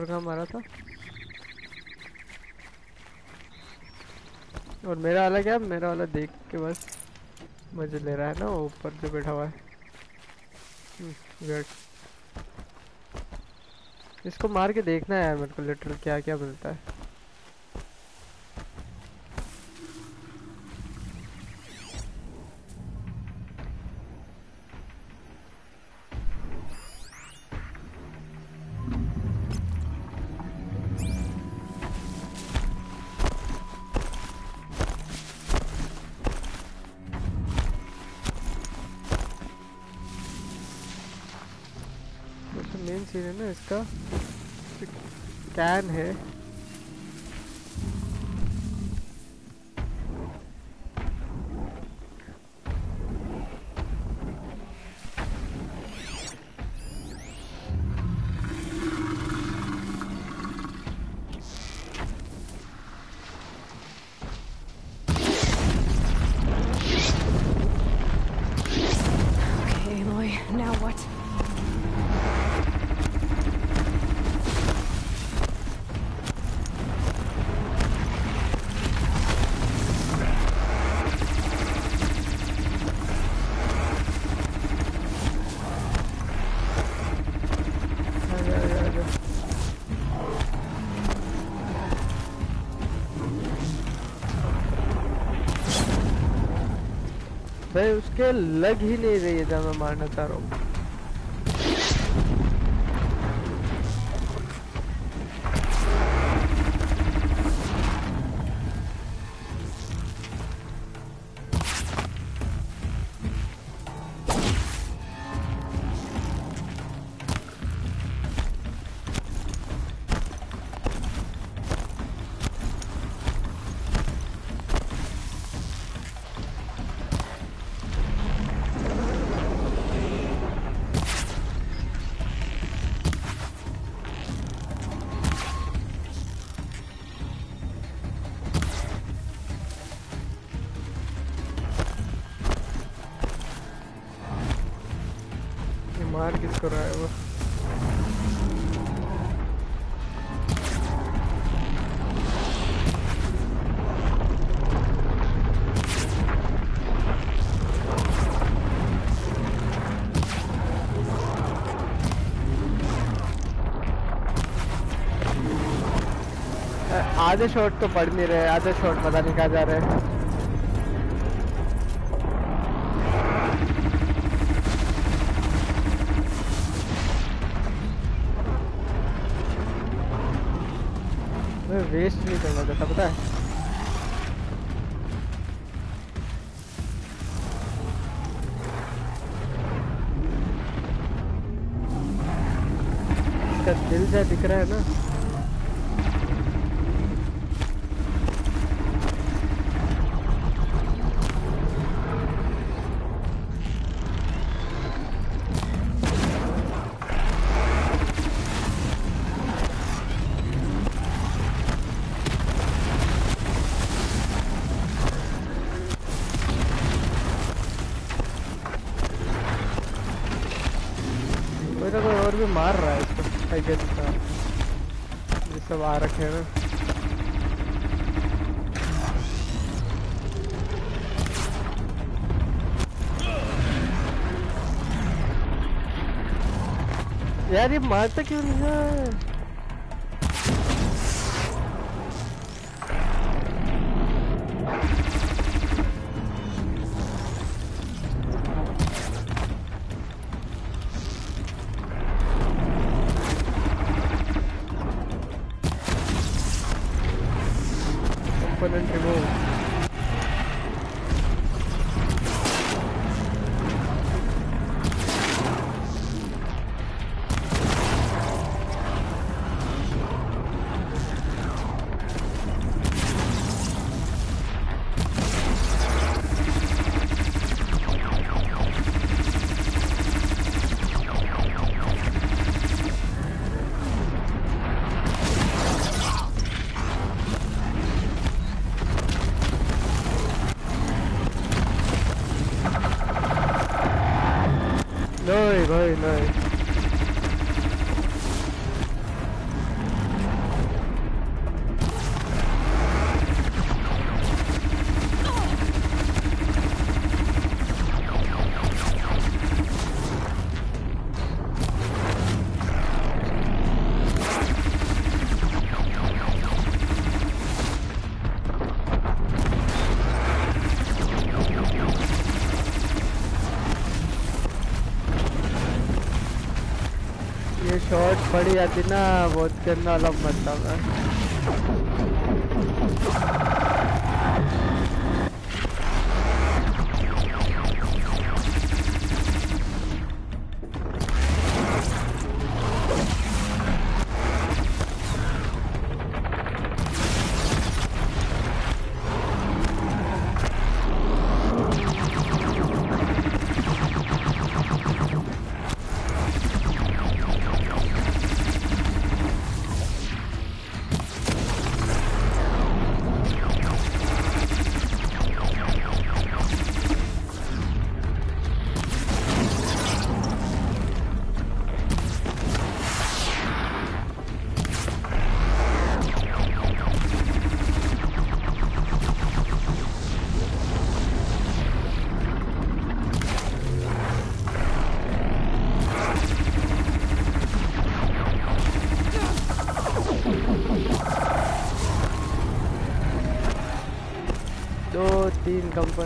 एक का मारा था। और मेरा वाला क्या? मेरा वाला देख के बस मज़े ले रहा है ना ऊपर जो बैठा हुआ है। गुड इसको मार के देखना है मेरे को लिटरल क्या क्या मिलता है। उसके लग ही नहीं रही है मैं मारना चाह रहा हूँ। आधे शॉट तो पड़ नहीं रहे, आधे शॉट पता नहीं कहा जा रहे वेस्ट नहीं करना चाहता, पता है? इसका दिल जा दिख रहा है ना। mata aquele. पड़ी जाती ना बहुत करना अलग मतलब है। down first.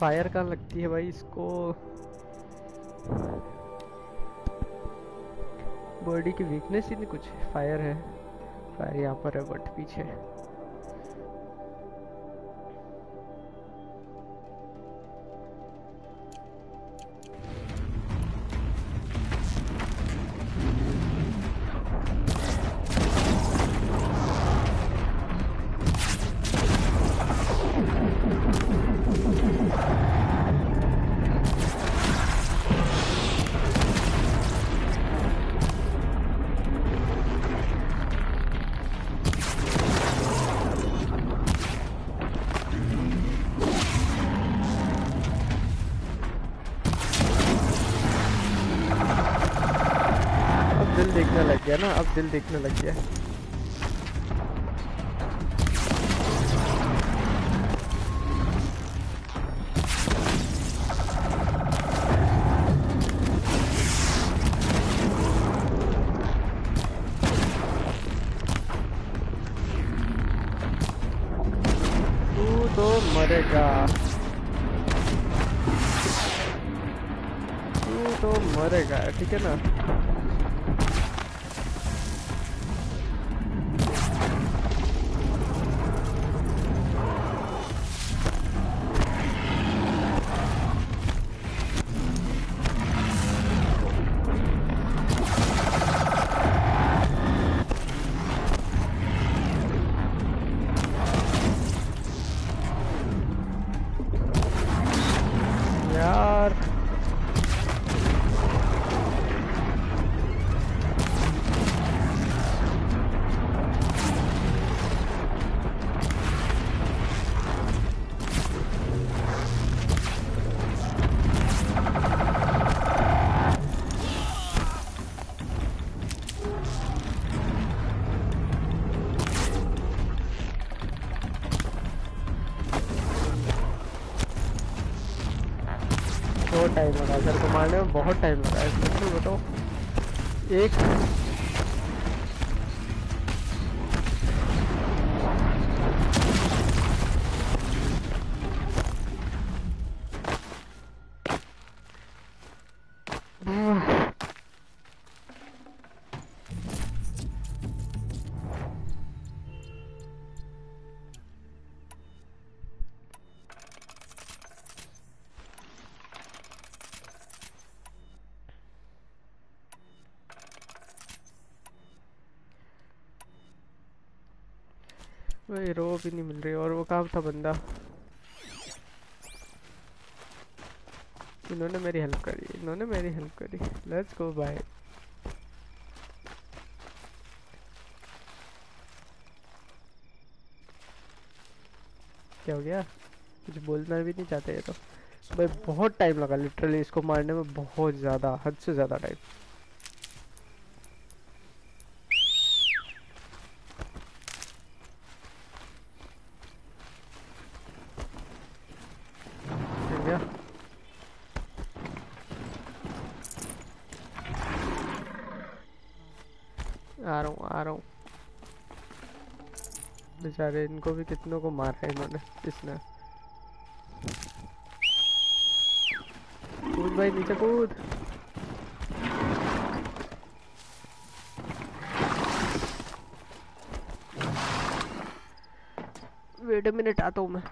फायर कहाँ लगती है भाई इसको? बॉडी की वीकनेस ही नहीं कुछ? फायर है। फायर यहाँ पर है बट पीछे। ना अब दिल देखने लग गया। तो मरेगा। तू तो मरेगा ठीक है ना? टाइम लगा। सर को मारने में बहुत टाइम लगा इसमें बताओ एक वही रो भी नहीं मिल रही और वो कहाँ था बंदा। इन्होंने मेरी हेल्प करी, इन्होंने मेरी हेल्प करी। लेट्स गो बाय क्या हो गया? कुछ बोलना भी नहीं चाहते ये तो। भाई, बहुत टाइम लगा लिटरली इसको मारने में बहुत ज़्यादा, हद से ज़्यादा टाइम बेचारे इनको भी कितनों को मारा है इन्होंने, इसने। कूद भाई, नीचे कूद। वेट मिनट आता हूँ मैं।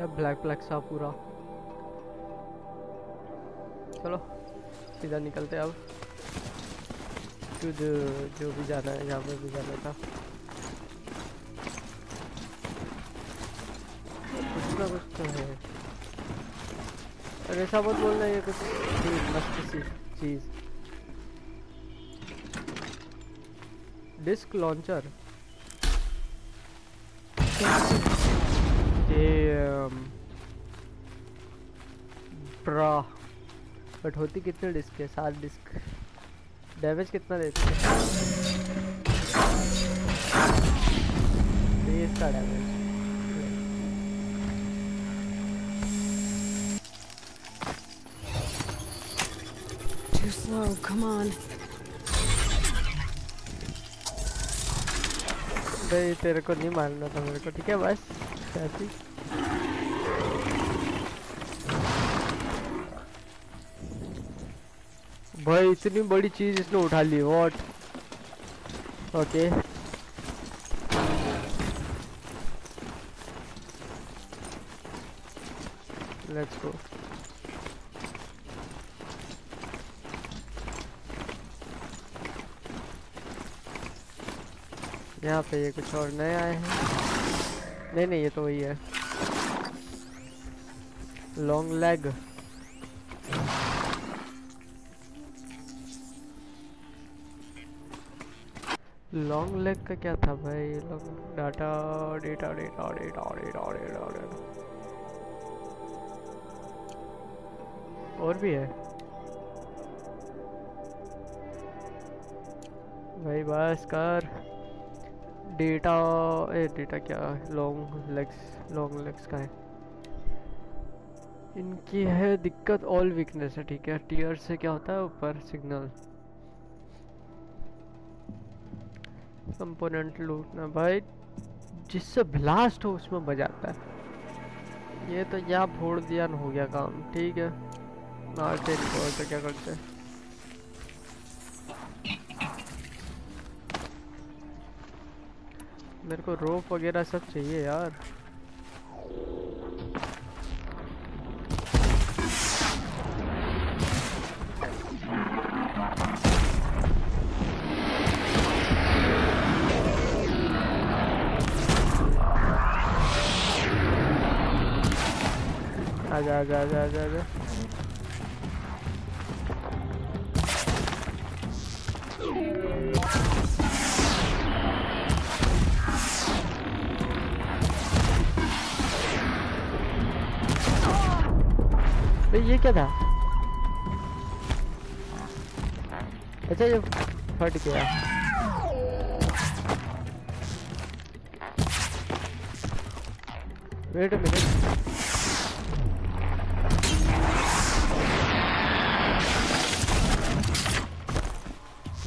या ब्लैक ब्लैक सा पूरा चलो सीधा निकलते अब जो जो भी जाना है जहाँ पे भी जाना था कुछ ना कुछ तो है और ऐसा मत बोलना ये कुछ मस्त सी चीज़ disc launcher Damn. Bro but होती कितने डिस्क है सात डिस्क डैमेज कितना देती है इसका damage too slow. Come on. भाई तेरे को नहीं मारना था मेरे को ठीक है बस ऐसी भाई, इतनी बड़ी चीज़ इसने उठा ली वॉट ओके लेट्स गो यहाँ पे ये कुछ और नए आए हैं। नहीं नहीं, ये तो वही है। लॉन्ग लेग लॉन्ग लेग का क्या था भाई? Long data data data data data data data और भी है? भाई बस कर। डेटा ए डेटा क्या? लॉन्ग लेग्स लॉन्ग लेग्स का है। इनकी है दिक्कत ऑल वीकनेस है, ठीक है। टीयर से क्या होता है? ऊपर सिग्नल कंपोनेंट लूटना, भाई। जिससे ब्लास्ट हो, उसमें बजाता है। ये तो यहाँ फोड़ दिया न हो गया काम, ठीक है। मारते इनको तो क्या करते मेरे को रोप वगैरह सब चाहिए यार। आजा आजा आजा आजा आजा ये क्या था? अच्छा ये फट गया। वेट मिनट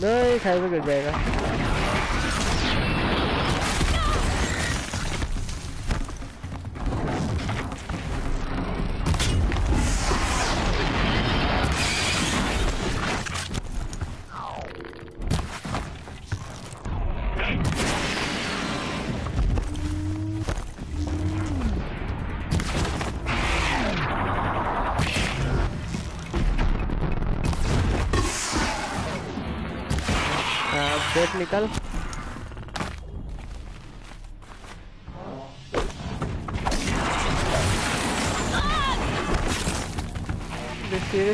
เลยใครไป็เกิดแบงอะ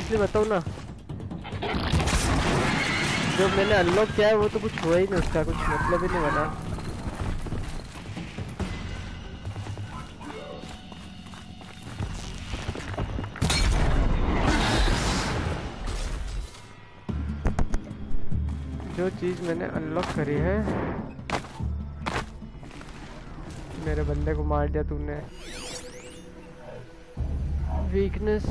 सीरियसली बताओ ना। जो मैंने अनलॉक किया है, वो तो कुछ हुआ ही नहीं उसका, कुछ मतलब ही नहीं बना। जो चीज़ मैंने अनलॉक करी है, मेरे बंदे को मार दिया तूने। वीकनेस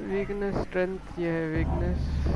वीकनेस स्ट्रेंथ ये है वीकनेस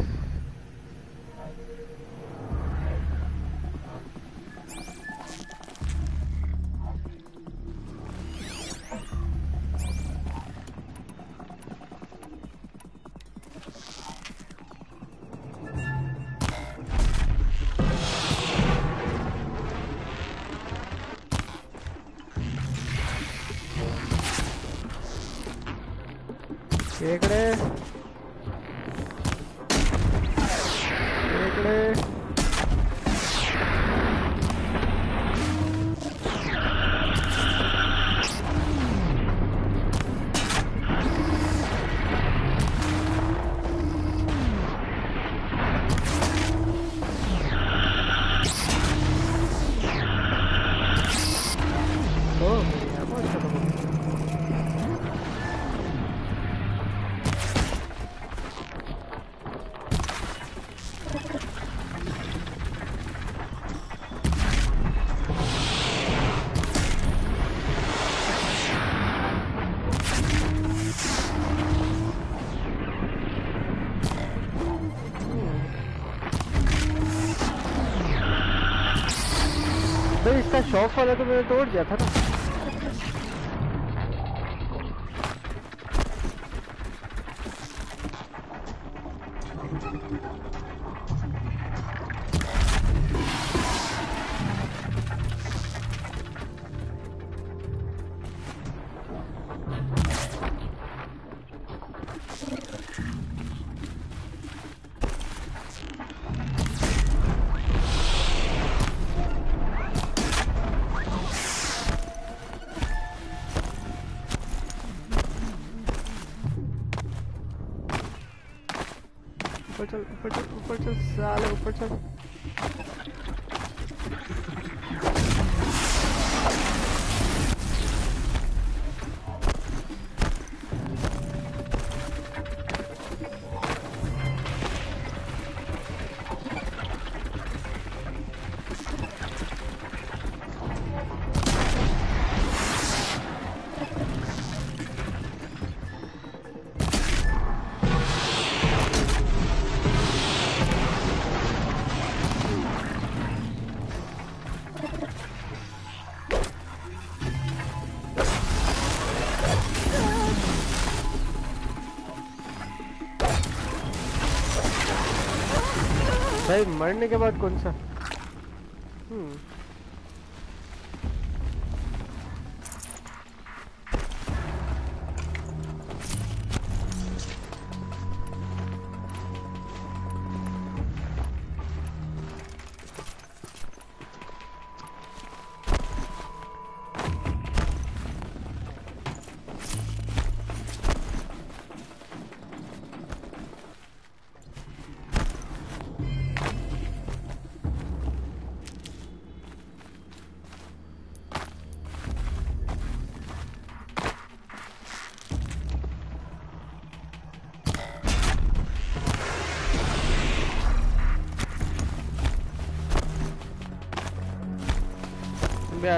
खाओ लेकिन ऊपर चल साले ऊपर चल भाई मरने के बाद कौन सा?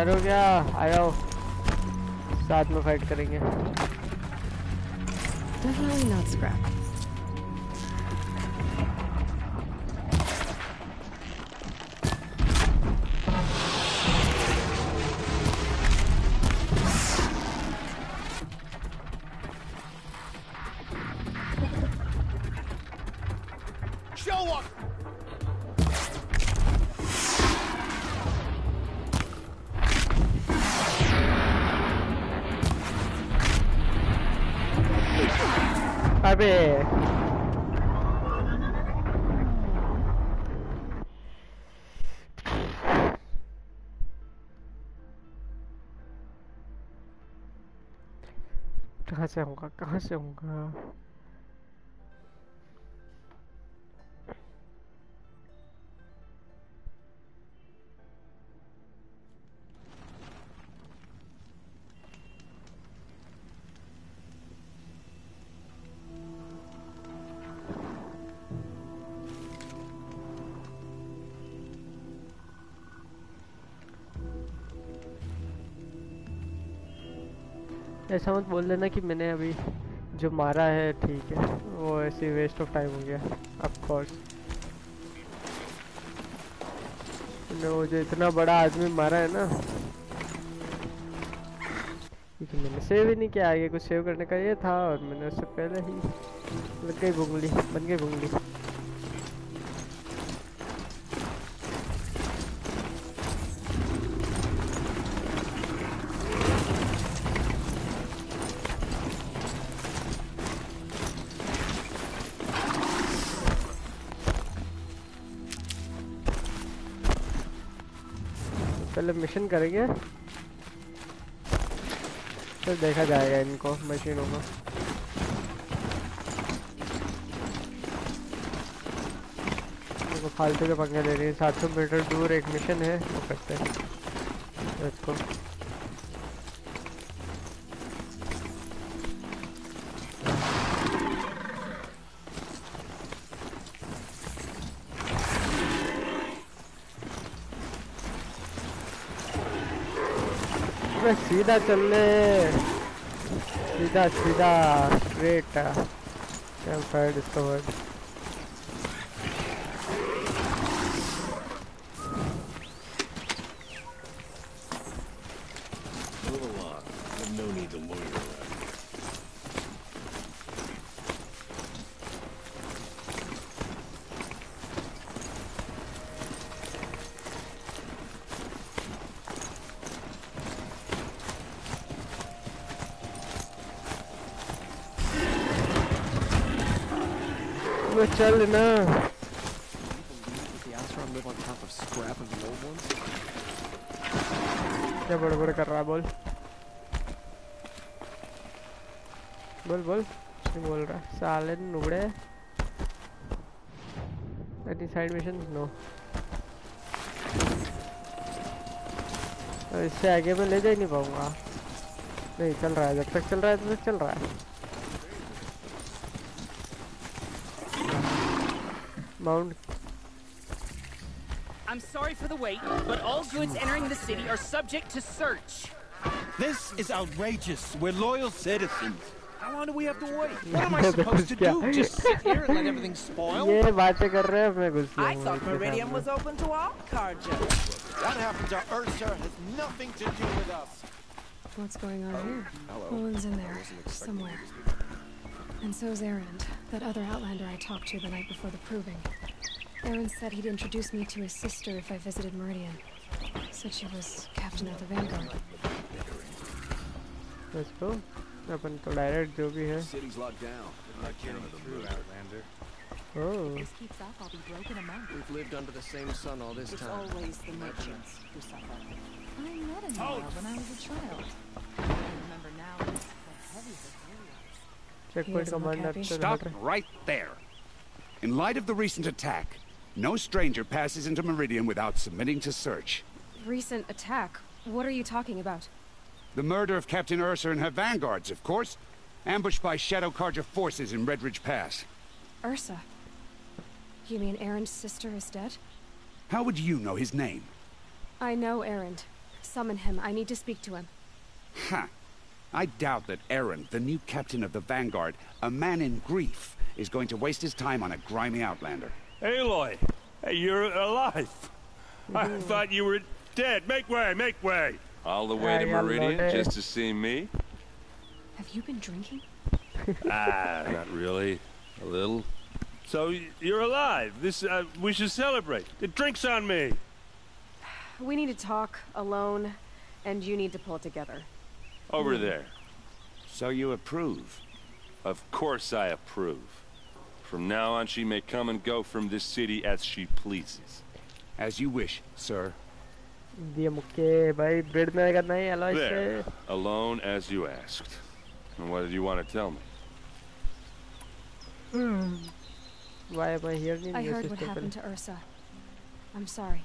रहे हो गया आया जाओ साथ में फाइट करेंगे. से आऊँगा कहाँ से आऊँगा ऐसा मत बोल देना कि मैंने अभी जो मारा है, ठीक है। वो ऐसे वेस्ट ऑफ़ टाइम हो गया ऑफ़ कोर्स मैंने वो जो इतना बड़ा आदमी मारा है ना क्योंकि मैंने सेव ही नहीं किया, आगे कुछ सेव करने का ये था और मैंने उससे पहले ही लग गई भूंगली बन गई भूंगली पहले करेंगे। फिर देखा जाएगा इनको मशीनों को तो फालतू के पंखे ले रही है। सात सौ मीटर दूर एक मिशन है। वो करते हैं। लेट्स सीधा चल ले सीधा सीधा straight campfire discovered side missions no तो इससे आगे मैं ले जा ही नहीं पाऊंगा नहीं चल रहा है जब तक चल रहा है तब तक चल रहा है mount I'm sorry for the wait, but all goods entering the city are subject to search. This is outrageous. We're loyal citizens. How long do we have to wait? [laughs] What am I मैं supposed to घुस गया। do? Just sit here and let everything spoil? ये बातें कर रहे हैं मैं घुस गया I हूँ thought इनके Meridian सामने। was open to all carja. What happened to Ursa has nothing to do with us. What's going on here? hello. Owen's in there, somewhere. And so's Erend, that other Outlander I talked to the night before the proving. Erend said he'd introduce me to his sister if I visited Meridian. Said she was captain of the Vanguard. Let's go. अपन तो direct जो भी है City's locked down. I'm not getting through, Outlander. Oh This keeps up, I'll be broken a month. We've lived under the same sun all this It's time. always the merchants who suffer. I met a Nora when I was a child. I remember now it's the heavies of Helios. Checkpoint commander तो Stop हट रहे right there. In light of the recent attack, no stranger passes into Meridian without submitting to search. Recent attack? What are you talking about? The murder of Captain Ursa and her vanguards, of course. Ambushed by Shadow Carja forces in Redridge Pass. Ursa. You mean Erend's sister is dead? How would you know his name? I know Erend. Summon him. I need to speak to him. Ha! I doubt that Aaron, the new captain of the Vanguard, a man in grief, is going to waste his time on a grimy outlander. Aloy, hey, you're alive. I hmm. thought you were dead. Make way, make way. All the way to I am Meridian just to see me? Have you been drinking? [laughs] ah, not really. A little. So you're alive. This uh, we should celebrate. The drink's on me. We need to talk alone, and you need to pull it together. Over there. So you approve? Of course I approve. From now on, she may come and go from this city as she pleases. As you wish, sir. दिए मुक्के भाई bread में करना है alloy से There, alone as you asked. And what did you want to tell me? Why am I here in I your heard what sister happened to Ursa. I'm sorry.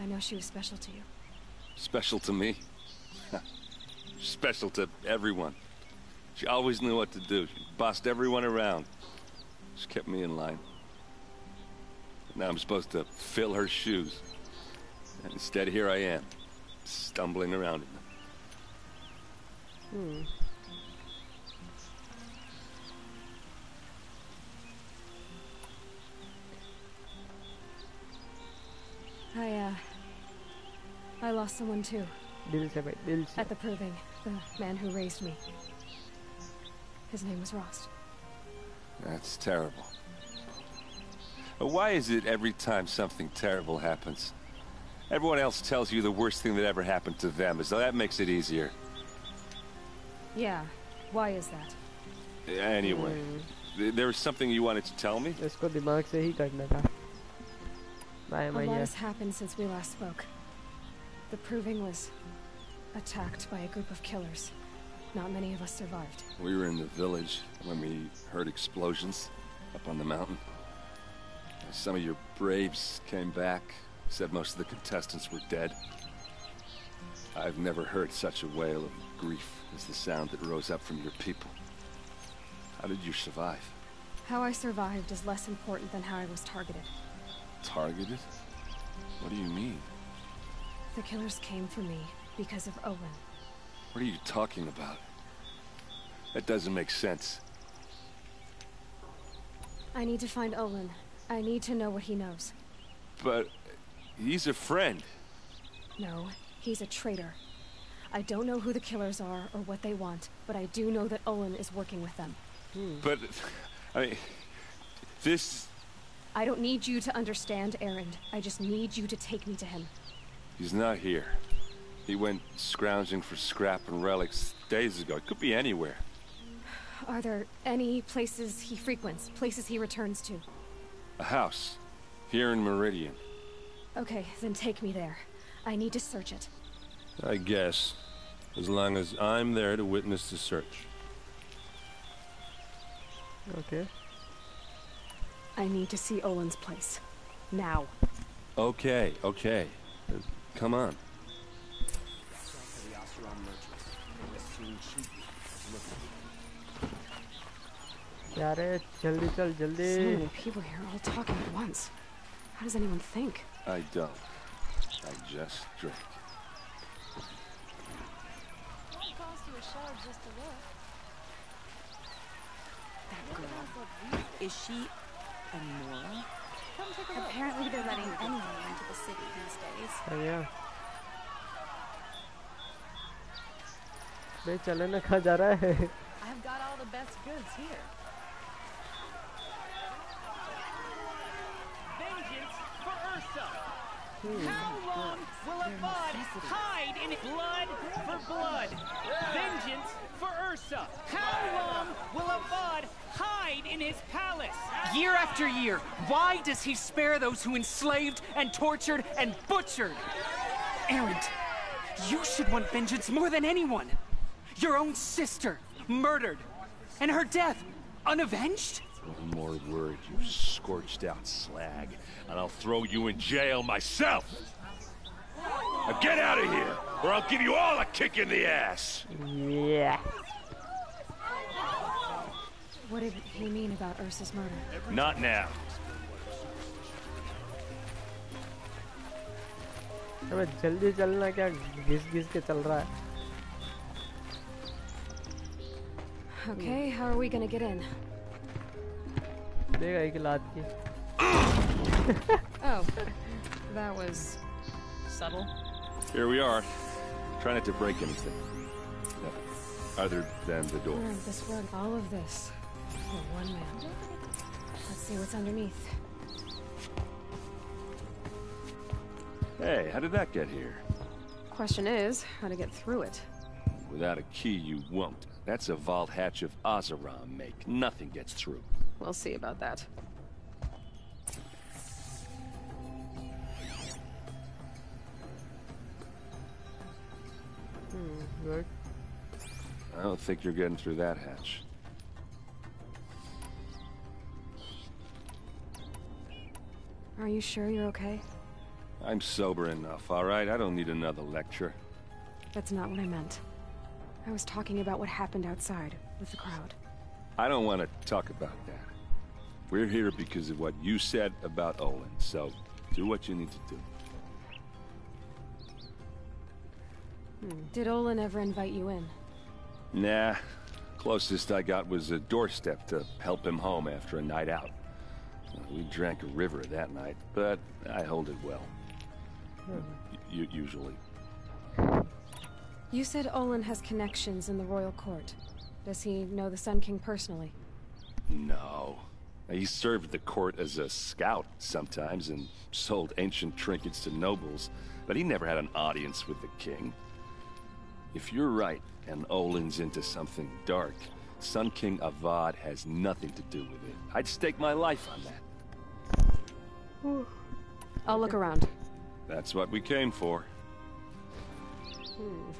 I know she was special to you. Special to me? [laughs] Special to everyone. She always knew what to do. She bossed everyone around. She kept me in line. Now I'm supposed to fill her shoes. And instead, here I am, stumbling around in them. Hmm. I, uh, I lost someone too. At the proving, the man who raised me. His name was Rost. That's terrible. Why is it every time something terrible happens, everyone else tells you the worst thing that ever happened to them, as though that makes it easier? Yeah. Why is that? Anyway, th- there was something you wanted to tell me? इसको दिमाग से ही करना था Why am A I lot here? has happened since we last spoke. The proving was attacked by a group of killers. Not many of us survived. We were in the village when we heard explosions up on the mountain. Some of your braves came back, said most of the contestants were dead. I've never heard such a wail of grief as the sound that rose up from your people. How did you survive? How I survived is less important than how I was targeted. Targeted? What do you mean? The killers came for me because of Owen. What are you talking about? That doesn't make sense. I need to find Olin. I need to know what he knows. But he's a friend. No, he's a traitor. I don't know who the killers are or what they want, but I do know that Olin is working with them. Hmm. But, I mean, this... I don't need you to understand Erend. I just need you to take me to him. He's not here. He went scrounging for scrap and relics days ago. It could be anywhere. Are there any places he frequents, places he returns to? A house. Here in Meridian. Okay, then take me there. I need to search it. I guess. As long as I'm there to witness the search. Okay. I need to see Olin's place. Now. Okay, okay. Uh, come on. Yeah, jaldi jaldi. So many people here all talking at once. How does anyone think? I don't. I just drink. Won't cost you a shard just to look. That girl. Is she a Nora? Come take a look. Apparently they're letting anyone into the city these days. भैया बे चले ना कहाँ जा रहा [laughs] है I've got all the best goods here. How long will a bud hide in blood for blood? Vengeance for Ursa! How long will a bud hide in his palace? Year after year, why does he spare those who enslaved and tortured and butchered? Erend, you should want vengeance more than anyone. Your own sister, murdered, and her death, unavenged? One more word, you scorched out slag, and I'll throw you in jail myself! Now get out of here, or I'll give you all a kick in the ass! Yeah. What did he mean about Ursa's murder? Not now. अबे जल्दी चलना क्या घिस घिस के चल रहा है Okay, how are we gonna get in? देगा एक लात की Oh, that was subtle. Here we are. Try not to break anything. No, other than the door. Alright, this rug, all of this, for one man. Let's see what's underneath. Hey, how did that get here? Question is, how to get through it. Without a key, you won't. That's a vault hatch of Azaram make. Nothing gets through. We'll see about that. Hmm, good. I don't think you're getting through that hatch. Are you sure you're okay? I'm sober enough, all right? I don't need another lecture. That's not what I meant. I was talking about what happened outside, with the crowd. I don't want to talk about that. We're here because of what you said about Olin, so do what you need to do. Hmm. Did Olin ever invite you in? Nah. Closest I got was a doorstep to help him home after a night out. Uh, we drank a river that night, but I hold it well. Hmm. Y- usually. You said Olin has connections in the royal court. Does he know the Sun King personally? No. He served the court as a scout sometimes and sold ancient trinkets to nobles, but he never had an audience with the king. If you're right, and Olin's into something dark, Sun King Avad has nothing to do with it. I'd stake my life on that. I'll look around. That's what we came for. Hmm.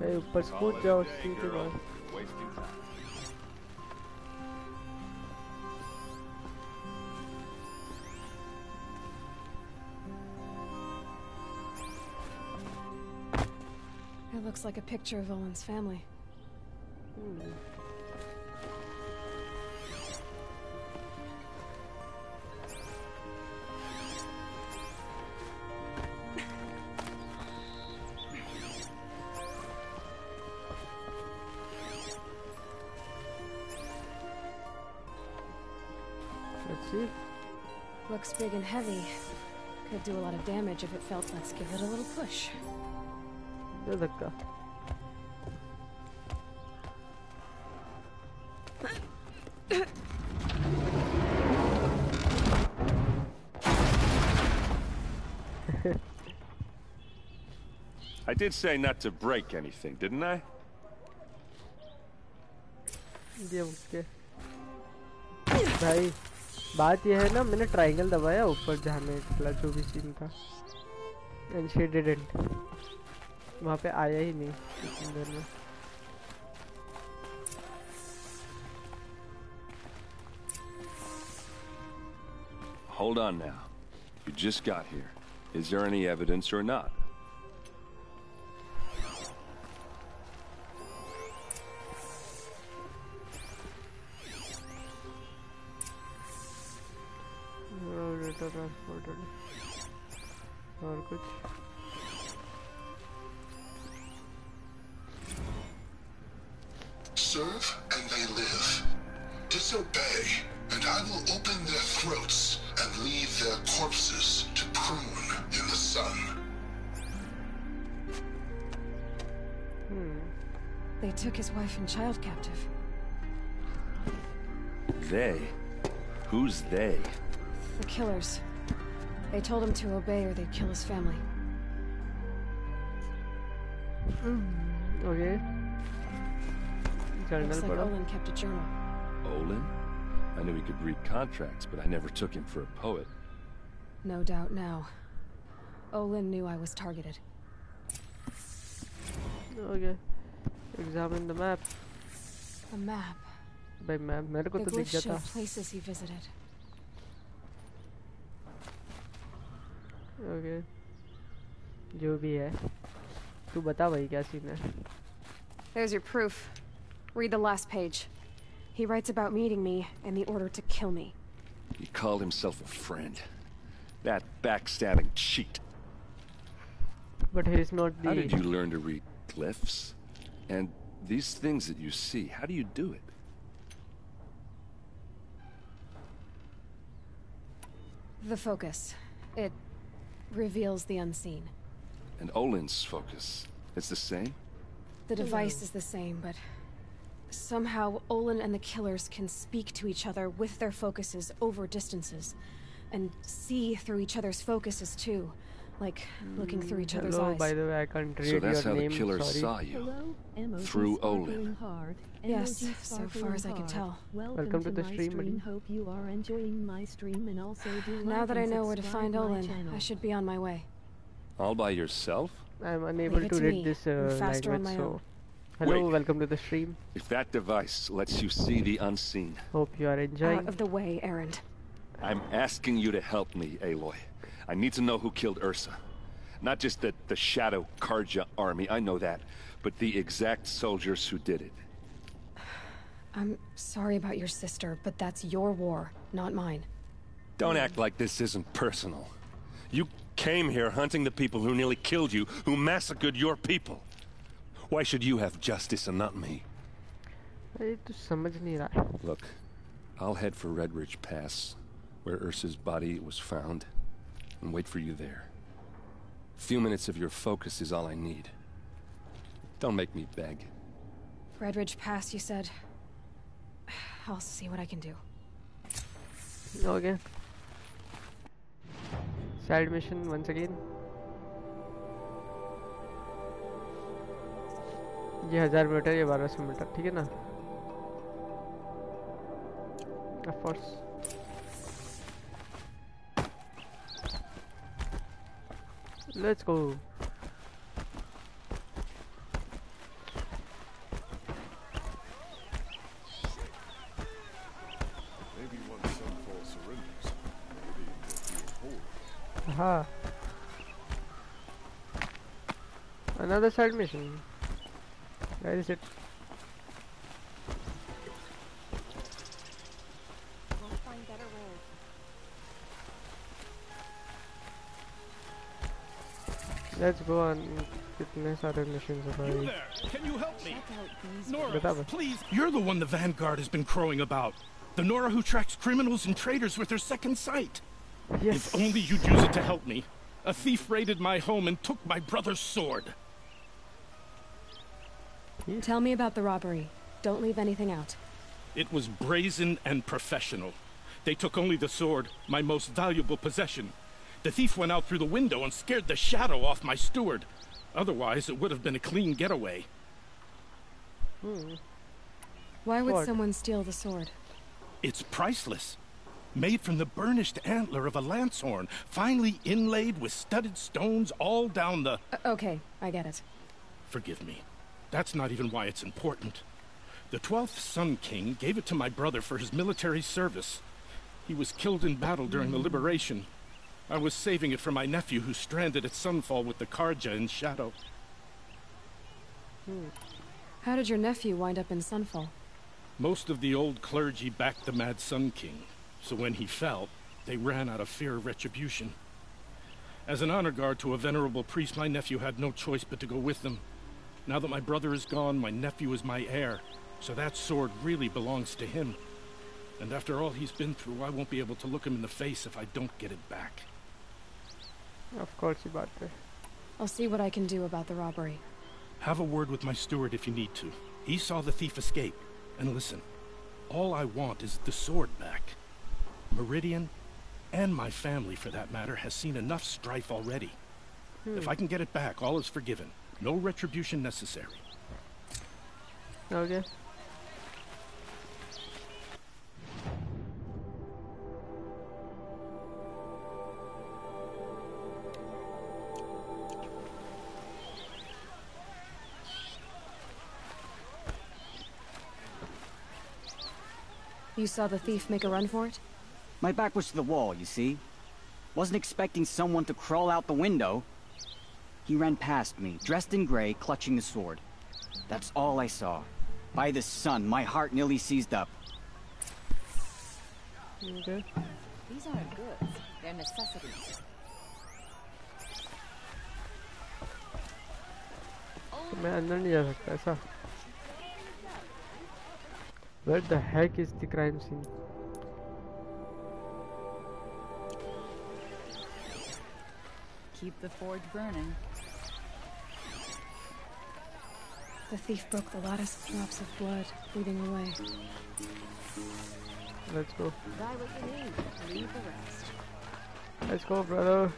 मैं ऊपर से कूद जाओ सीधे बाहर Wasting time. It looks like a picture of Olin's family. Let's Big and heavy. Could do a lot of damage if it felt. Let's give it a little push. Bir go. [laughs] I did say not to break anything, didn't I? Yeah, okay. Bye. बात ये है ना, मैंने triangle दबाया ऊपर जाने वाला जो भी सीन था एंड शी डिडंट वहाँ पे आया ही नहीं अंदर में Hold on now. You just got here. Is there any evidence or not? Data transported और कुछ Serve and they live. Disobey, and I will open their throats and leave their corpses to prune in the sun. They took his wife and child captive. They? Who's they? The killers. They told him to obey or they'd kill his family. Okay Looks journal like पढ़ो Olin kept a journal. Olin? I knew he could read contracts, but I never took him for a poet. No doubt now. Olin knew I was targeted. Okay examine the map A map. भाई map मेरे को The तो दिख glyphs गया show था places he visited. Okay जो भी है तू बता भाई क्या सीन है There's your proof. Read the last page. He writes about meeting me and the order to kill me. He called himself a friend. That backstabbing cheat. but he is not the How did you learn to read glyphs? And these things that you see, how do you do it? The focus. It reveals the unseen. And Olin's focus, it's the same? The device is the same, but somehow Olin and the killers can speak to each other with their focuses over distances, and see through each other's focuses too, like looking through each other's hello eyes. by the way I can't read So that's your how name the killers sorry saw you. Hello, Through sparkling Olin. Hard. Yes, so far as I can tell. Welcome, Welcome to, to the my stream, buddy. Hope you are enjoying my stream and also do Now like that I know where to find Olin, channel. I should be on my way. All by yourself? I'm unable Leave to to read me. this uh, faster on language my so own. hello Wait. welcome to the stream If that device lets you see the unseen, hope you are enjoying Out of the way, Errand. I'm asking you to help me, Aloy. I need to know who killed Ursa. Not just the, the Shadow Karja army, I know that, but the exact soldiers who did it. I'm sorry about your sister, but that's your war, not mine. Don't act like this isn't personal. You came here hunting the people who nearly killed you, who massacred your people. Why should you have justice and not me? Look, I'll head for Redridge Pass, where Ursa's body was found and wait for you there. A few minutes of your focus is all I need. Don't make me beg. Redridge Pass, you said. I'll see what I can do. okay side mission once again ये हजार metre ये बारह सौ metre ठीक है ना of course feel whole. Aha. Another side mission. Where is it? Let's go on कितने सारे missions है You भाई there! Can you help me? Nora, Nora, please. You're the one the Vanguard has been crowing about. The Nora who tracks criminals and traitors with her second sight. Yes. If only you'd use it to help me. A thief raided my home and took my brother's sword. Tell me about the robbery. Don't leave anything out. It was brazen and professional. They took only the sword, my most valuable possession. the thief went out through the window and scared the shadow off my steward. Otherwise, it would have been a clean getaway. Hmm. Why would What? someone steal the sword? It's priceless. Made from the burnished antler of a lancehorn, finely inlaid with studded stones all down the. Uh, okay, I get it. Forgive me. That's not even why it's important. The 12th Sun King gave it to my brother for his military service. He was killed in battle during the liberation. I was saving it for my nephew who's stranded at Sunfall with the Karja in Shadow. Hmm. How did your nephew wind up in Sunfall? Most of the old clergy backed the Mad Sun King, so when he fell, they ran out of fear of retribution. As an honor guard to a venerable priest, my nephew had no choice but to go with them. Now that my brother is gone, my nephew is my heir, so that sword really belongs to him. And after all he's been through, I won't be able to look him in the face if I don't get it back. Of course, Ibarpe. I'll see what I can do about the robbery. Have a word with my steward if you need to. He saw the thief escape. And listen, all I want is the sword back. Meridian, and my family for that matter, has seen enough strife already. Hmm. If I can get it back, all is forgiven. No retribution necessary. Okay. You saw the thief make a run for it? My back was to the wall, you see. Wasn't expecting someone to crawl out the window. He ran past me, dressed in gray, clutching the sword. That's all I saw. By the sun, my heart nearly seized up. Okay. These aren't goods. They're necessities. तो मैं अंदर नहीं जा सकता ऐसा where the heck is the crime scene? Keep the forge burning. The thief broke the last drops of blood, bleeding away. Let's go. Buy what you need. Leave the rest. Let's go, brother.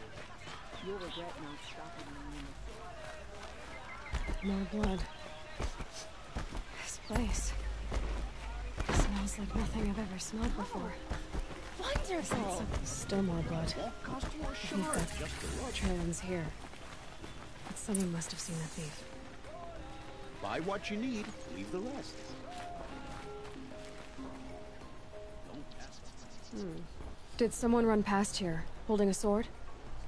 You'll regret not stopping More blood. This place smells like nothing I've ever smelled before. Wonderful! Still more blood. The thief got trailings here. But someone must have seen the thief. Buy what you need, leave the rest. Hmm. Did someone run past here, holding a sword?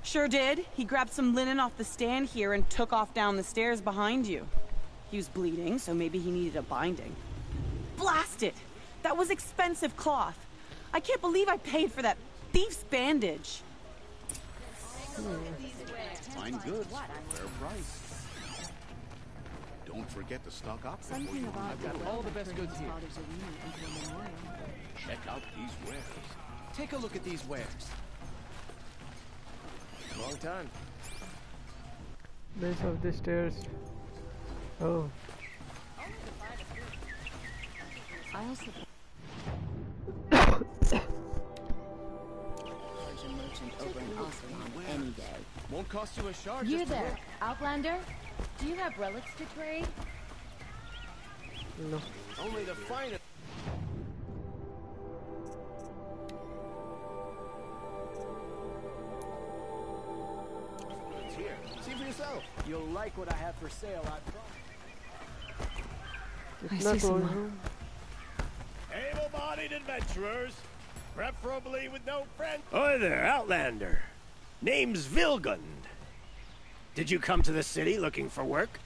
Sure did. He grabbed some linen off the stand here and took off down the stairs behind you. He was bleeding, so maybe he needed a binding. Blast it! That was expensive cloth. I can't believe I paid for that thief's bandage. Fine goods, fair price. Don't forget to stock up. before Something you about I've got all the best goods here. father's arena into a memorial. Check out these wares. Take a look at these wares. Long time. Base of the stairs. Oh. I'll supply. Won't cost you a shard. You there, Outlander? Do you have relics to trade? No. Only the finest. Here, see for yourself. You'll like what I have for sale. I promise. I see someone. Able-bodied adventurers, preferably with no friends. Hi there, Outlander. Name's Vilgund. Did you come to the city looking for work?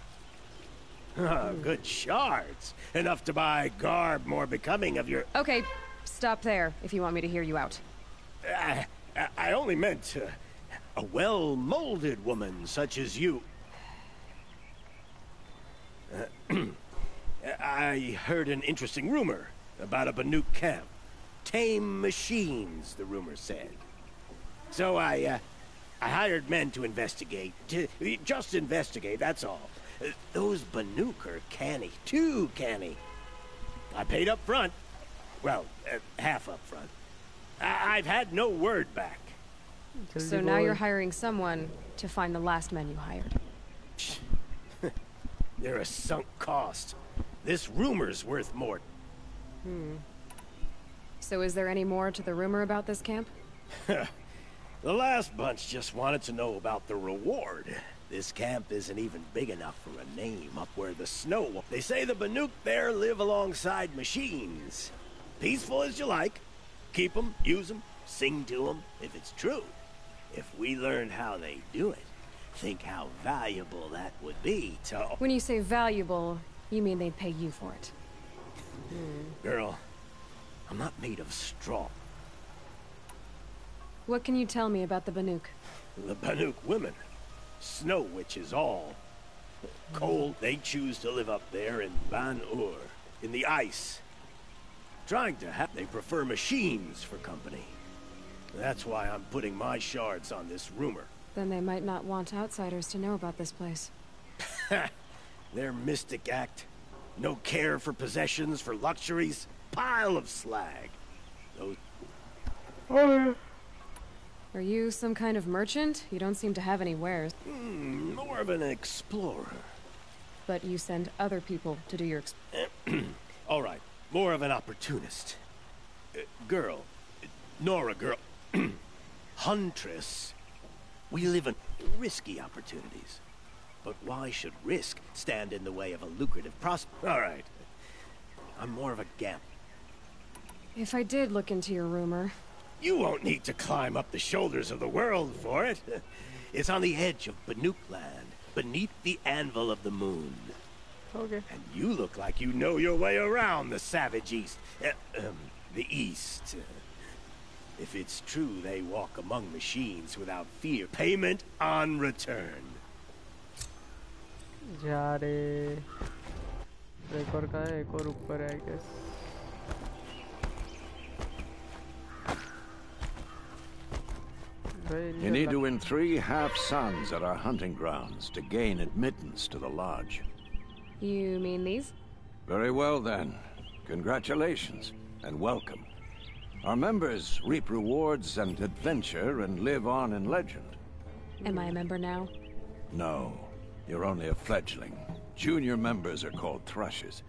Ah, good shards. Enough to buy garb more becoming of your... Okay, stop there if you want me to hear you out. I, I- I only meant uh, a well-molded woman such as you. Uh, [clears throat] I heard an interesting rumor about a Banuk camp. Tame machines, the rumor said. So I, uh, I hired men to investigate. To, just investigate, that's all. Uh, those Banuk are canny, too canny. I paid up front. Well, uh, half up front. I- I've had no word back. So now you're hiring someone to find the last men you hired. [laughs] They're a sunk cost. This rumor's worth more. Hmm. So is there any more to the rumor about this camp? [laughs] the last bunch just wanted to know about the reward. This camp isn't even big enough for a name up where the snow... They say the Banuk there live alongside machines. Peaceful as you like. Keep 'em, use 'em, sing to 'em, if it's true. If we learned how they do it, think how valuable that would be to... When you say valuable, you mean they'd pay you for it. Girl, I'm not made of straw. What can you tell me about the Banuk? The Banuk women. Snow witches all. Cold, they choose to live up there in Ban Ur, in the ice. Trying to have, they prefer machines for company. That's why I'm putting my shards on this rumor. Then they might not want outsiders to know about this place. [laughs] Their mystic act. No care for possessions, for luxuries. Pile of slag. Those Are you some kind of merchant? You don't seem to have any wares. Hmm, more of an explorer. But you send other people to do your ex- [clears throat] All right, more of an opportunist. Uh, girl, Nora girl, [clears throat] huntress. We live in risky opportunities. But why should risk stand in the way of a lucrative prospect? All right. I'm more of a gamble. If I did look into your rumor, You won't need to climb up the shoulders of the world for it. [laughs] It's on the edge of Banuk land, beneath the anvil of the moon. Okay. And you look like you know your way around the savage east. Uh, um, the east. If it's true they walk among machines without fear, payment on return. जा रे एक और कहाँ है एक और ऊपर है I guess You need to win three half-suns at our hunting grounds to gain admittance to the lodge. you mean these? Very well, then. Congratulations, and welcome. Our members reap rewards and adventure and live on in legend. Am I a member now? No, you're only a fledgling. Junior members are called thrushes.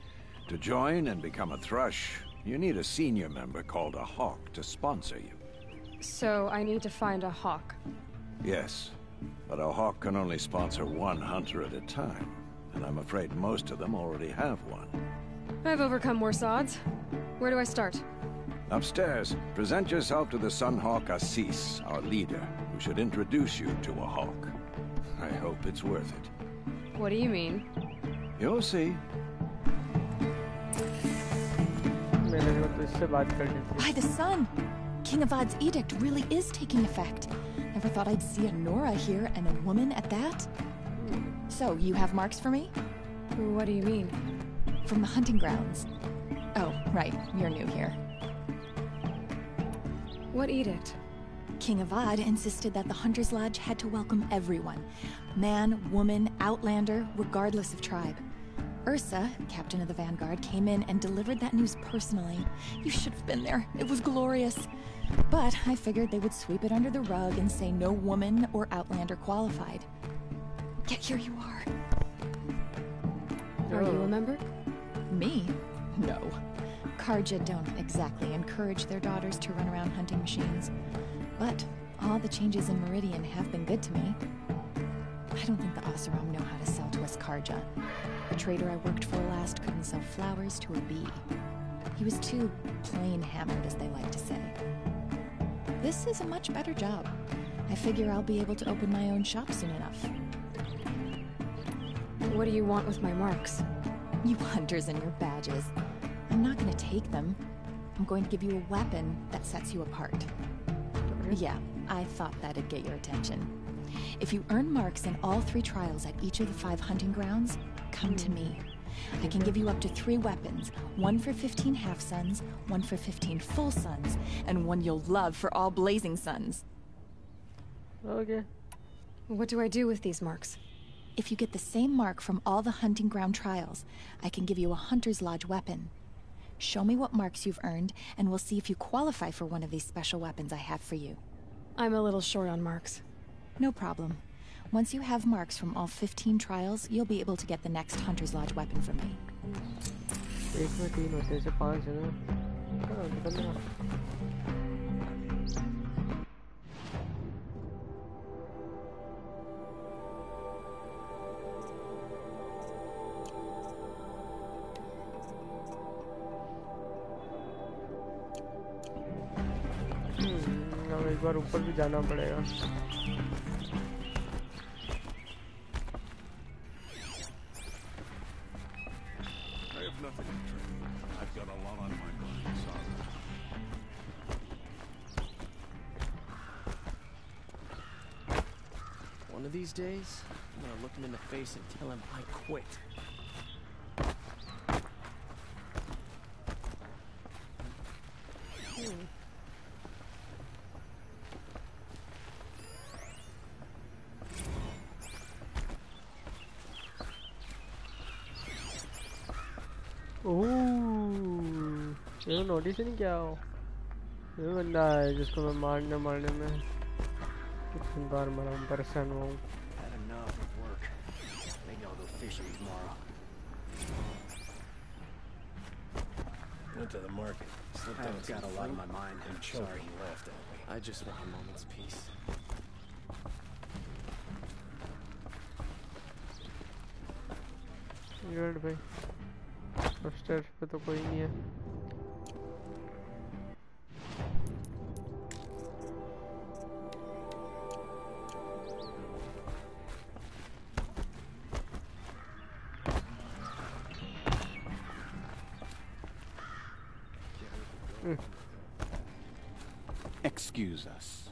To join and become a thrush, you need a senior member called a hawk to sponsor you. So I need to find a hawk. Yes, but a hawk can only sponsor one hunter at a time, and I'm afraid most of them already have one. I've overcome worse odds. Where do I start? Upstairs, present yourself to the Sunhawk Assis, our leader, who should introduce you to a hawk. I hope it's worth it. What do you mean? You'll see. By the sun! King Avad's edict really is taking effect. Never thought I'd see a Nora here and a woman at that. So, you have marks for me? What do you mean? From the hunting grounds. Oh, right. You're new here. What edict? King Avad insisted that the Hunter's Lodge had to welcome everyone man, woman, outlander, regardless of tribe. Ursa, captain of the Vanguard, came in and delivered that news personally. You should have been there. It was glorious. But I figured they would sweep it under the rug and say no woman or outlander qualified. Yet here you are. Are you a member? Me? No. Karja don't exactly encourage their daughters to run around hunting machines. But all the changes in Meridian have been good to me. I don't think the Oseram know how to sell to us Karja. The trader I worked for last couldn't sell flowers to a bee. He was too plain hammered, as they like to say. This is a much better job. I figure I'll be able to open my own shop soon enough. What do you want with my marks? You hunters and your badges. I'm not gonna take them. I'm going to give you a weapon that sets you apart. Yeah, I thought that'd get your attention. If you earn marks in all three trials at each of the five hunting grounds, come to me. I can give you up to three weapons one for 15 half suns, one for 15 full suns, and one you'll love for all blazing suns. Okay. What do I do with these marks? If you get the same mark from all the hunting ground trials, I can give you a Hunter's Lodge weapon. Show me what marks you've earned, and we'll see if you qualify for one of these special weapons I have for you. I'm a little short on marks. No problem. Once you have marks from all 15 trials, you'll be able to get the next Hunter's Lodge weapon from me. एक में तीन होते हैं ऐसे पांच है ना हाँ तो पंद्रह हम्म, अब एक बार ऊपर भी जाना पड़ेगा I have nothing to drink. I've got a lot on my mind, sorry. One of these days, I'm gonna look him in the face and tell him I quit. Hmm. Oh notice ही नहीं किया हो ये बंदा है जिसको मैं मारने मारने में कितनी बार मरा हूँ परेशान हुआ हूँ. Went to the market. Slipped on got a lot on my mind. I'm sorry. and left. I just want a moment's peace. Good भाई पे तो कोई नहीं है Excuse us.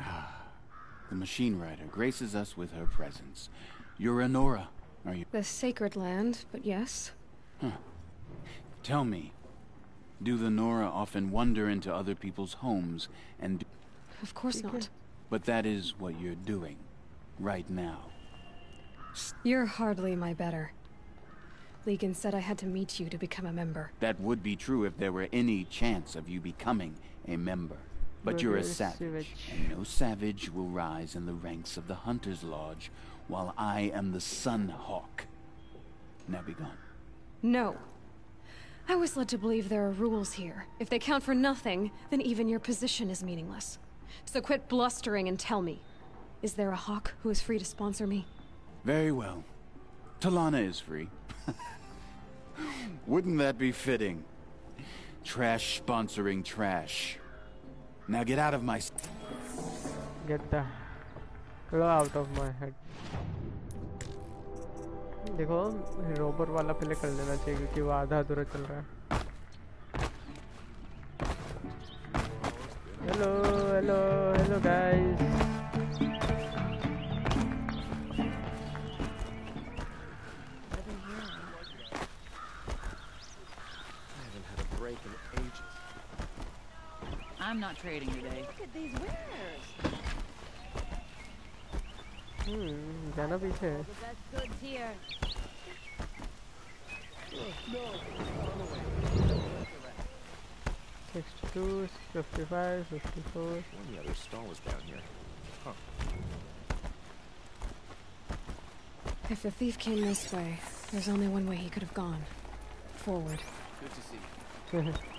Ah, the machine rider graces us with her presence. You're Honora, are you? The sacred land, but yes. Huh. Tell me, do the Nora often wander into other people's homes and... Of course not. But that is what you're doing, right now. You're hardly my better. Legan said I had to meet you to become a member. That would be true if there were any chance of you becoming a member. But But you're a you're a savage, savage. and no savage will rise in the ranks of the Hunter's Lodge while I am the Sun Hawk. Now be gone. No. I was led to believe there are rules here. If they count for nothing, then even your position is meaningless. So quit blustering and tell me. Is there a hawk who is free to sponsor me? Very well. Talana is free. [laughs] Wouldn't that be fitting? Trash sponsoring trash. Now get out of my... s- get the hell out of my head देखो robber वाला पहले कर लेना चाहिए क्योंकि वो आधा अधूरा चल रहा है hello hello hello guys I'm not trading today. Look at these winners. Hmm, Jana पीछे. The best goods here. No. Sixty-two, fifty-five, fifty-four. One the other stall is down here. Huh. If the thief came this way, there's only one way he could have gone. Forward. Good to see you. [laughs]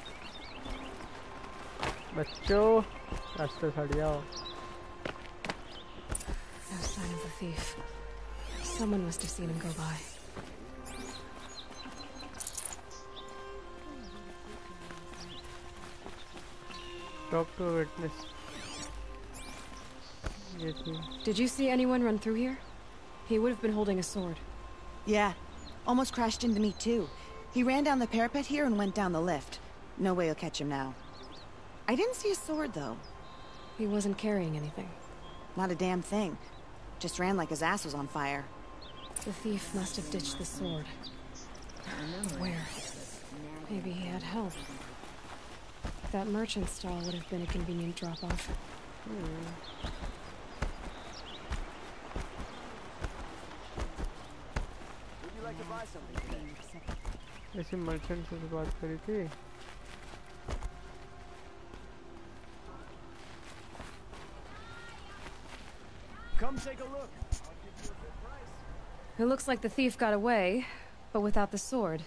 बच्चों रास्ते से हट जाओ No sign of the thief. Someone must have seen him go by. Talk to witness ये थी Did you see anyone run through here? He would have been holding a sword. Yeah. Almost crashed into me, too. He ran down the parapet here and went down the lift. No way you'll catch him now. I didn't see a sword, though. He wasn't carrying anything. Not a damn thing. Just ran like his ass was on fire. The thief must have ditched the sword. But where? Maybe he had help. That merchant stall would have been a convenient drop-off. Would you like to buy something today? ऐसे merchant से तो बात करी थी Come take a look. A It looks like the thief got away, but without the sword.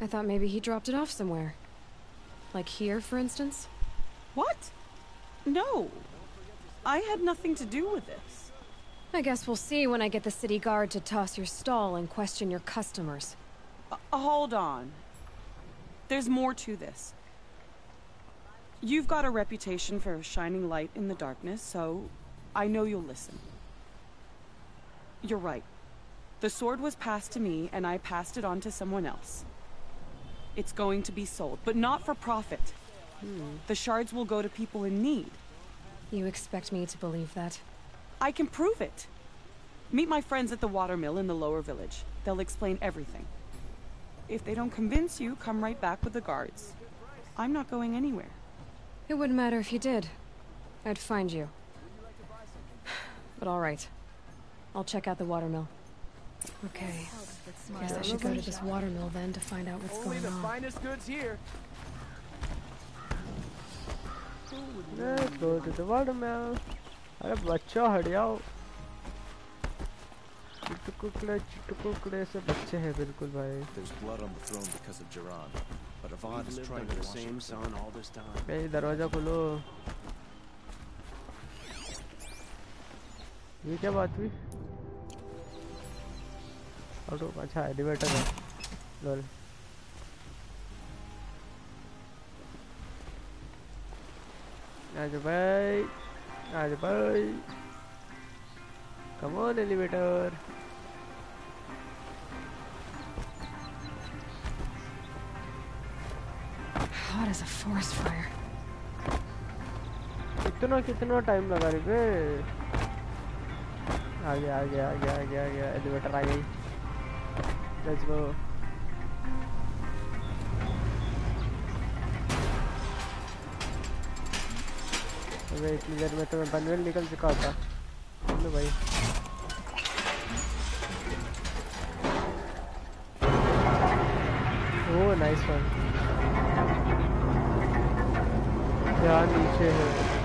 I thought maybe he dropped it off somewhere. Like here, for instance? What? No. I had nothing to do with this. I guess we'll see when I get the city guard to toss your stall and question your customers. Uh, hold on. There's more to this. You've got a reputation for shining light in the darkness, so I know you'll listen. You're right. The sword was passed to me, and I passed it on to someone else. It's going to be sold, but not for profit. Hmm. The shards will go to people in need. You expect me to believe that? I can prove it. Meet my friends at the watermill in the lower village. They'll explain everything. If they don't convince you, come right back with the guards. I'm not going anywhere. It wouldn't matter if you did. I'd find you. But all right. I'll check out the watermill. Okay. Guess I should go to this watermill then to find out what's Only going the on. finest goods here. Let's go to the watermill. अरे बच्चों हट जाओ चिटकुकड़े चिटकुकड़े से बच्चे हैं बिल्कुल भाई There's blood on the throne because of Jiran. But Avant We've is lived trying under to the wash same it sun all this time. भाई दरवाजा खोलो ये क्या बात हुई? ऑटो अच्छा एलिवेटर है। लोल आज भाई आज भाई। Come on elevator Hot as a forest fire. कितना कितना टाइम लगा रही बे? आ गया आ गया आ गया आ गया आ गया। एलिवेटर आ गई। लेट्स गो अबे, इतनी देर में तो मैं पनवेल निकल चुका था। चलो भाई। ओह नाइस वन यहाँ नीचे है?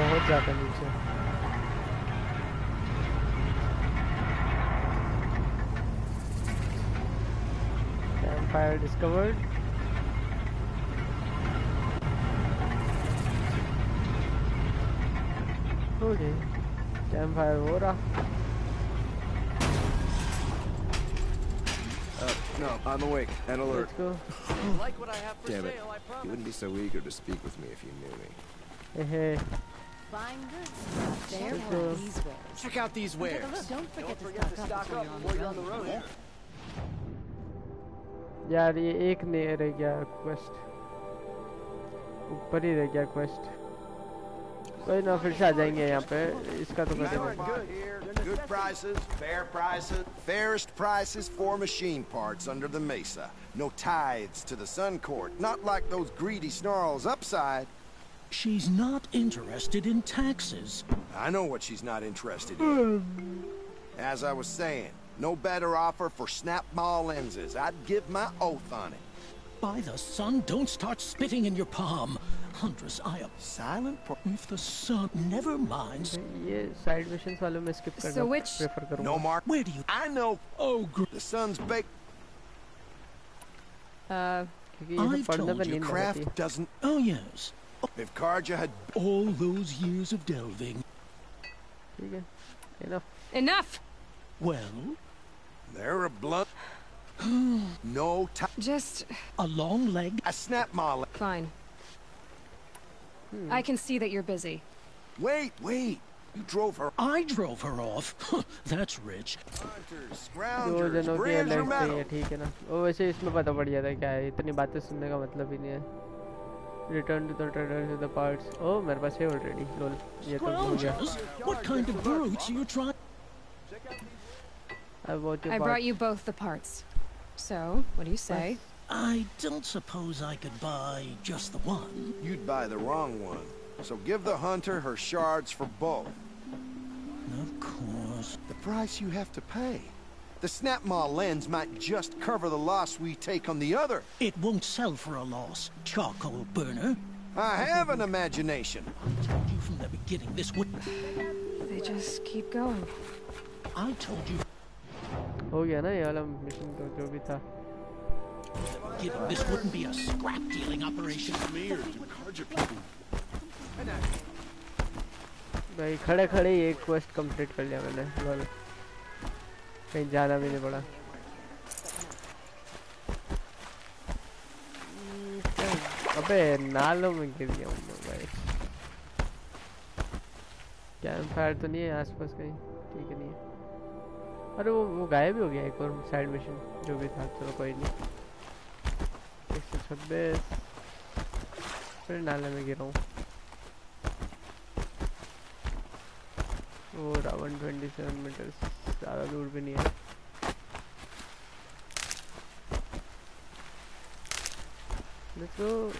बहुत ज्यादा नीचे Campfire discovered. Okay. Campfire हो रहा Uh, no, I'm awake and alert. Let's go. [laughs] like what I have for Damn it. sale, I promise. You wouldn't be so eager to speak with me if you knew me. Hey, hey. Buying goods. There Let's are go. these wares. Check out these Come take a wares. look. Don't forget, Don't forget to to stock, stock up up before before you're on the road. Yeah. यार ये एक नहीं रह गया quest ऊपर ही रह गया quest कोई ना फिर से आ जाएंगे यहाँ पे इसका तो कर देंगे Good prices, fair prices, fairest prices for machine parts under the mesa. No tithes to the Sun Court, not like those greedy snarls upside. She's not interested in taxes. I know what she's not interested in. [sighs] As I was saying, no better offer for snap ball lenses. I'd give my oath on it. By the sun, don't start spitting in your palm. Huntress, I am silent for if the sun never minds. side missions wale mein skip so which prefer karunga. No mark. Where do you I know oh the sun's baked uh, I told you craft doesn't. Oh yes, If Karja had All those years of delving. ठीक है enough Enough! Well, They're a blunt. no time. Just a long leg. A snap mall. fine. Hmm. I can see that you're busy. Wait, wait. You drove her. I drove her off. That's rich. Hunters, दो scroungers, जनों की bridge your अलग सही है metal. ठीक है ना वो वैसे इसमें पता पड़ जाता है क्या है इतनी बातें सुनने का मतलब ही नहीं है Return to the trader to the parts ओ मेरे पास है ऑलरेडी लोल ये तो हो गया Scroungers? What kind of brutes are you trying? I bought your I part. brought you both the parts. So, what do you say? I don't suppose I could buy just the one. You'd buy the wrong one. So give the hunter her shards for both. Of course. The price you have to pay. The snap mall lens might just cover the loss we take on the other. It won't sell for a loss. Charcoal burner. I have an imagination. I told you from the beginning this would. They just keep going. I told you हो गया ना ये वाला mission तो जो भी था beginning this wouldn't be a scrap dealing operation. भाई खड़े खड़े ही एक क्वेस्ट कंप्लीट कर लिया मैंने लॉल कहीं जाना भी नहीं पड़ा। अबे, नालों में गिर गया हूँ मैं भाई। कैंप फायर तो नहीं है आसपास कहीं, ठीक है। नहीं अरे, वो वो गायब ही गया एक और साइड मिशन जो भी था, चलो कोई नहीं। एक सौ छब्बीस। फिर नाले में गिरा हूँ। वो रावण ट्वेंटी सेवन मीटर ज़्यादा दूर भी नहीं है Let's go.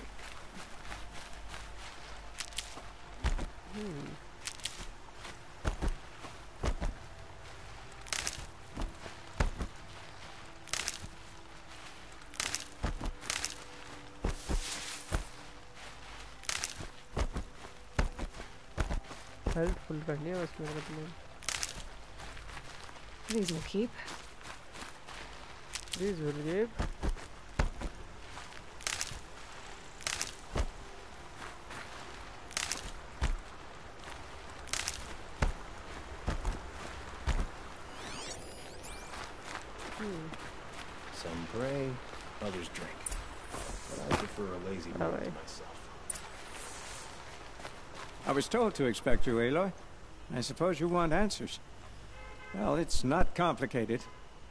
हेल्थ फुल करनी है उसमें मतलब These will keep. These will keep. Hmm. Some pray, others drink. But I prefer a lazy All morning to right. myself. I was told to expect you, Aloy. I suppose you want answers. Well, it's not complicated.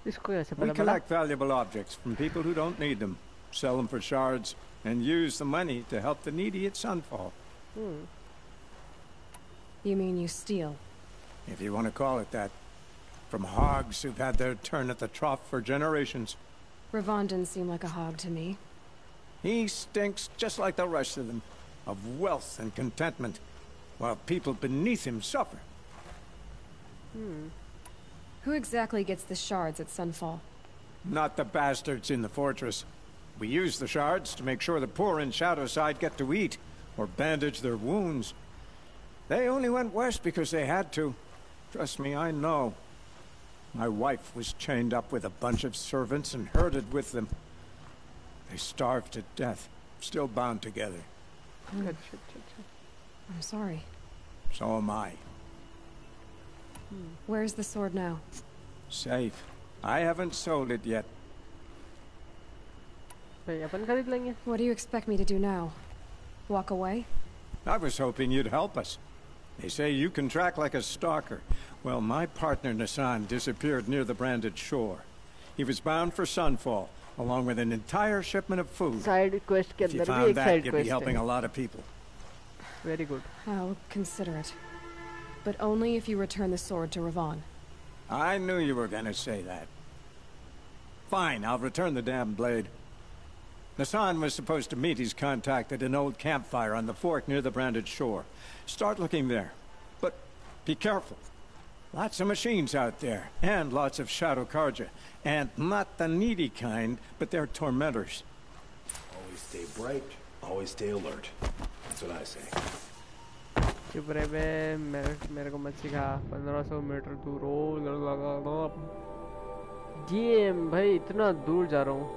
We collect valuable objects from people who don't need them, sell them for shards, and use the money to help the needy at Sunfall. Hmm. You mean you steal? If you want to call it that. From hogs who've had their turn at the trough for generations. Ravon didn't seem like a hog to me. He stinks just like the rest of them, of wealth and contentment, while people beneath him suffer. Hmm. Who exactly gets the shards at Sunfall? Not the bastards in the fortress. We use the shards to make sure the poor in Shadowside get to eat, or bandage their wounds. They only went west because they had to. Trust me, I know. My wife was chained up with a bunch of servants and herded with them. They starved to death, still bound together. Good shit, shit, shit. I'm sorry. So am I. Where is the sword now? Safe. I haven't sold it yet. What do you expect me to do now? Walk away? I was hoping you'd help us. They say you can track like a stalker. Well, my partner Nassan disappeared near the branded shore. He was bound for Sunfall, along with an entire shipment of food. Side quest if you found that, you'd be helping a lot of people. Very good. I'll consider it. But only if you return the sword to Ravon. I knew you were going to say that. Fine, I'll return the damn blade. Nassan was supposed to meet his contact at an old campfire on the fork near the branded shore. Start looking there. But be careful. Lots of machines out there, and lots of Shadow Karja. And not the needy kind, but they're tormentors. Always stay bright, always stay alert. That's what I say. चुप रहे बे मेरे मेरे को मत सिखा। 1500 metre दूर। लगा DM भाई, इतना दूर जा रहा हूँ।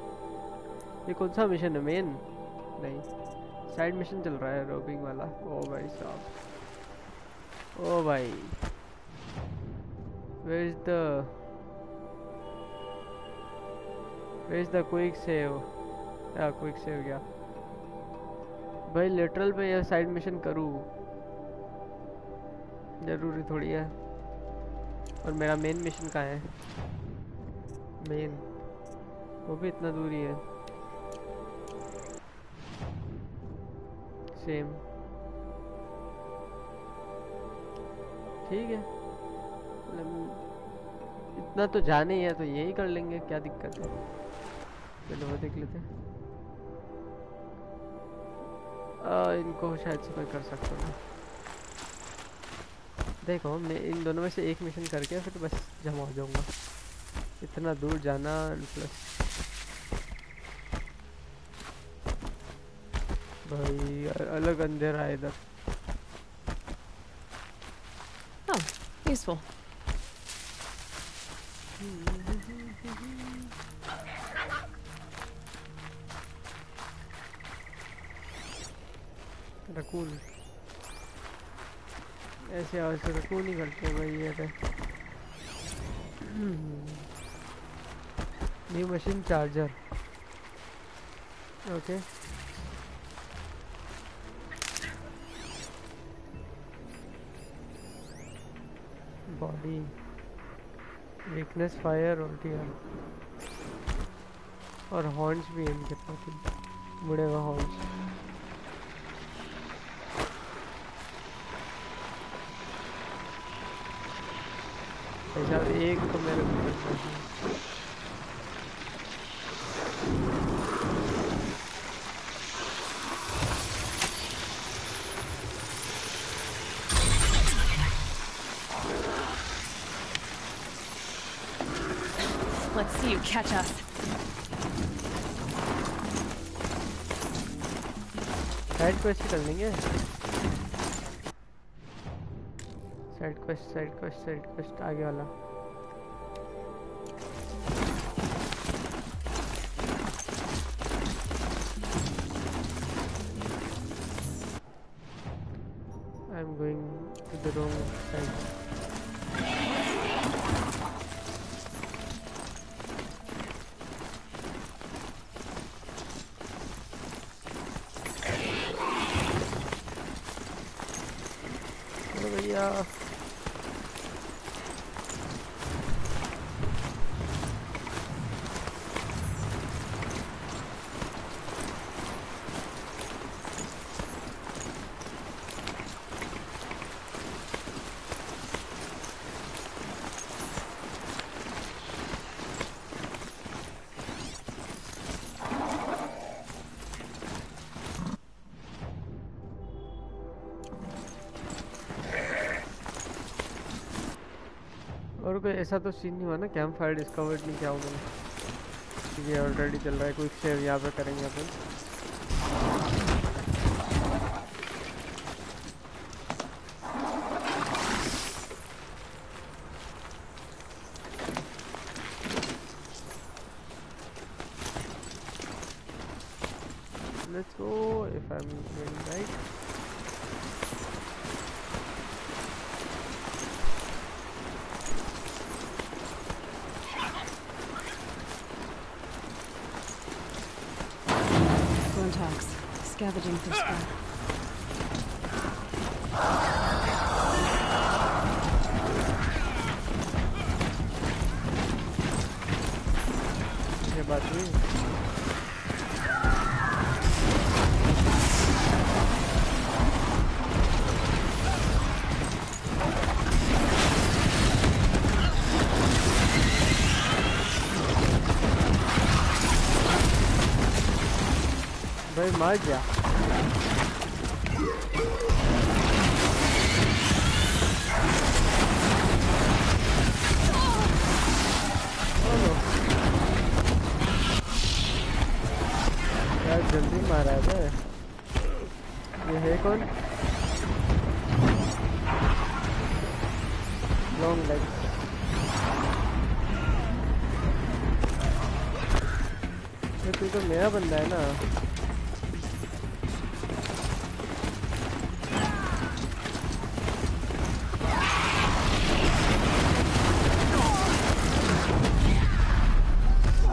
ये कौन सा मिशन है मेन नहीं। साइड मिशन चल रहा है रोबिंग वाला। ओ, भाई साहब। ओ, भाई। Is the, where is the quick save? या क्विक सेव गया भाई लिटरल में ये साइड मिशन करूँ। ज़रूरी थोड़ी है। और मेरा मेन मिशन कहाँ है? मेन वो भी इतना दूरी है सेम ठीक है। मतलब इतना तो जाने ही है तो यही कर लेंगे, क्या दिक्कत है? चलो वो देख लेते इनको शायद से मैं कर सकता हूँ। देखो मैं इन दोनों में से एक मिशन करके फिर बस जमा हो जाऊँगा। इतना दूर जाना प्लस भाई अलग अंधेरा है इधर। useful. रकून ऐसे आवाज़ से रकून नहीं करते भाई ये तो? New machine charger okay body weakness fire tier और हॉर्न्स भी इनके पास। मुड़े हुए horns ऐसा एक तो मेरे को मिलता है Let's see you catch us. Side quest कर लेंगे Side quest side quest side quest आगे वाला। और कोई ऐसा तो सीन नहीं हुआ ना कैंप फायर डिस्कवर्ड नहीं, क्या होगा ये ऑलरेडी चल रहा है, कोई सेव यहाँ पे करेंगे अपन Let's go if I'm doing right. Gruntox, scavenging for scrap. ये बात हुई भाई मार गया जल्दी मारा है। ये है कौन? लॉन्ग लेग ये तू तो मेरा बंदा है ना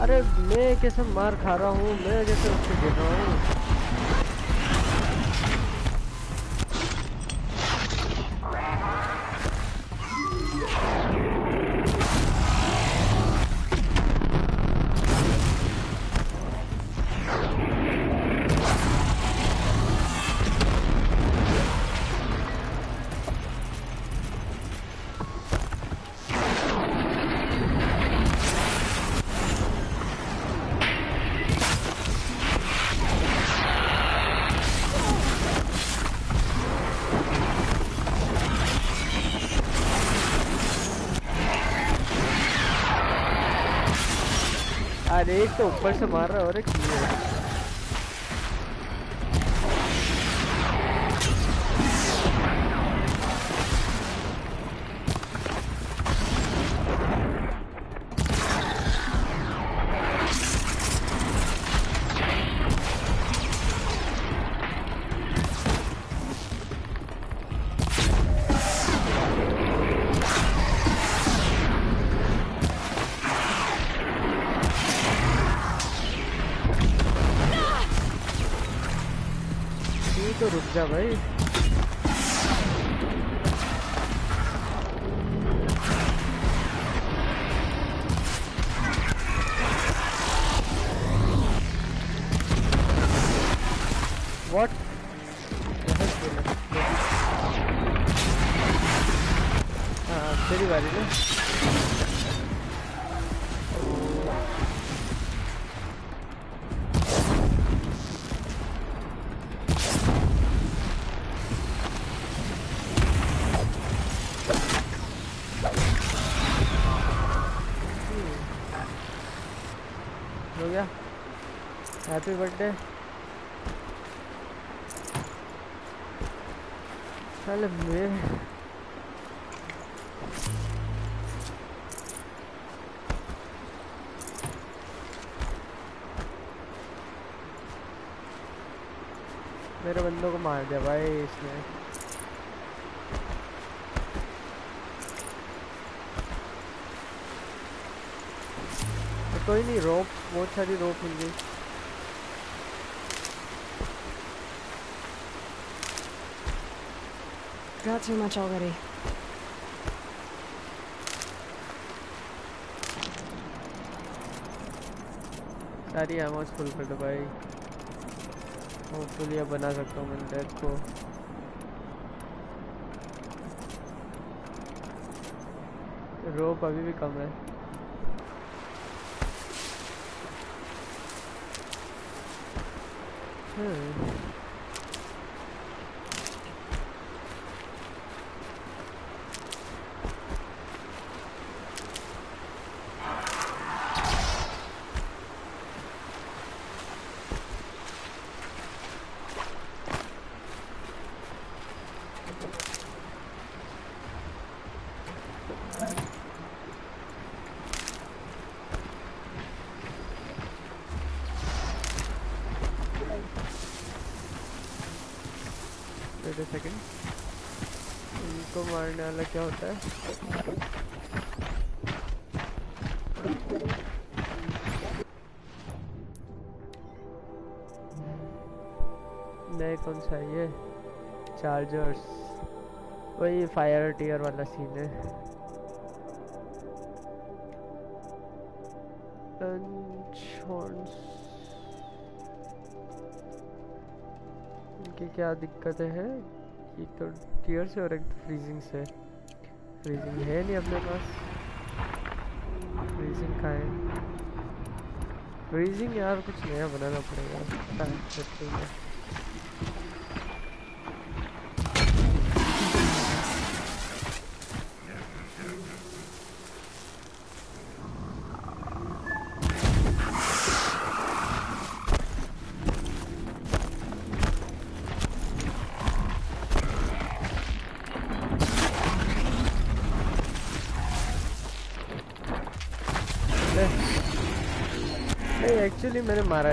अरे मैं कैसे मार खा रहा हूँ। मैं जैसे उसको देख रहा हूँ। ऊपर से मार हैप्पी बर्थडे चल मेरे मेरे बंदों को मार दिया भाई इसने। तो कोई नहीं, रोप, बहुत सारी रोप मिल गई। Got too much already. सारी एमोस फुल कर दो भाई। होपफुली अब बना सकता हूँ मैं डेथ को। रोप अभी भी कम है हम्म वेट अ सेकंड इनको मारने वाला क्या होता है? नहीं कौन सा ये? चार्जर्स वही फायर टीयर वाला सीन है। इनकी क्या दिक्कतें हैं? एक तो टीयर से और एक फ्रीजिंग से। फ्रीजिंग है नहीं अपने पास। फ्रीजिंग का है? फ्रीजिंग यार कुछ नया बनाना पड़ेगा। एक्चुअली मैंने मारा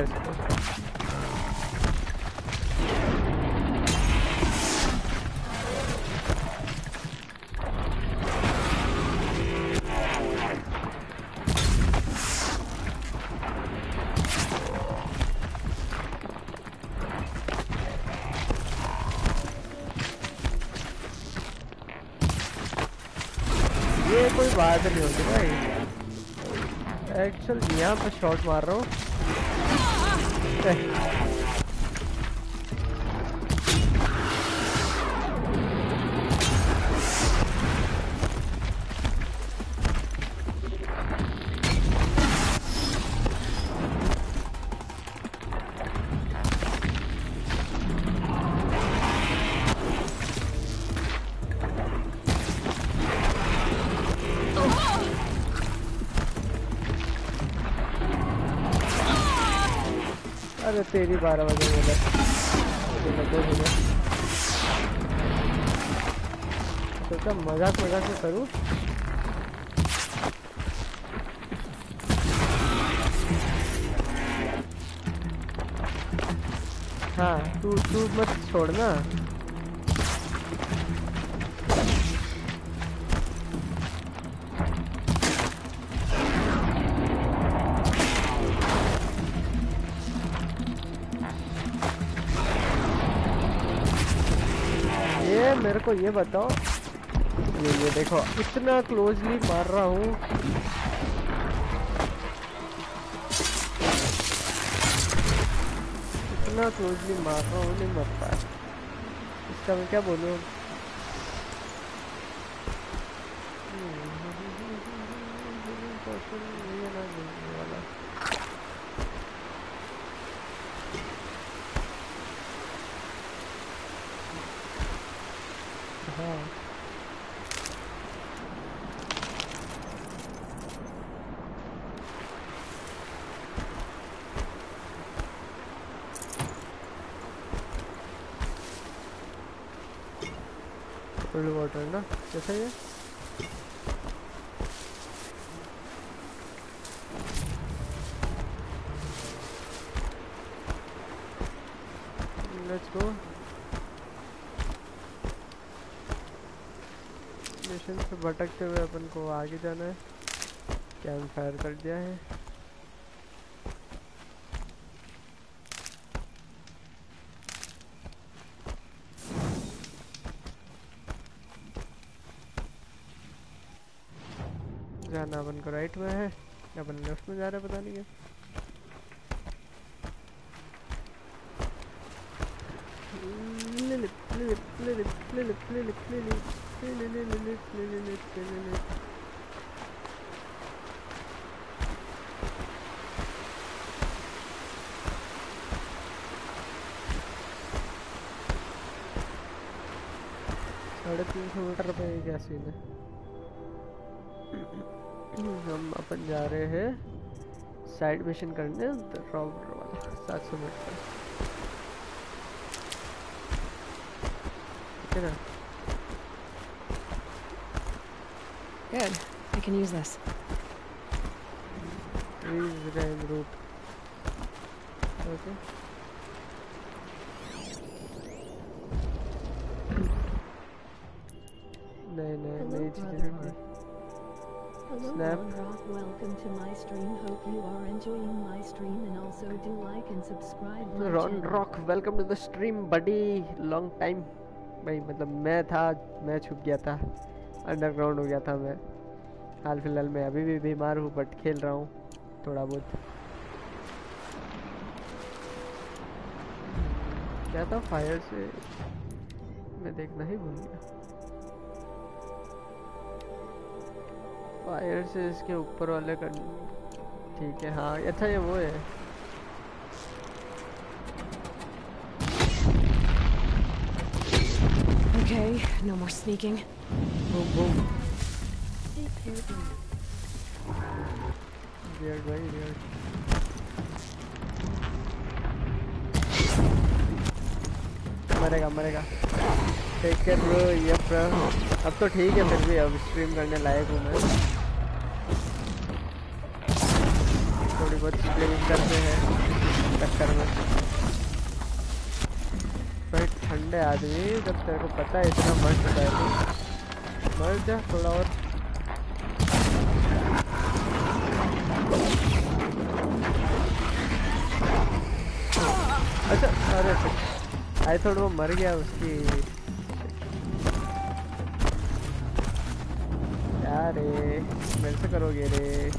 ये कोई बात नहीं होती भाई। एक्चुअल यहाँ पे शॉट मार रहा हूँ। तेरी बारह बजे बोले। मुझे लगे मुझे सोचा मज़ाक मज़ाक से करूँ? हाँ तू तू मत छोड़ना। को ये बताओ। ये ये देखो, इतना क्लोजली मार रहा हूँ। इतना क्लोजली मार रहा हूँ, नहीं मर पाया। इसका मैं क्या बोलूँ हाँ कोल्ड वाटर ना कैसा ये लेट्स गो मिशन से भटकते हुए अपन को आगे जाना है। कैंप फायर कर दिया है। जाना अपन को राइट में है। अपन लेफ़्ट में जा रहे हैं, पता नहीं क्या। साढ़े तीन सौ मीटर क्या सीन है हम अपन जा रहे हैं साइड मिशन करने राउंडर वाला सात सौ मीटर। ठीक है ना? Good. I can use this. Please retain route. Okay. नहीं नहीं Hello, नहीं brother. चाहिए Hello, Snap. Rock. Welcome to my stream. Hope you are enjoying my stream and also do like and subscribe my Ron channel. Rock welcome to the stream buddy long time भाई मतलब मैं था मैं छुप गया था underground हो गया था मैं। हाल फ़िलहाल मैं अभी भी बीमार हूँ बट खेल रहा हूँ थोड़ा बहुत। क्या था? फायर से मैं देखना ही भूल गया। फायर से इसके ऊपर वाले का ठीक है हाँ अच्छा ये वो है। Okay, no more sneaking. Boom, boom. Weird, very weird. मरेगा मरेगा टेक केयर ब्रो ये ब्रो अब तो ठीक है फिर भी अब स्ट्रीम करने लायक हूँ मैं थोड़ी बहुत स्ट्रीमिंग करते हैं चक्कर में भाई ठंडे आदमी जब तेरे को पता है इतना चुका है थोड़ा और अच्छा अरे आई थोड़ा वो मर गया उसकी। क्या रे मेरे से करोगे रे?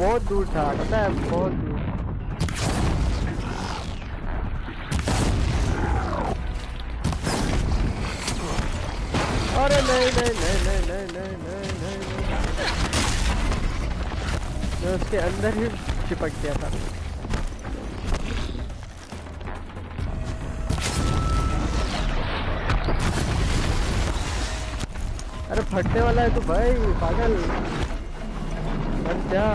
बहुत दूर था, पता है, बहुत दूर। अरे नहीं नहीं नहीं नहीं नहीं नहीं नहीं नहीं मैं उसके अंदर ही चिपक गया था। अरे फटने वाला है तू भाई, पागल। मर जा।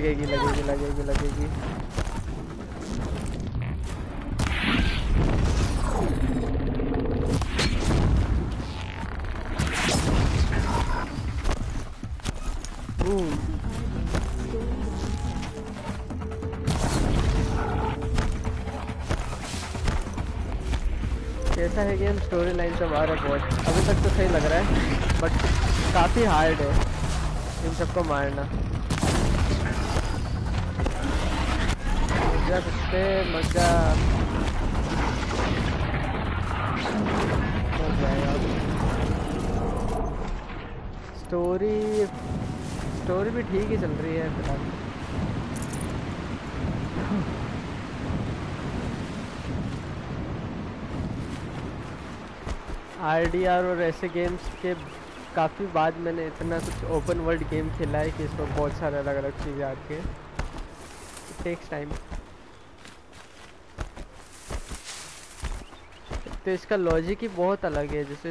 लगेगी लगेगी लगेगी लगेगी। hmm। कैसा है गेम स्टोरी लाइन से बाहर है बहुत। अभी तक तो सही लग रहा है बट काफ़ी हार्ड है इन सबको मारना। कुत्ते मज़ा। हो जाएगा स्टोरी स्टोरी भी ठीक ही चल रही है फ़िलहाल। आर और ऐसे गेम्स के काफ़ी बाद मैंने इतना कुछ ओपन वर्ल्ड गेम खेला है कि इसमें बहुत सारे अलग अलग चीज़ें आती हैं। टेक्स टाइम तो इसका लॉजिक ही बहुत अलग है जैसे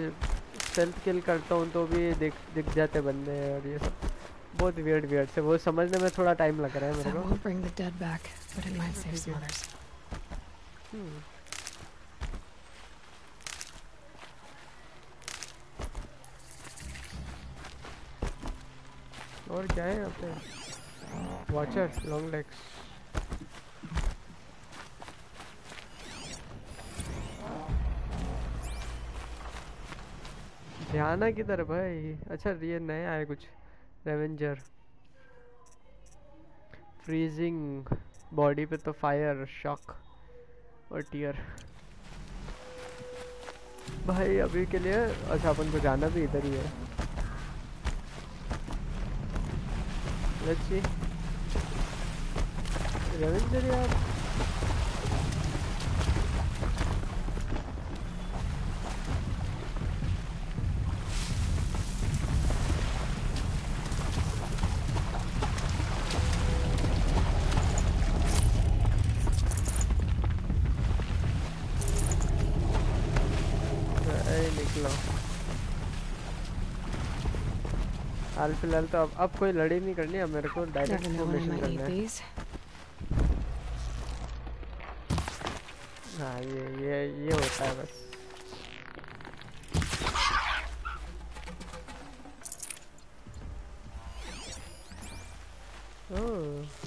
सेल्फ किल करता हूँ तो भी दिख दिख जाते बंदे और ये सब। बहुत वियर्ड वियर्ड से वो समझने में थोड़ा टाइम लग रहा है मेरे को। Bring the dead back, but it might save some others. हम्म। और क्या है यहाँ पे? वॉचर लॉन्ग लेग्स ध्यान किधर भाई? अच्छा ये नया है कुछ। रेवेंजर फ्रीजिंग बॉडी पे तो फायर शॉक और टीयर भाई, अभी के लिए अच्छा अपन को जाना भी इधर ही है। लेट्स सी रेवेंजर यार। हाल फ़िलहाल तो अब अब कोई लड़ाई नहीं करनी अब मेरे को direct Never know when I mission might need करना है। हाँ ये ये ये होता है बस। ओह।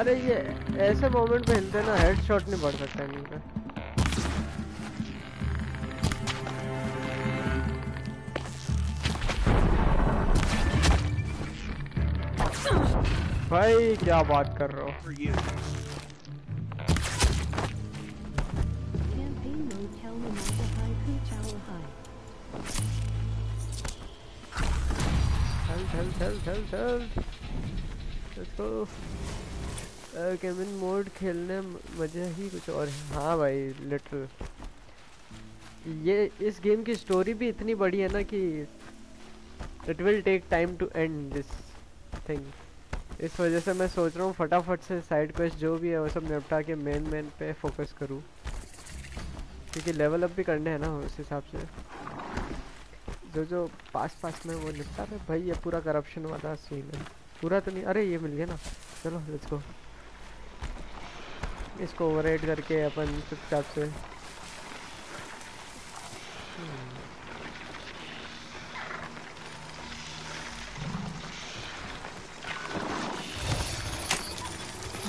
अरे ये ऐसे मोमेंट पे हिलते ना हेड शॉट नहीं पड़ सकता इनका भाई, क्या बात कर रहे हो. चल चल चल चल चल लेट्स गो केमिन मोड खेलने मज़ा ही कुछ और है। हाँ भाई लिटरल ये, इस गेम की स्टोरी भी इतनी बड़ी है ना कि it will take time to end this thing इस वजह से मैं सोच रहा हूँ फटाफट से साइड क्वेस्ट जो भी है, वो सब निपटा के मेन मेन पे फोकस करूँ। क्योंकि लेवल अप भी करने हैं ना उस हिसाब से। जो जो पास पास में वो निपटा रहे भाई, ये पूरा करप्शन वाला सीन है। पूरा तो नहीं, अरे ये मिल गया ना। चलो लेट्स गो इसको ओवरराइड करके अपन चुपचाप से।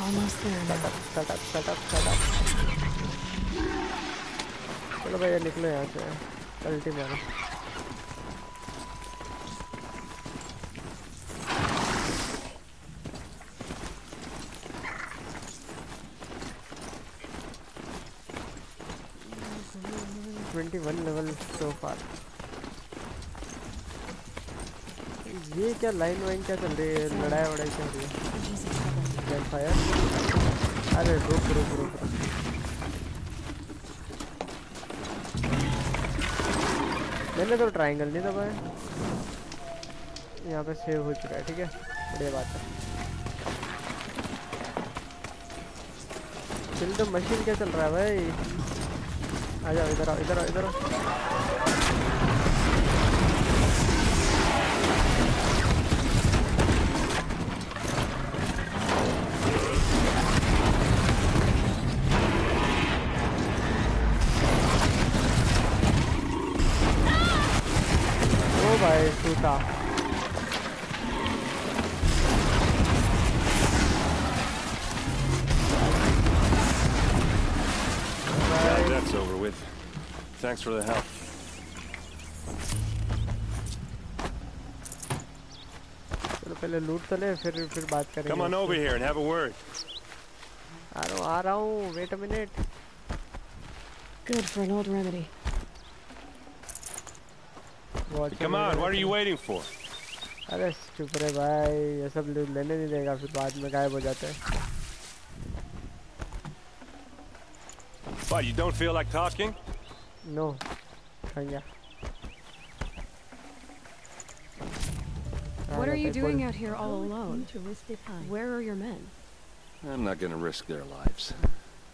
Almost there. Now. Shut up shut up shut up चलो भैया निकलो यहाँ से। पलटी मारो twenty one level so far ये क्या लाइन वाइन क्या चल रही है? लड़ाई वड़ाई चल रही है। अरे रुक रुक रुक रुक। मैंने तो ट्रायंगल नहीं दबाया। यहाँ पे सेव हो चुका है, ठीक है? बढ़िया बात है। चिल तो मशीन क्या चल रहा है भाई? आ जाओ इधर आओ इधर आओ इधर आओ। Thanks for the help. चलो पहले लूट तो ले फिर फिर बात करेंगे Come on over here and have a word. आ रहा हूँ आ रहा हूँ wait a minute Good for an old remedy. Come on, what are you waiting for? अरे चुप रहे भाई ये सब लूट लेने नहीं देगा फिर बाद में गायब हो जाते हैं What, you don't feel like talking? No Khaiya What are you doing out here all alone? Futuristic high. Where are your men? I'm not gonna risk their lives.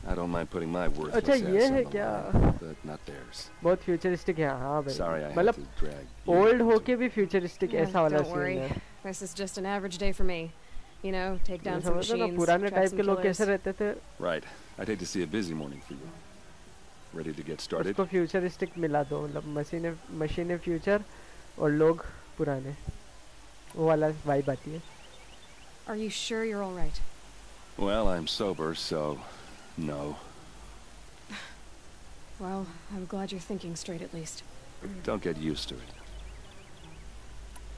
I don't mind putting my worthless अच्छा ass ये on है the क्या line, but not theirs. बहुत futuristic है हाँ भाई Sorry I had मतलब to drag old होके भी फ्यूचरिस्टिक Yeah, ऐसा वाला don't सीन worry. है This is just an average day for me. You know, take down some समझ रहे हो ना machines, पुराने trap टाइप some के लोग killers. कैसे रहते थे Right. I'd hate to see a busy morning for you. Ready to get started? उसको फ्यूचरिस्टिक मिला दो मतलब मशीनें मशीनें फ्यूचर और लोग पुराने वो वाला वाइब आती है Are you sure you're all right? Well, I'm sober, so no. [sighs] Well, I'm glad you're thinking straight at least. Don't get used to it.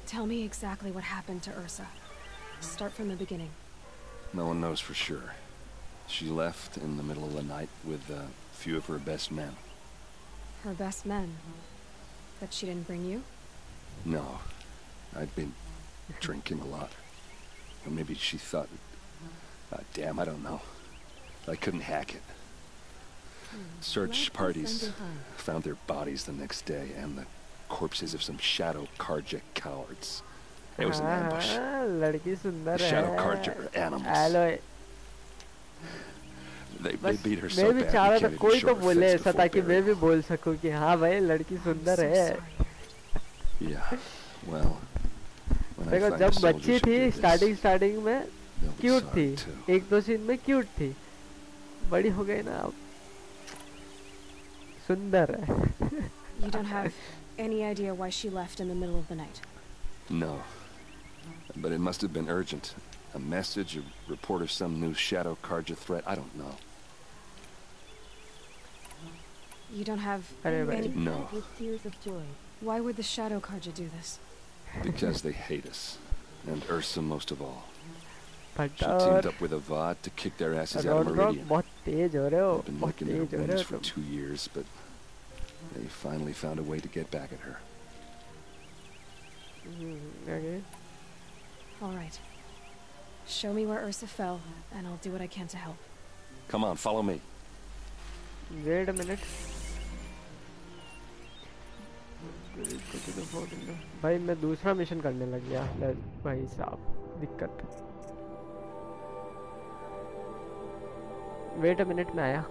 Tell me exactly what happened to Ursa. Start from the beginning. No one knows for sure. She left in the middle of the night with a few of her best men. Her best men? But she didn't bring you? No. I'd been [laughs] drinking a lot. Or maybe she thought... Uh, damn, I don't know. I couldn't hack it. Hmm. Search parties found their bodies the next day and the corpses of some shadow Karja cowards. It was an ambush. The shadow Karja animals. मैं भी चाह रहा था कोई तो बोले ऐसा ताकि मैं भी बोल सकूँ कि हाँ भाई लड़की सुंदर है देखो जब बच्ची थी स्टार्टिंग स्टार्टिंग में क्यूट थी एक दो सीन में क्यूट थी बड़ी हो गई ना अब सुंदर है You don't have any idea why she left in the middle of the night. No. But it must have been urgent. A message, a report of some new Shadow Karja threat, I don't know. You don't have any no. tears of joy. Why would the Shadow Karja do this? Because they hate us. And Ursa most of all. She teamed up with Avad to kick their asses out of Meridian. They've been looking at her for two years, but they finally found a way to get back at her. Okay. Alright. Show me where Ursa fell, and I'll do what I can to help. Come on, follow me. Wait a minute. भाई, मैं दूसरा mission करने लग गया। भाई साहब, दिक्कत। Wait a minute में आया।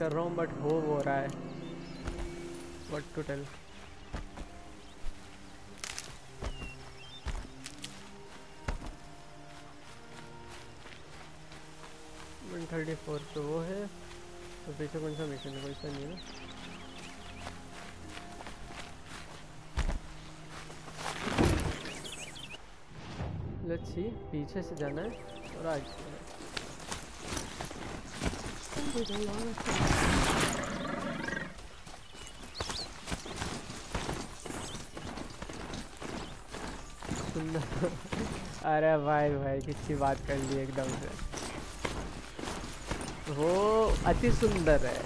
कर रहा हूँ बट वो हो रहा है। What to tell one thirty four तो वो है। तो पीछे कौन सा मिशन है? कोई सा नहीं है। लेट्स सी पीछे से जाना है और आगे। [laughs] अरे भाई भाई, किसकी बात कर ली एकदम से? वो अति सुंदर है।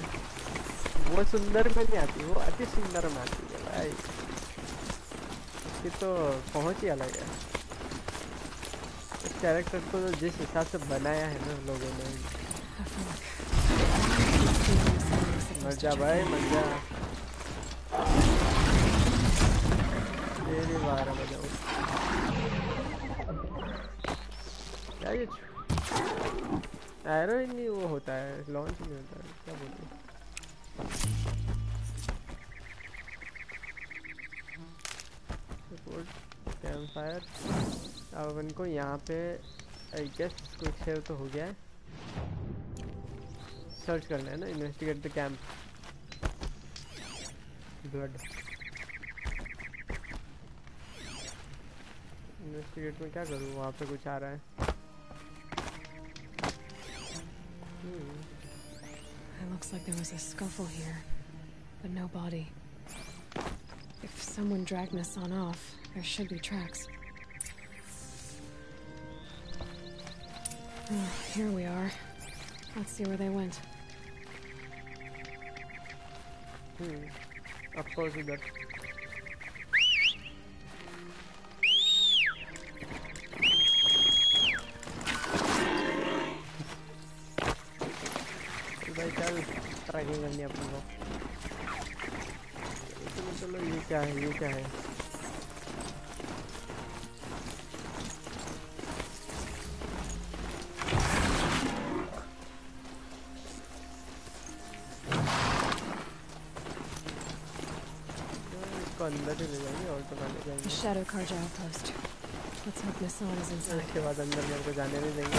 वो सुंदर में नहीं आती, वो अति सुंदर में आती है भाई। ये तो पहुँच ही अलग है। इस कैरेक्टर को तो जिस हिसाब से बनाया है ना लोगों ने मर जा भाई मर जा तेरी बार बजाओ क्या ये एरो नहीं, वो होता है लॉन्च नहीं होता है, क्या बोलते हैं? सपोर्ट कैंप फायर अब इनको यहाँ पे आई गेस कुछ है तो हो गया है। सर्च करना है ना investigate the camp blood investigate में क्या करूँ वहाँ पे कुछ आ रहा है Hmm. It looks like there was a scuffle here, but no body. If someone dragged Nassan off, there should be tracks. Oh, here we are. Let's see where they went. Hmm. Of course, with that. चल भाई चल trekking करनी है अपन को चलो चलो ये क्या है ये क्या है तो जाएँगे. Let's hope Nassan is इसके बाद अंदर मेरे को जाने नहीं देंगे।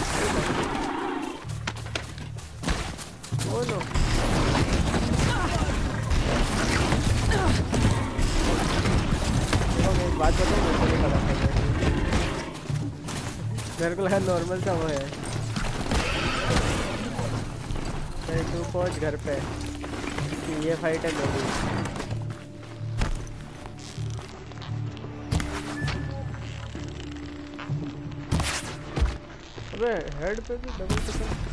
एक बात बताऊँ मेरे को नहीं पता था। मेरे को लगा नॉर्मल सा वो है। तू पहुँच घर पे। कि ये फाइट है मेरी। अबे हेड पे भी डबल किक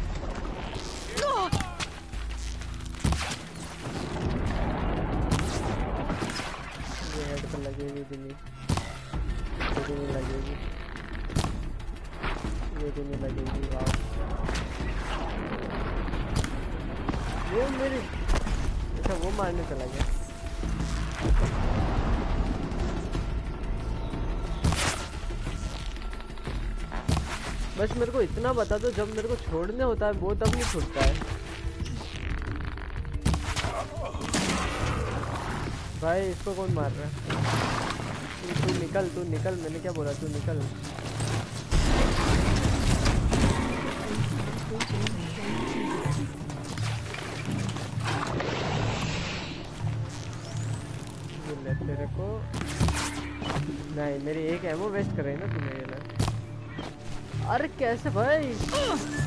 बस मेरे को इतना बता दो जब मेरे को छोड़ने होता है, वो तब नहीं छूटता है। भाई, इसको कौन मार रहा है? तू तू निकल तू निकल, मैंने क्या बोला, तू निकल। तेरे को नहीं, मेरी एक एमो वेस्ट कर रही ना तूने। arca é essa vez. Ah.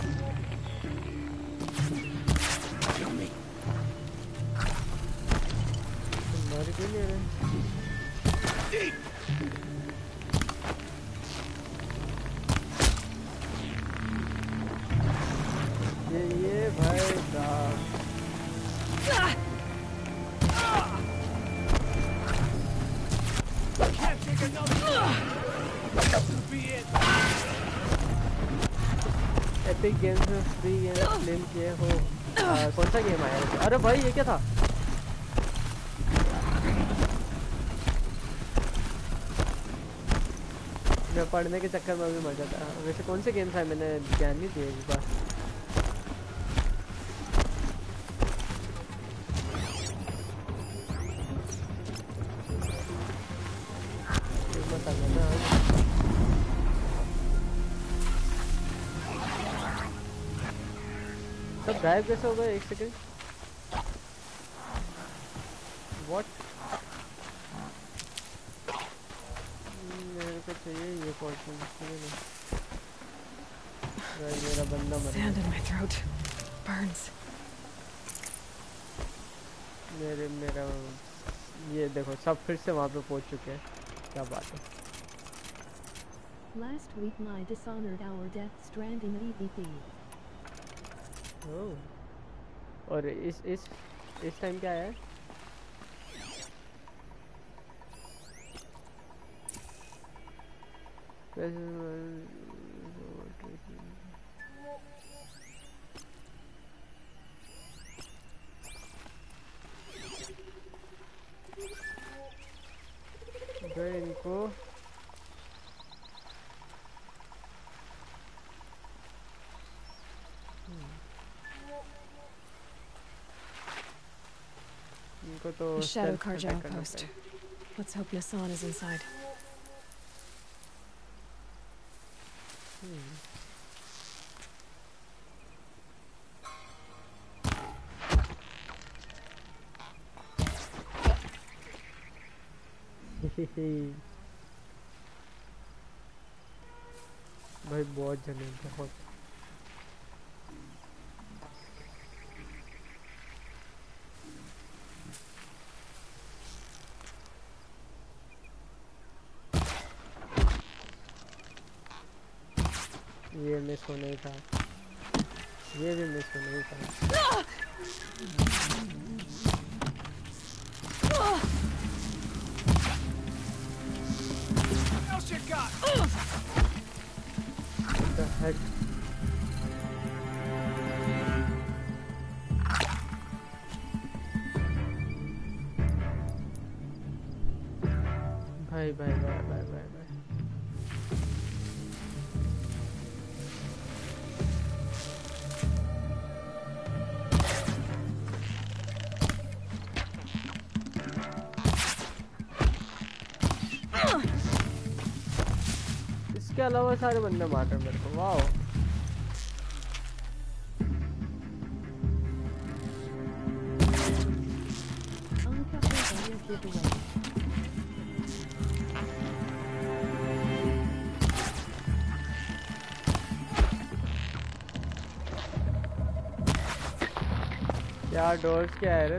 भाई, ये क्या था? मैं पढ़ने के चक्कर में भी मर जाता। वैसे कौन से गेम्स आए मैंने ध्यान नहीं दिया इस बार। सब कैसे हो गए? एक सेकंड व्हाट मेरे को चाहिए ये पोर्शन भाई मेरा बंदा मर Sand in गया my throat. Burns. मेरे मेरा ये देखो सब फिर से वहाँ पे पहुँच चुके हैं क्या बात है Last week my dishonored our Death Stranding EVP. ओह और इस इस इस टाइम क्या है गए Shadow stealth Carja attack करना outpost. पड़ेगा। Let's hope Nassan is inside. Hmm. [laughs] भाई बहुत जने बहुत मिस होने ही था ये भी मिस होने ही था What else you got? What the heck भाई भाई इसके अलावा सारे बंदे मार रहे मेरे को वाओ. क्या डोर्स क्या है रे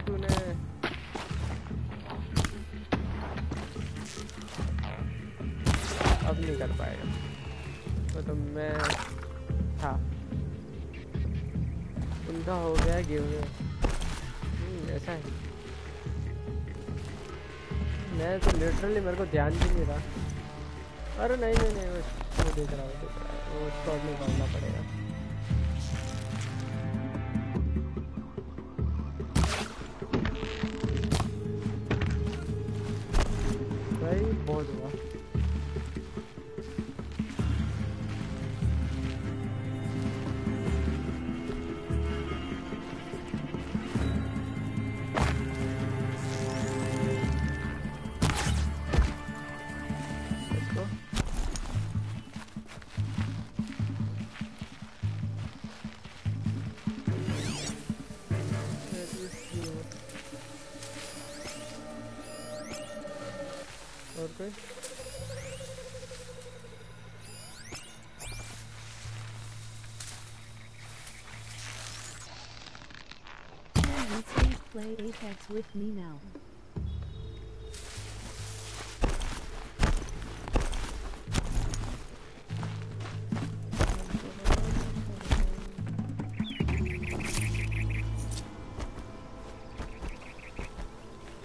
play Apex with me now?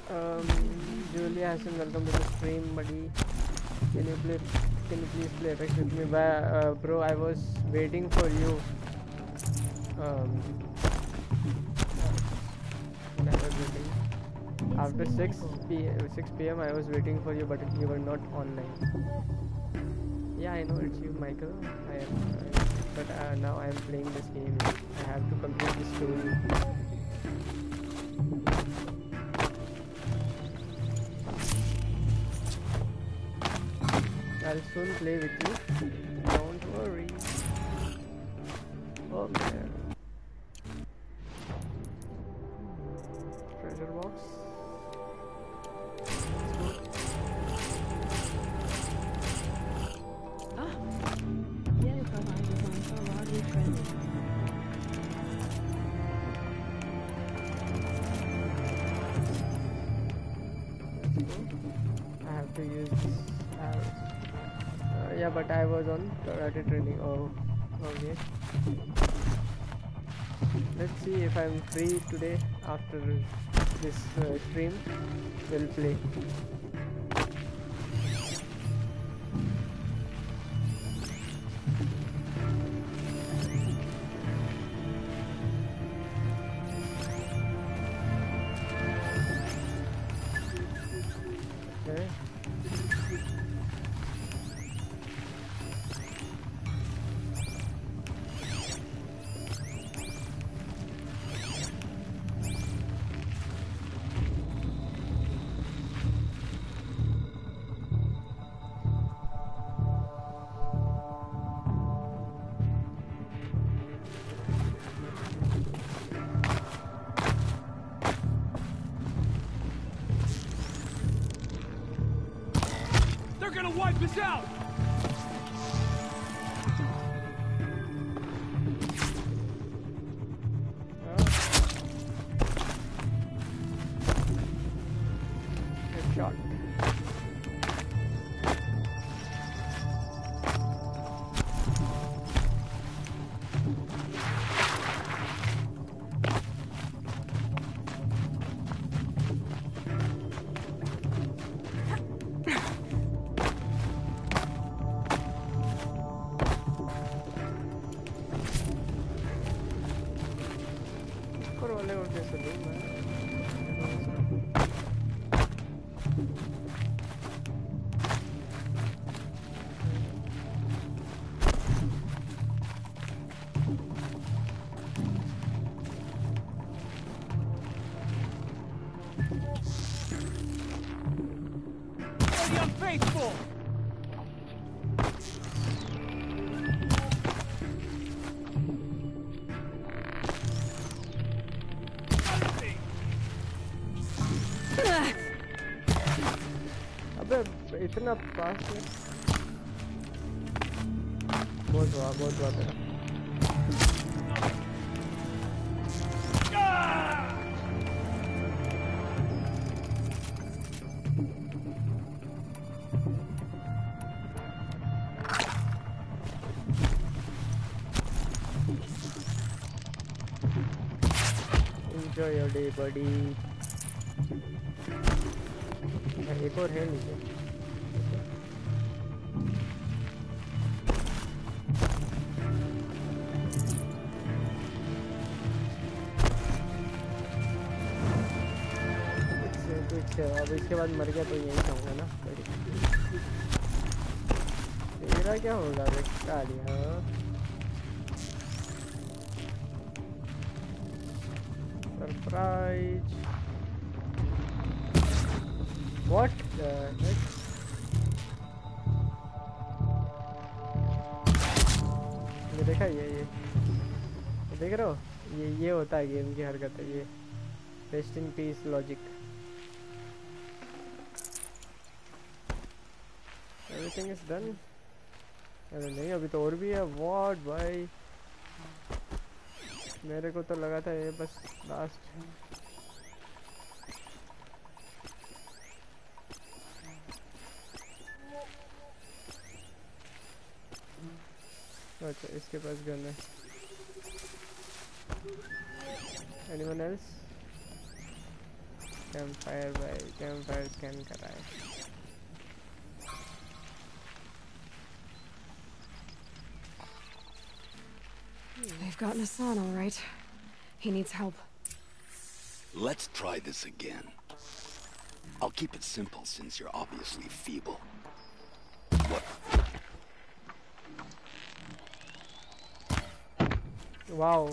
Um, Julia Hassan, welcome to the stream, buddy. Can you play? Can you please play Apex with me? Uh, bro, I was waiting for you. Um, After 6 p 6 p.m. I was waiting for you, but you were not online. Yeah, I know it's you, Michael. I am, I, but uh, now I am playing this game. I have to complete the story. I'll soon play with you. See if I'm free today after this uh, stream. We'll play. बहुत हुआ बहुत हुआ तेरा Enjoy your day, buddy. अब इसके बाद मर गया तो यही कहूँगा ना। तेरा क्या होगा बेकारिया सरप्राइज़। Heck? ये देखा, ये ये। देख रहे हो? ये ये होता है गेम की हरकत है ये। Rest in peace logic everything is done अरे नहीं, अभी तो और भी है। व्हाट भाई मेरे को तो लगा था ये बस लास्ट अच्छा इसके पास गन है। एनीवन एल्स कैंप फायर भाई कैंप फायर स्कैन कर They've gotten Hassan all right. He needs help. Let's try this again. I'll keep it simple since you're obviously feeble. What? Wow.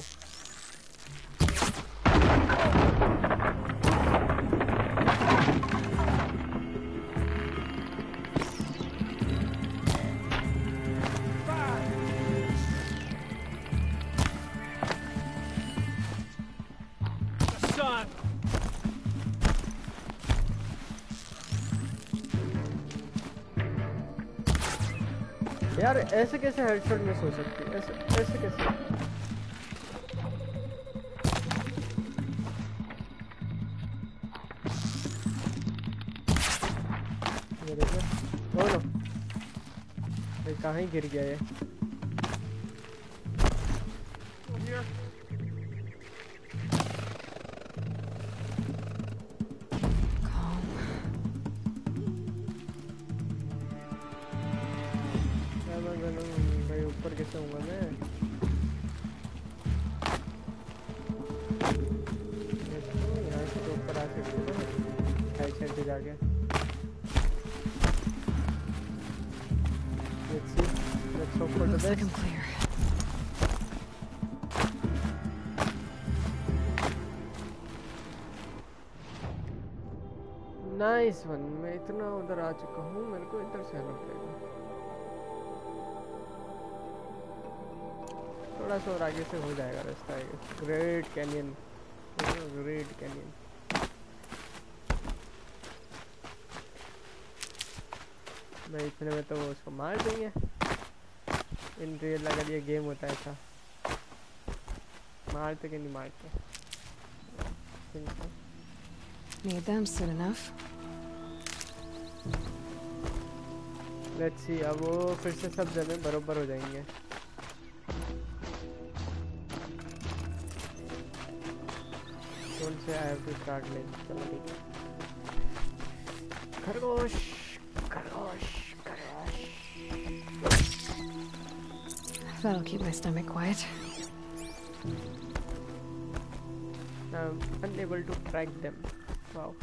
ऐसे कैसे headshot miss हो सकती है ऐसे ऐसे कैसे ये देखो कहाँ ही गिर गया ये नाइस वन, मैं इतना उधर आ चुका हूँ, मेरे को इधर से आना पड़ेगा। थोड़ा सा और आगे से हो जाएगा रास्ता ग्रेट कैनियन ग्रेट कैनियन भाई इतने में तो वो उसको मार देंगे। इन रियल अगर ये गेम होता है ऐसा। मारते कि नहीं मारते. Need them soon enough. Let's see अब वो फिर से सब जगह बरोबर हो जाएंगे कौन से I have to start lane चलो ठीक है खरगोश खरगोश खरगोश That'll keep my stomach quiet. I'm unable to track them well.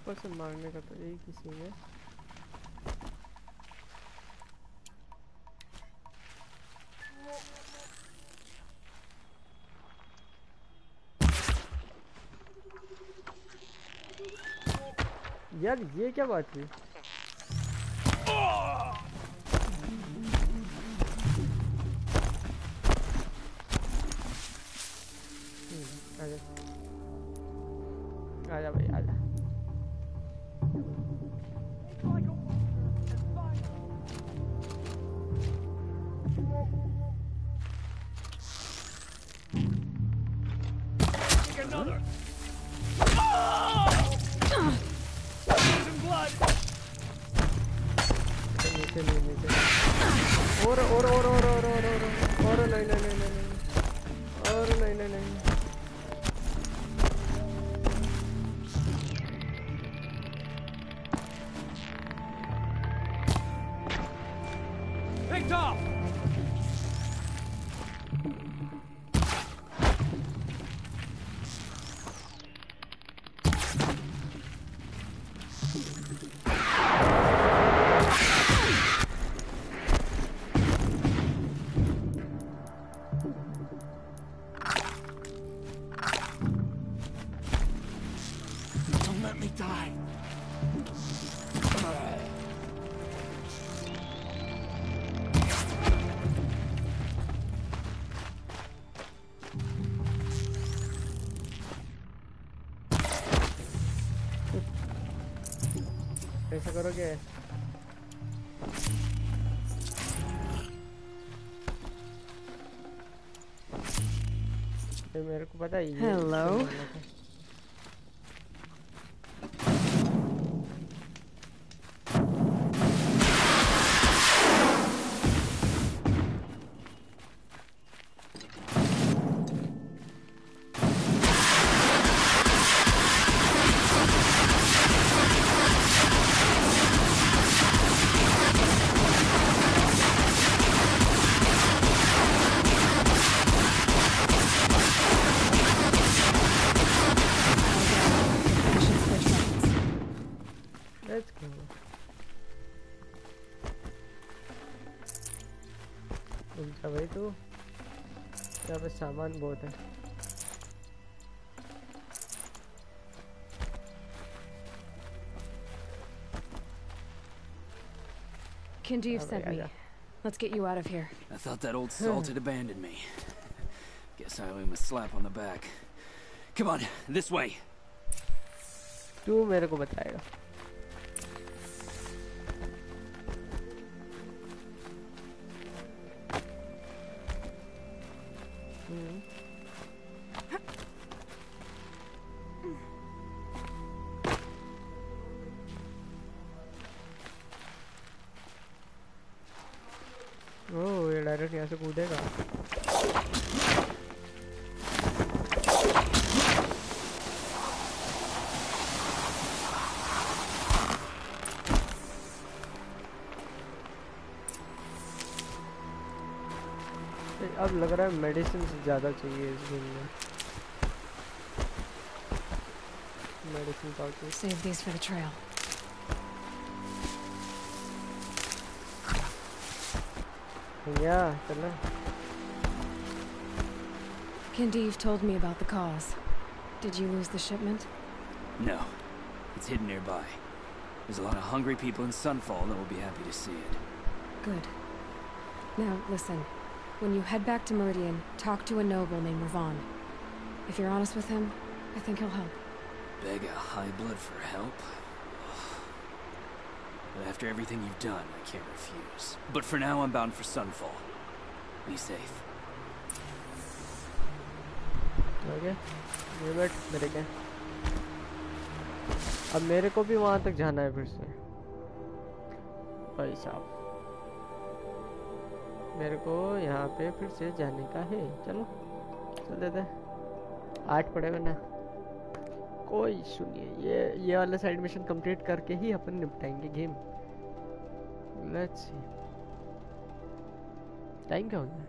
ऊपर से मारने का तो तरीका किसी है यार ये क्या बात हुई? yo creo que... Hello. सामान बहुत है Kinji, you've Oh, sent yeah, me. yeah. Let's get you out of here. I thought that old salt had abandoned me. Guess I owe him a slap on the back. Come on, this way. तू मेरे को बताएगा medicine ज़्यादा चाहिए इस game में medicine pouches Save these for the trail. Yeah, चलो Kindev told me about the cause. Did you lose the shipment? No, it's hidden nearby. There's a lot of hungry people in Sunfall that will be happy to see it. Good. Now, listen. When you head back to Meridian, talk to a noble named Ravan. If you're honest with him, I think he'll help. Beg a high blood for help? But [sighs] after everything you've done, I can't refuse. But for now, I'm bound for Sunfall. Be safe. Okay ये बैठ मेरे क्या अब मेरे को भी वहां तक जाना है फिर से भाई साहब मेरे को यहाँ पे फिर से जाने का है। चलो, चल देते। आठ पड़ेगा ना कोई सुनिए ये ये वाला साइड मिशन कंप्लीट करके ही अपन निपटाएँगे गेम लेट्स सी टाइम क्या हो गया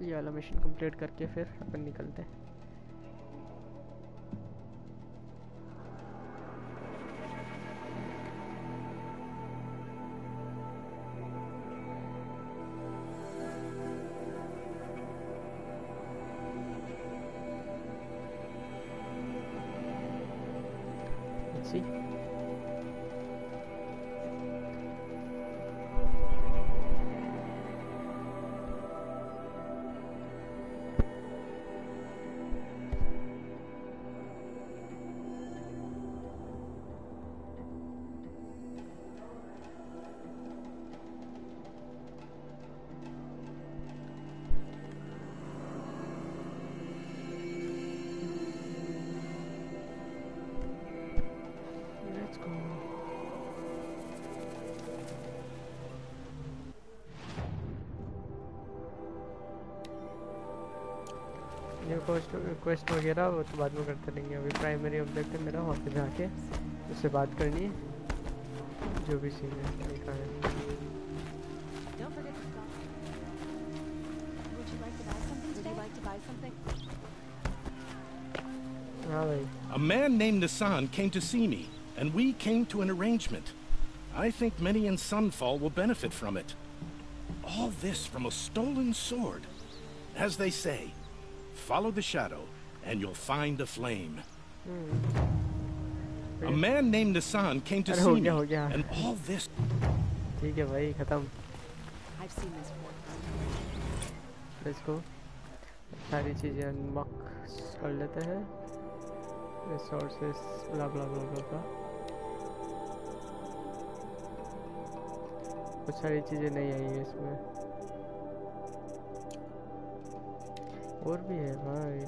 ये वाला मिशन कंप्लीट करके फिर अपन निकलते हैं। क्वेस्ट क्वेस्ट वगैरह वो तो बाद में करते रहेंगे अभी प्राइमरी ऑब्जेक्टिव मेरा वहाँ पे जाके उससे बात करनी है जो भी सीन है देखा है Don't forget to stop. Would you like to buy something Would you like to buy something? हाँ भाई A man named Nassan came to see me, and we came to an arrangement. I think many in Sunfall will benefit from it. All this from a stolen sword. As they say, follow the shadow, and you'll find a flame. A man named Nassan came to अरे हो see me, गया हो गया and all this. ठीक है भाई खत्म I've seen this before. Let's go सारी चीज़ें अनलॉक कर लेते हैं रिसोर्सेस ब्ला ब्ला ब्ला ब्ला ब्ला कुछ सारी चीज़ें नहीं आई है इसमें और भी है भाई।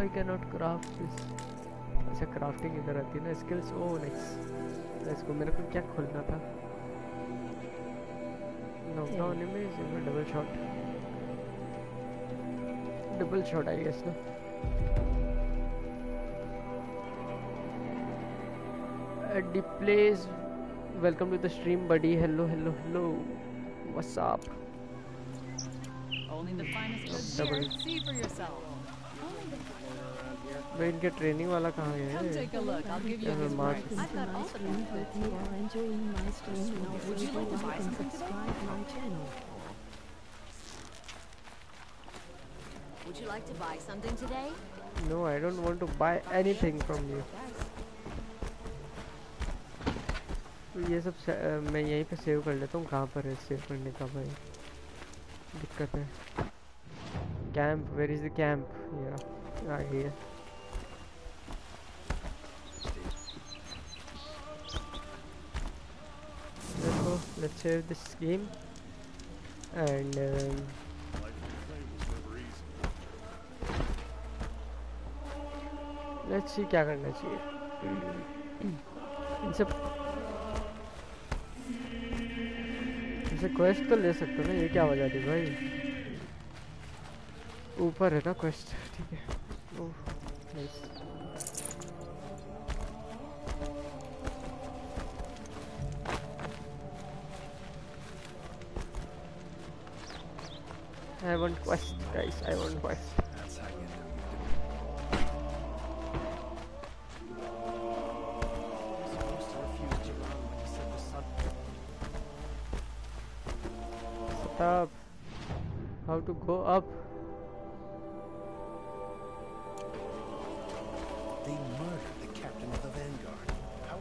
I can not craft this अच्छा क्राफ्टिंग इधर आती है ना स्किल्स ओ नाइस गो मेरे को क्या खोलना था? no enemy is in double shot. Double shot, I guess, no? A the place. Welcome to the stream, buddy. Hello, hello, hello. What's up? Only the finest goods here. See for yourself. भाई इनके training वाला कहाँ गया है। Would you like to buy something today? No, I don't want to buy anything from you. तो ये सब मैं यहीं पे सेव कर लेता हूँ कहाँ पर है सेव करने का भाई? दिक्कत है। Camp where is the camp या आई है let's save this game. And um, let's see क्या करना चाहिए. इन सब इसे क्वेस्ट तो ले सकते हो ना? ये क्या हो जाती भाई? ऊपर है ना क्वेस्ट ठीक है. ओह nice I want quest, guys. I want quest. That's how you know Supposed to refuse Jerome when he said the sun. Stop. How to go up? They murdered the captain of the Vanguard. How?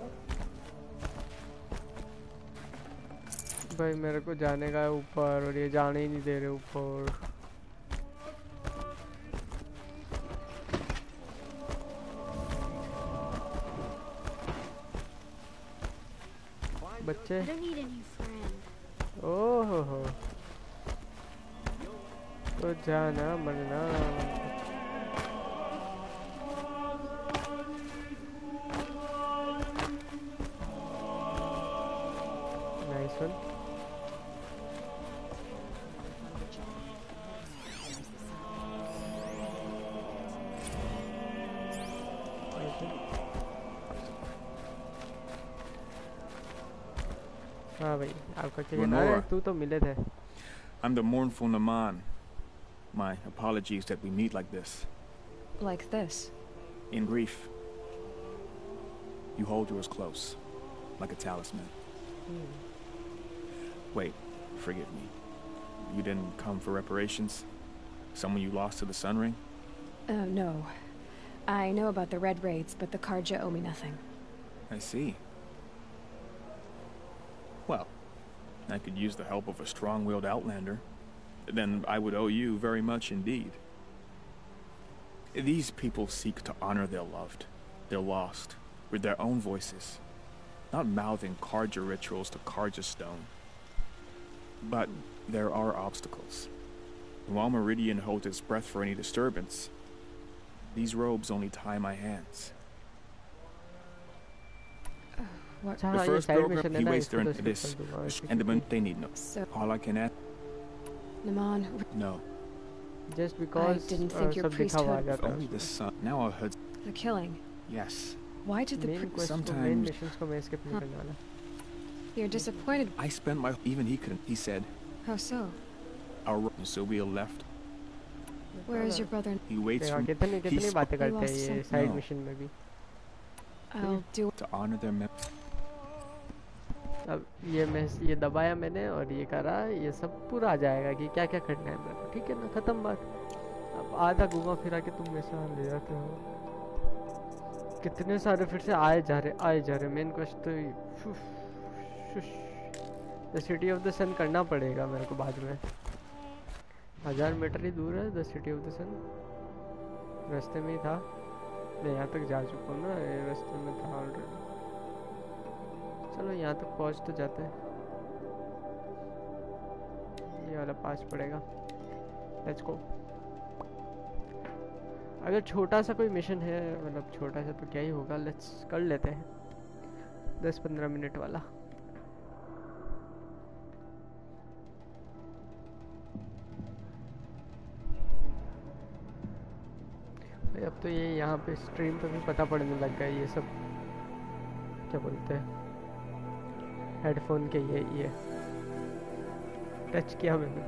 भाई मेरे को जाने का है ऊपर और ये जाने ही नहीं दे रहे ऊपर don't need a new friend. ओह हो तो जाना मरना I'm the mournful Naman. My apologies that we meet like this. Like this? In grief. You hold yours close, like a talisman. Mm. Wait, forgive me. You didn't come for reparations? Someone you lost to the Sun Ring? Oh, no. I know about the Red Raids, but the Karja owe me nothing. I see. I could use the help of a strong-willed outlander. Then I would owe you very much indeed. These people seek to honor their loved, their lost, with their own voices, not mouthing Karja rituals to Karja stone. But there are obstacles. While Meridian holds its breath for any disturbance, these robes only tie my hands. The first program he waits during this, and the moon they need no. So All I can add. Naman. No. Just because I didn't think your priesthood. Only the sun. Now I heard. The killing. Yes. Why did the priest sometimes? Huh. You're disappointed. I spent my even he couldn't. He said. How so? Our so we left. Where is your brother? He waits for. He's, he's, lost he's, I'll do. To honor their memory. अब ये मैं, ये दबाया मैंने और ये करा, ये सब पूरा आ जाएगा कि क्या क्या करना है मेरे को। ठीक है ना, खत्म बात। अब आधा घुमा फिरा के तुम मेरे से ले जाते हो। कितने सारे फिर से आए जा रहे, आए जा रहे। मेन क्वेश्चन तो the city of the sun करना पड़ेगा मेरे को बाद में। हज़ार मीटर ही दूर है the city of the sun रास्ते में ही था। मैं यहाँ तक जा चुका हूँ ना रास्ते में था ऑलरेडी चलो, यहाँ तक पहुँच तो जाते हैं। ये वाला पास पड़ेगा। लेट्स गो अगर छोटा सा कोई मिशन है मतलब छोटा सा तो क्या ही होगा लेट्स कर लेते हैं। दस पंद्रह मिनट वाला अब तो ये यहाँ पे स्ट्रीम पे भी पता पड़ने लग गया, ये सब। क्या बोलते हैं? हेडफोन के ये ये टच किया मैंने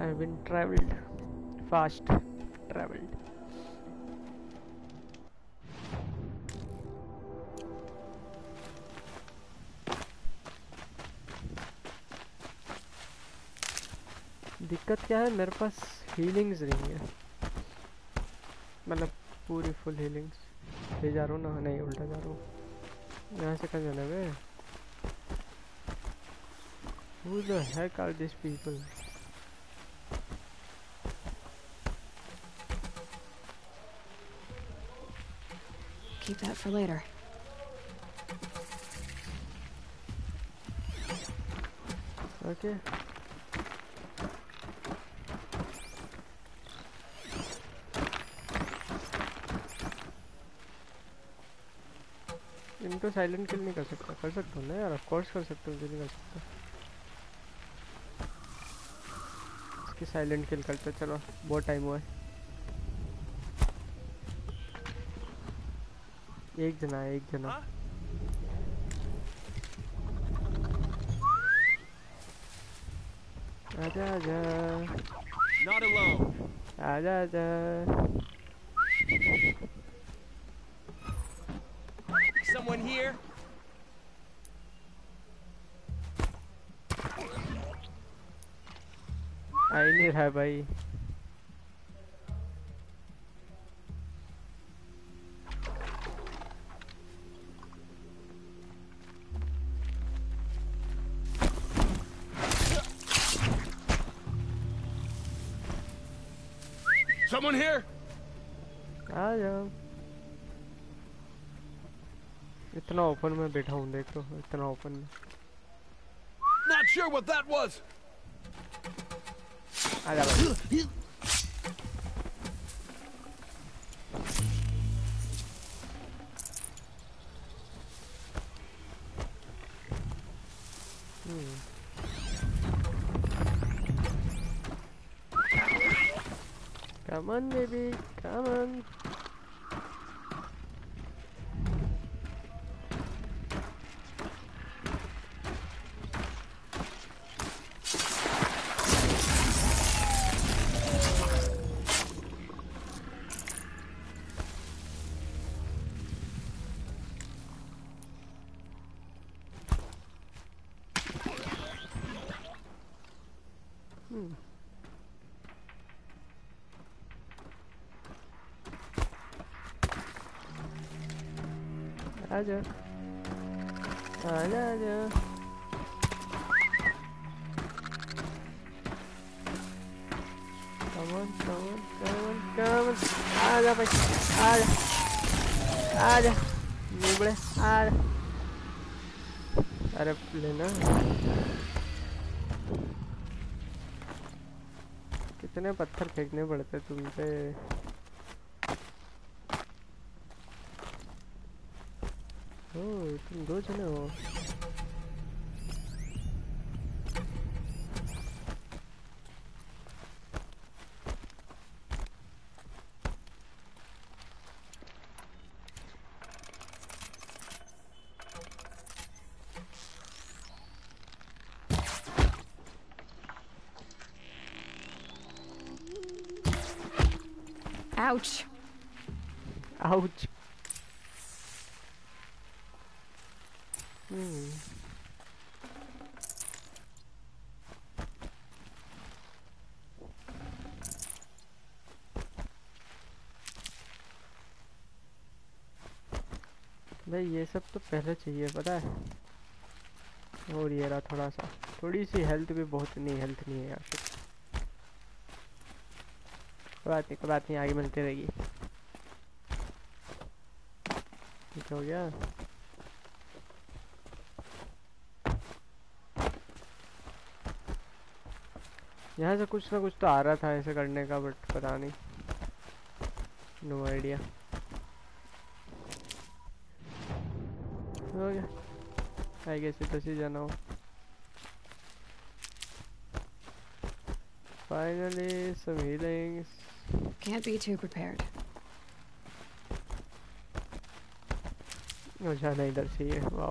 I've been traveled fast traveled दिक्कत क्या है मेरे पास हीलिंग्स नहीं है मतलब पूरी फुल हीलिंग्स ले जा रहा हूँ ना नहीं उल्टा जा रहा हूँ यहाँ से कहाँ जाना है Who the heck are these people? Keep that for later. Okay. इनको साइलेंट किल नहीं कर सकता। कर सकता हूँ ना यार ऑफ़ कोर्स कर सकता हूँ नहीं कर सकता। इसकी साइलेंट किल करते चलो बहुत टाइम हुआ है। एक जना है एक जना। आजा आजा। Not alone. आजा आजा। here? I need help, I open में बैठा हूँ देख लो इतना ओपन में Not sure what that was. आ जा भाई Come on, baby. आजा। आजा आजा। Come on, come on, come on, come on. आजा भाई आजा। आजा। नुबड़े आजा। अरे लेना। कितने पत्थर फेंकने पड़ते तुम पे Ouch. Ouch. भाई ये सब तो पहले चाहिए, पता है? और ये रहा थोड़ा सा थोड़ी सी हेल्थ भी बहुत नहीं हेल्थ नहीं है यार। कोई बात नहीं, कोई बात नहीं, आगे मिलती रहेगी ठीक हो गया? यहाँ से कुछ ना कुछ तो आ रहा था ऐसे करने का बट पता नहीं। नो आइडिया हो गया आई गेस इधर से जाना हो Finally, some healings. Can't be too prepared. Oh, जाना इधर से ही है वाह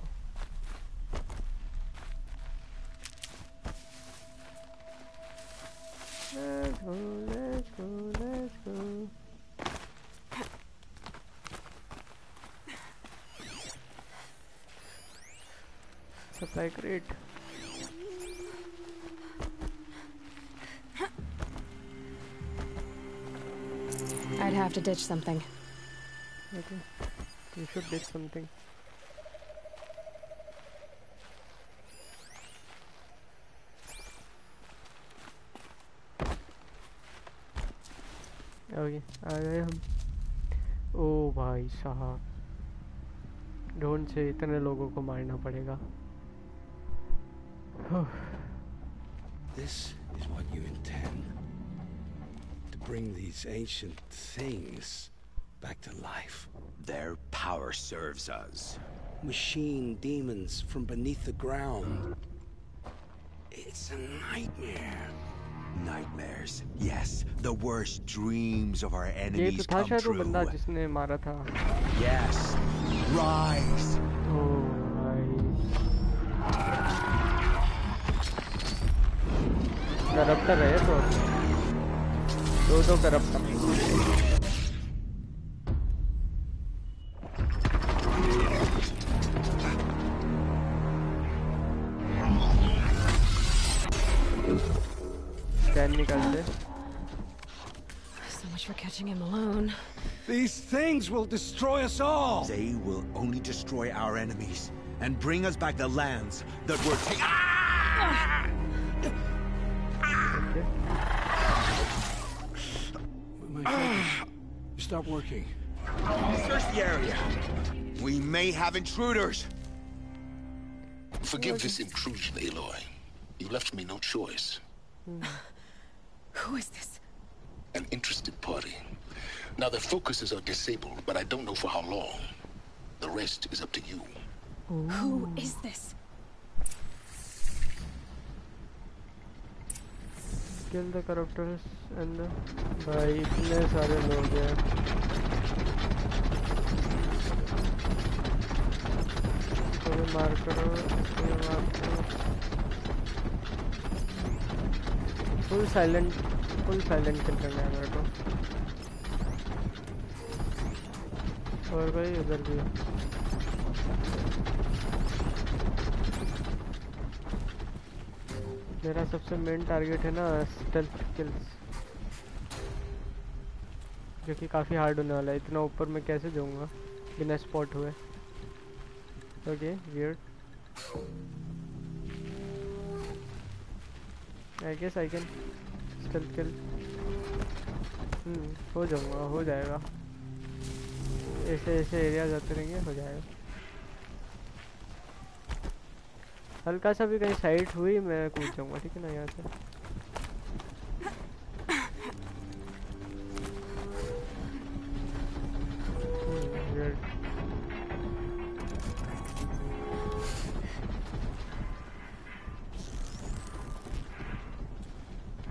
Supply crate. I'd have to ditch something. Okay. You should ditch something. Okay आ गए हम ओ भाई साहब ढूंढ से इतने लोगों को मारना पड़ेगा these ancient things back to life. Their power serves us. Machine demons from beneath the ground. It's a nightmare. Nightmares. Yes, the worst dreams of our ये तो enemies था come शायद वो true. बंदा जिसने मारा था Yes. Rise. ओ भाई करप्टर है तो दो दो करप्टर स्कैन निकालते So much for catching him alone. These things will destroy us all. They will only destroy our enemies and bring us back the lands that were taken. My Stop working. Search the area. We may have intruders. Forgive this intrusion, Aloy. You left me no choice. Hmm. [laughs] Who is this? An interested party. Now their focuses are disabled, but I don't know for how long. The rest is up to you. Who is this? Kill the corruptors and the भाई इतने सारे लोग हैं। इसको भी मार करो इसको मार करो। Full silent full silent kill करना है मेरे को। और कोई उधर भी। मेरा सबसे मेन टारगेट है ना स्टेल्थ किल्स जो कि काफ़ी हार्ड होने वाला है। इतना ऊपर मैं कैसे जाऊँगा? बिना स्पॉट हुए। Okay weird I guess I can stealth kill हो जाऊँगा, हो जाएगा। ऐसे ऐसे एरिया जाते रहेंगे, हो जाएगा। हल्का सा भी कहीं साइड हुई, मैं कूद जाऊँगा, ठीक है ना, यहाँ से।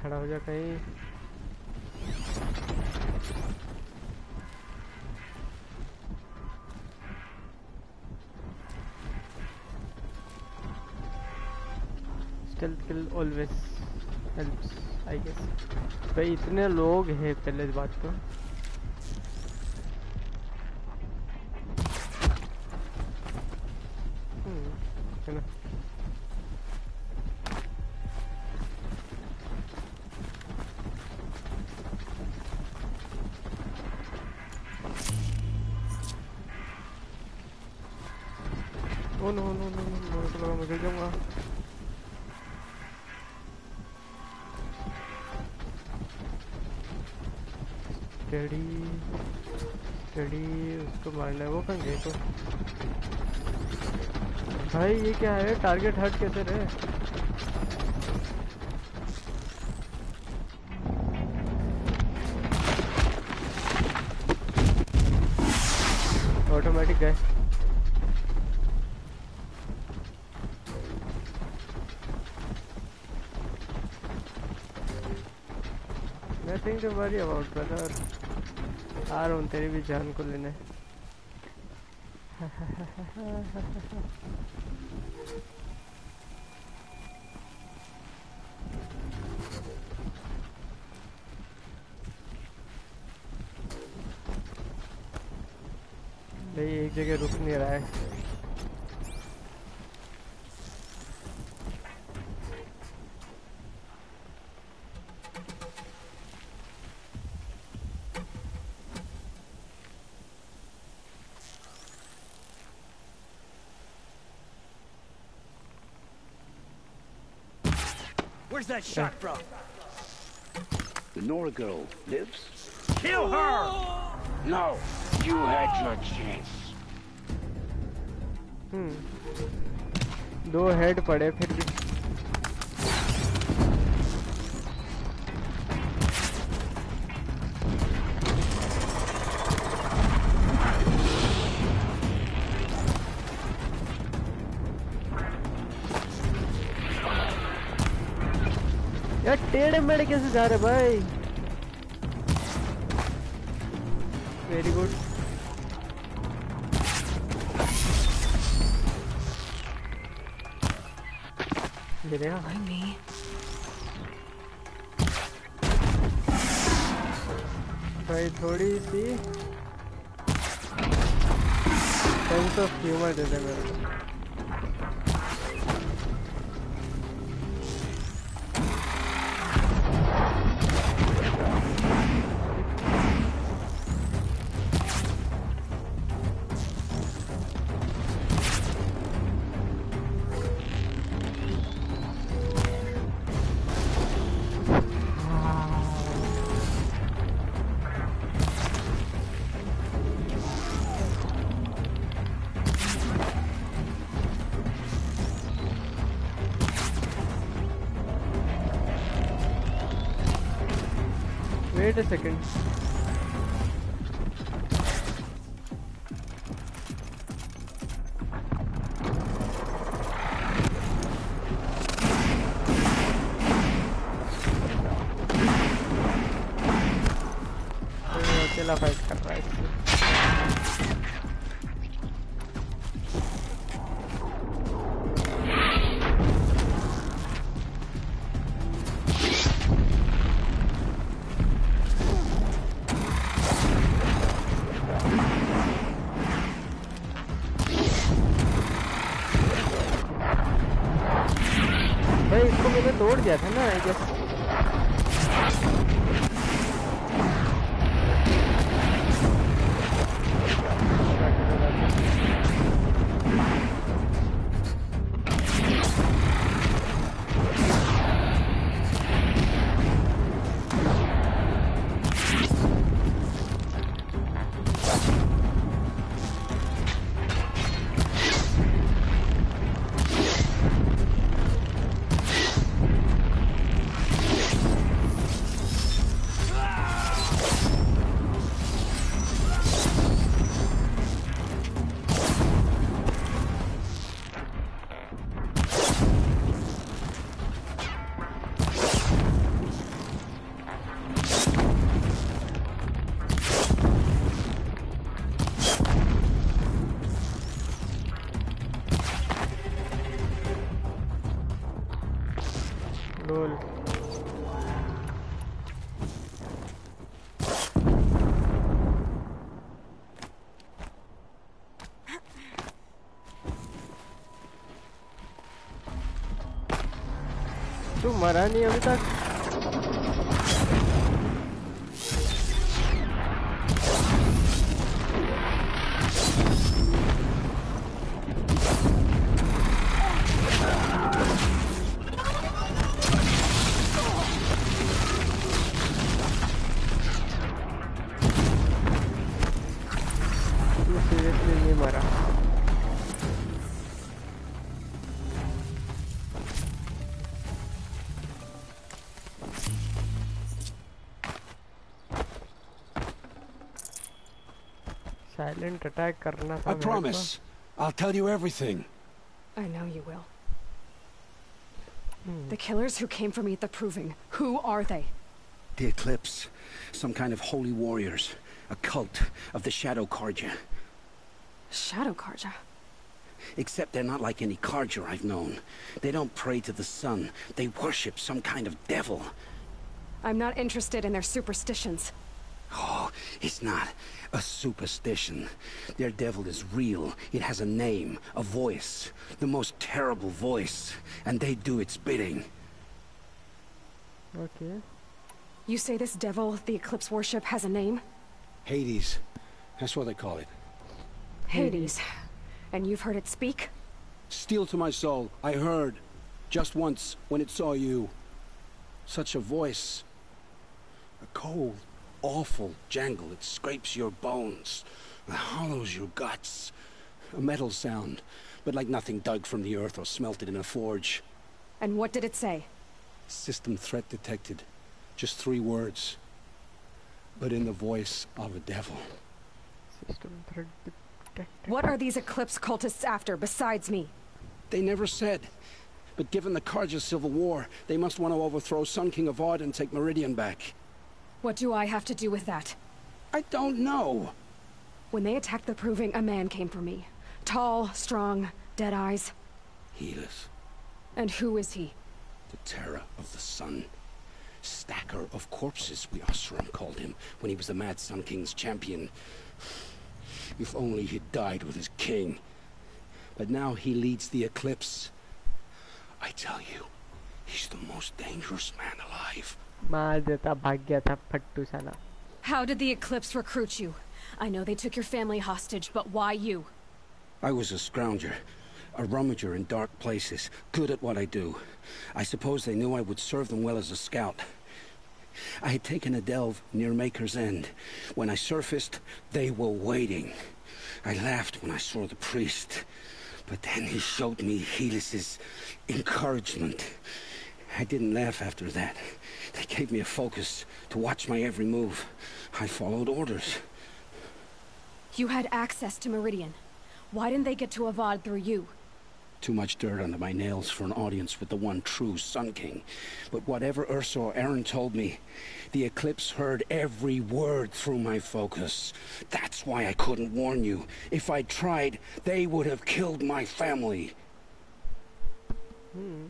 खड़ा हो जा कहीं। Stealth kill always helps, I guess. भाई, इतने लोग हैं पहले बात तो है ना oh, no no no no मेरे को लगा मैं गिर जाऊँगा। स्टडी स्टडी उसको मारना है, वो कंगे गए तो? भाई, ये क्या है? टारगेट हट कैसे रहे? ऑटोमेटिक गए। nothing to worry about, brother. आ रहा हूँ तेरी भी जान को लेने भाई एक जगह रुक नहीं रहा है Where's that shot from? The Nora girl lives? Kill her! No, you had your chance. हम्म दो हेड पड़े फिर भी यार टेढ़े मेढ़े कैसे जा रहे भाई? वेरी गुड ये देखा? भाई थोड़ी सी सेंस ऑफ़ ह्यूमर दे दे मेरे को। A second. मरा नहीं अभी तक। साइलेंट अटैक करना था I मेरे को। promise. I'll tell you everything. I know you will. The killers who came for me at the proving, who are they? The Eclipse. Some kind of holy warriors. A cult of the Shadow Karja. Shadow Karja. Except they're not like any Karja I've known. They don't pray to the sun. They worship some kind of devil. I'm not interested in their superstitions. Oh, It's not a superstition. Their devil is real. It has a name, a voice, the most terrible voice, and they do its bidding. Okay. You say this devil the Eclipse worship has a name? Hades. That's what they call it. Hades. And you've heard it speak? Steel to my soul. I heard. Just once, when it saw you. Such a voice. A cold, awful jangle. It scrapes your bones. It hollows your guts. A metal sound, but like nothing dug from the earth or smelted in a forge. And what did it say? System threat detected. Just three words. But in the voice of a devil. System threat detected. What are these Eclipse cultists after besides me? They never said. But given the Carja civil war, they must want to overthrow Sun King Avad and take Meridian back. What do I have to do with that? I don't know. When they attacked the Proving, a man came for me. Tall, strong, dead eyes. Helis, And who is he? the terror of the sun. Stacker of corpses, we Osram called him, when he was the Mad Sun King's champion. If only he'd died with his king. But now he leads the Eclipse. I tell you, he's the most dangerous man alive. मार देता भाग गया था फट्टू साला How did the Eclipse recruit you? I know they took your family hostage, but why you? I was a scrounger, a rummager in dark places, good at what I do. I suppose they knew I would serve them well as a scout. I had taken a delve near Maker's End. When I surfaced, they were waiting. I laughed when I saw the priest, but then he showed me Helis's encouragement. I didn't laugh after that. They gave me a focus to watch my every move. I followed orders. You had access to Meridian. Why didn't they get to Avad through you? Too much dirt under my nails for an audience with the one true Sun King. But whatever Ursa or Aaron told me, the Eclipse heard every word through my focus. That's why I couldn't warn you. If I'd tried, they would have killed my family. Hmm.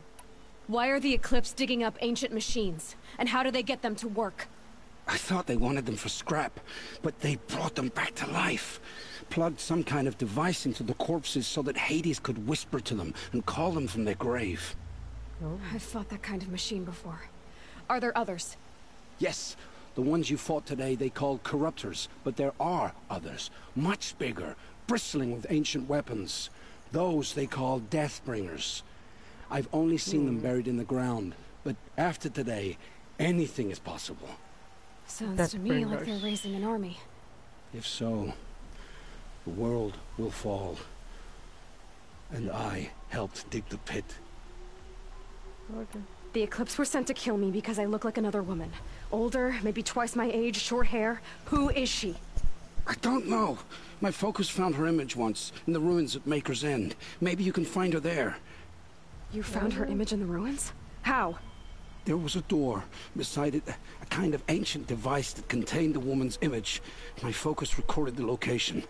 Why are the Eclipse digging up ancient machines? And how do they get them to work? I thought they wanted them for scrap, but they brought them back to life. Plugged some kind of device into the corpses so that Hades could whisper to them and call them from their grave. Oh. I've fought that kind of machine before. Are there others? Yes, the ones you fought today they called corruptors, but there are others, much bigger, bristling with ancient weapons. Those they call Deathbringers. I've only seen them buried in the ground, but after today, anything is possible. Sounds to me like they're raising an army. If so, the world will fall. And I helped dig the pit. Okay. The Eclipse were sent to kill me because I look like another woman. Older, maybe twice my age, short hair. Who is she? I don't know. My focus found her image once, in the ruins at Maker's End. Maybe you can find her there. You found her image in the ruins? How? There was a door beside it, a kind of ancient device that contained the woman's image. My focus recorded the location.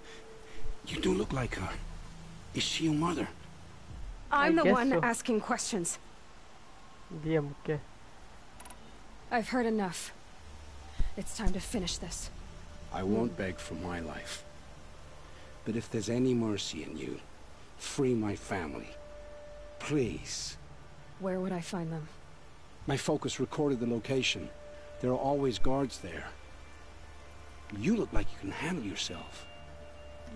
You do look like her. Is she your mother? I'm the one so. asking questions. I've heard enough. It's time to finish this. I won't beg for my life. But if there's any mercy in you, free my family. Please. Where would I find them? My focus recorded the location. There are always guards there. You look like you can handle yourself.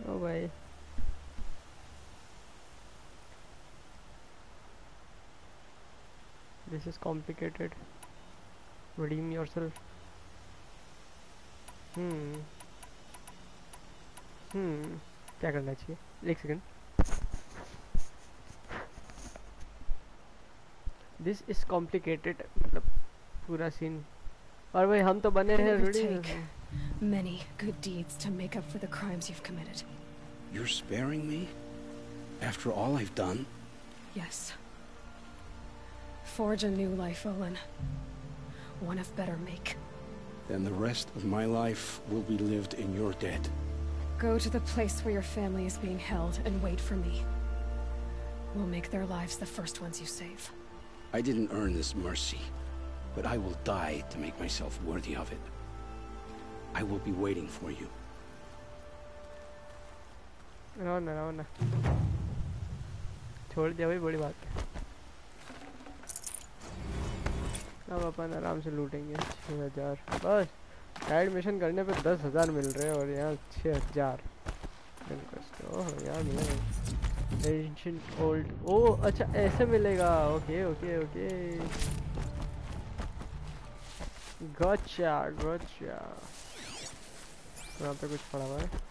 ओ भाई this is complicated redeem yourself hmm hmm क्या करना चाहिए एक second this is complicated मतलब पूरा scene और भाई हम तो बने हैं It will ready take many good deeds to make up for the crimes you've committed. You're sparing me? After all I've done? Yes. Forge a new life, Olin. One of better make. Then the rest of my life will be lived in your debt. Go to the place where your family is being held and wait for me. We'll make their lives the first ones you save. I didn't earn this mercy, but I will die to make myself worthy of it. I will be waiting for you. रहो ना रहो ना छोड़ दिया भाई बड़ी बात है अब अपन आराम से लूटेंगे छः हजार बस साइड मिशन करने पे दस हजार मिल रहे हैं और यहाँ छः हजार ओह यहाँ एंशियंट ओल्ड ओ अच्छा ऐसे मिलेगा ओके ओके ओके गच्छा गच्छा यहाँ पे कुछ पड़ा हुआ है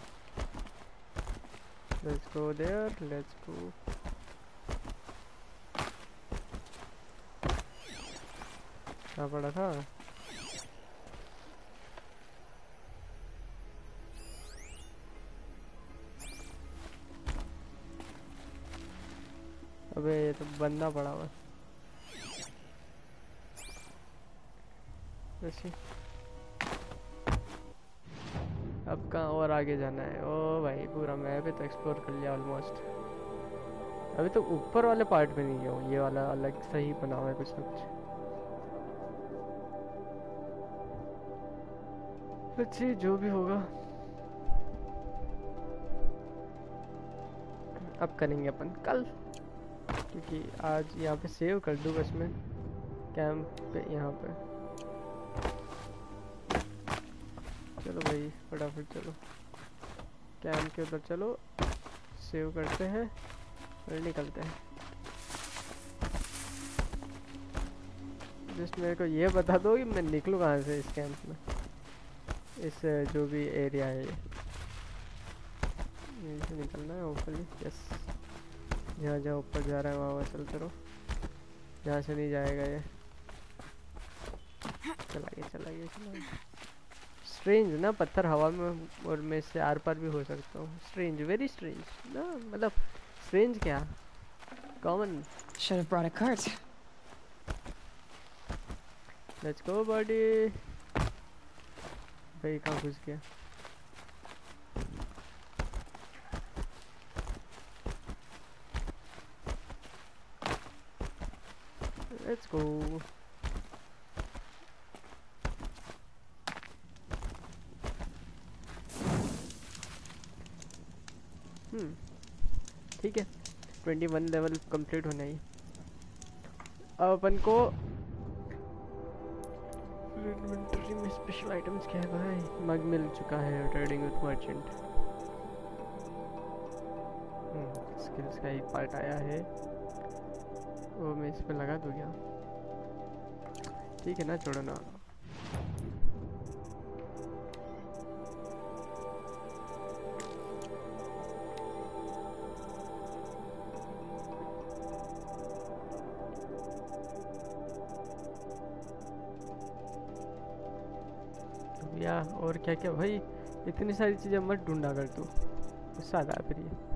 Let's go there. Let's go. क्या पड़ा था अबे ये तो बंदा पड़ा हुआ अब कहाँ और आगे जाना है? ओ भाई, पूरा मैप तो एक्सप्लोर कर लिया ऑलमोस्ट अभी तो ऊपर वाले पार्ट में नहीं गया ये वाला अलग सही बना हुआ है कुछ ना कुछ। अच्छी जो भी होगा। अब करेंगे अपन कल। क्योंकि आज यहाँ पे सेव कर दूँ बस मैं कैंप पे, यहाँ पे। चलो भाई, फटाफट चलो। कैंप के उधर चलो सेव करते हैं और निकलते हैं। जस्ट मेरे को ये बता दो कि मैं निकलूँ कहाँ से इस कैंप में? इस जो भी एरिया है ये। निकलना है होपफुली यस जहाँ जहाँ ऊपर जा रहा है वहाँ वहाँ चलते रहो जहाँ से नहीं जाएगा ये। चला गया चला गया चला गया स्ट्रेंज ना पत्थर हवा में और मैं इससे आर पार भी हो सकता हूँ। स्ट्रेंज वेरी स्ट्रेंज ना मतलब स्ट्रेंज क्या? Common Should have brought a cart. Let's go body भाई कहाँ घुस गया? लेट्स गो हम्म ठीक है. ट्वेंटी वन लेवल कंप्लीट होना ही. अब अपन को इन्वेंटरी में स्पेशल आइटम्स क्या है भाई? मग मिल चुका है ट्रेडिंग विद मर्चेंट स्किल्स का एक पार्ट आया है. वो मैं इस पर लगा दूँ क्या? ठीक है ना, छोड़ो ना। या, और क्या क्या भाई, इतनी सारी चीज़ें मत ढूंढा कर तू। गुस्सा आता है फिर ये।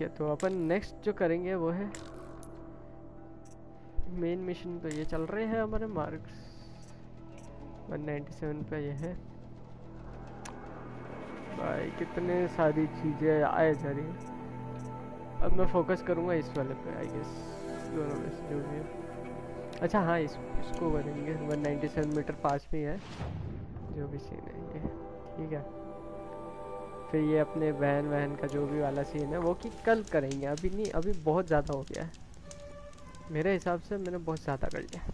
ठीक है तो अपन नेक्स्ट जो करेंगे वो है मेन मिशन तो ये चल रहे हैं हमारे मार्क्स 197 पे ये है। भाई, कितने सारी चीज़ें आए जा रही हैं। अब मैं फोकस करूँगा इस वाले पे आई गेस दोनों में से जो भी है। अच्छा हाँ इस, इसको करेंगे 197 मीटर पास में है जो भी सीन है, ये ठीक है। फिर ये अपने बहन वहन का जो भी वाला सीन है, वो कि कल करेंगे। अभी नहीं, अभी बहुत ज़्यादा हो गया है। मेरे हिसाब से मैंने बहुत ज़्यादा कर लिया।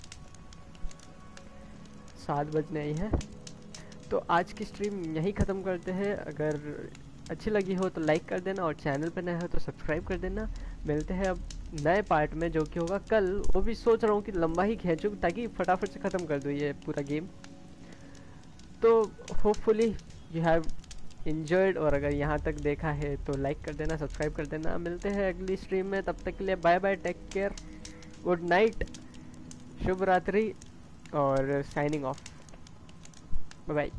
सात बजने ही है। तो आज की स्ट्रीम यहीं ख़त्म करते हैं। अगर अच्छी लगी हो तो लाइक कर देना और चैनल पर नए हो तो सब्सक्राइब कर देना। मिलते हैं अब नए पार्ट में जो कि होगा कल। वो भी सोच रहा हूँ कि लंबा ही खींचूँ ताकि फटाफट से ख़त्म कर दूँ ये पूरा गेम तो होपफुली यू हैव इन्जॉयड और अगर यहाँ तक देखा है तो लाइक कर देना सब्सक्राइब कर देना। मिलते हैं अगली स्ट्रीम में, तब तक के लिए bye bye take care good night शुभ रात्रि, और साइनिंग ऑफ़ बाय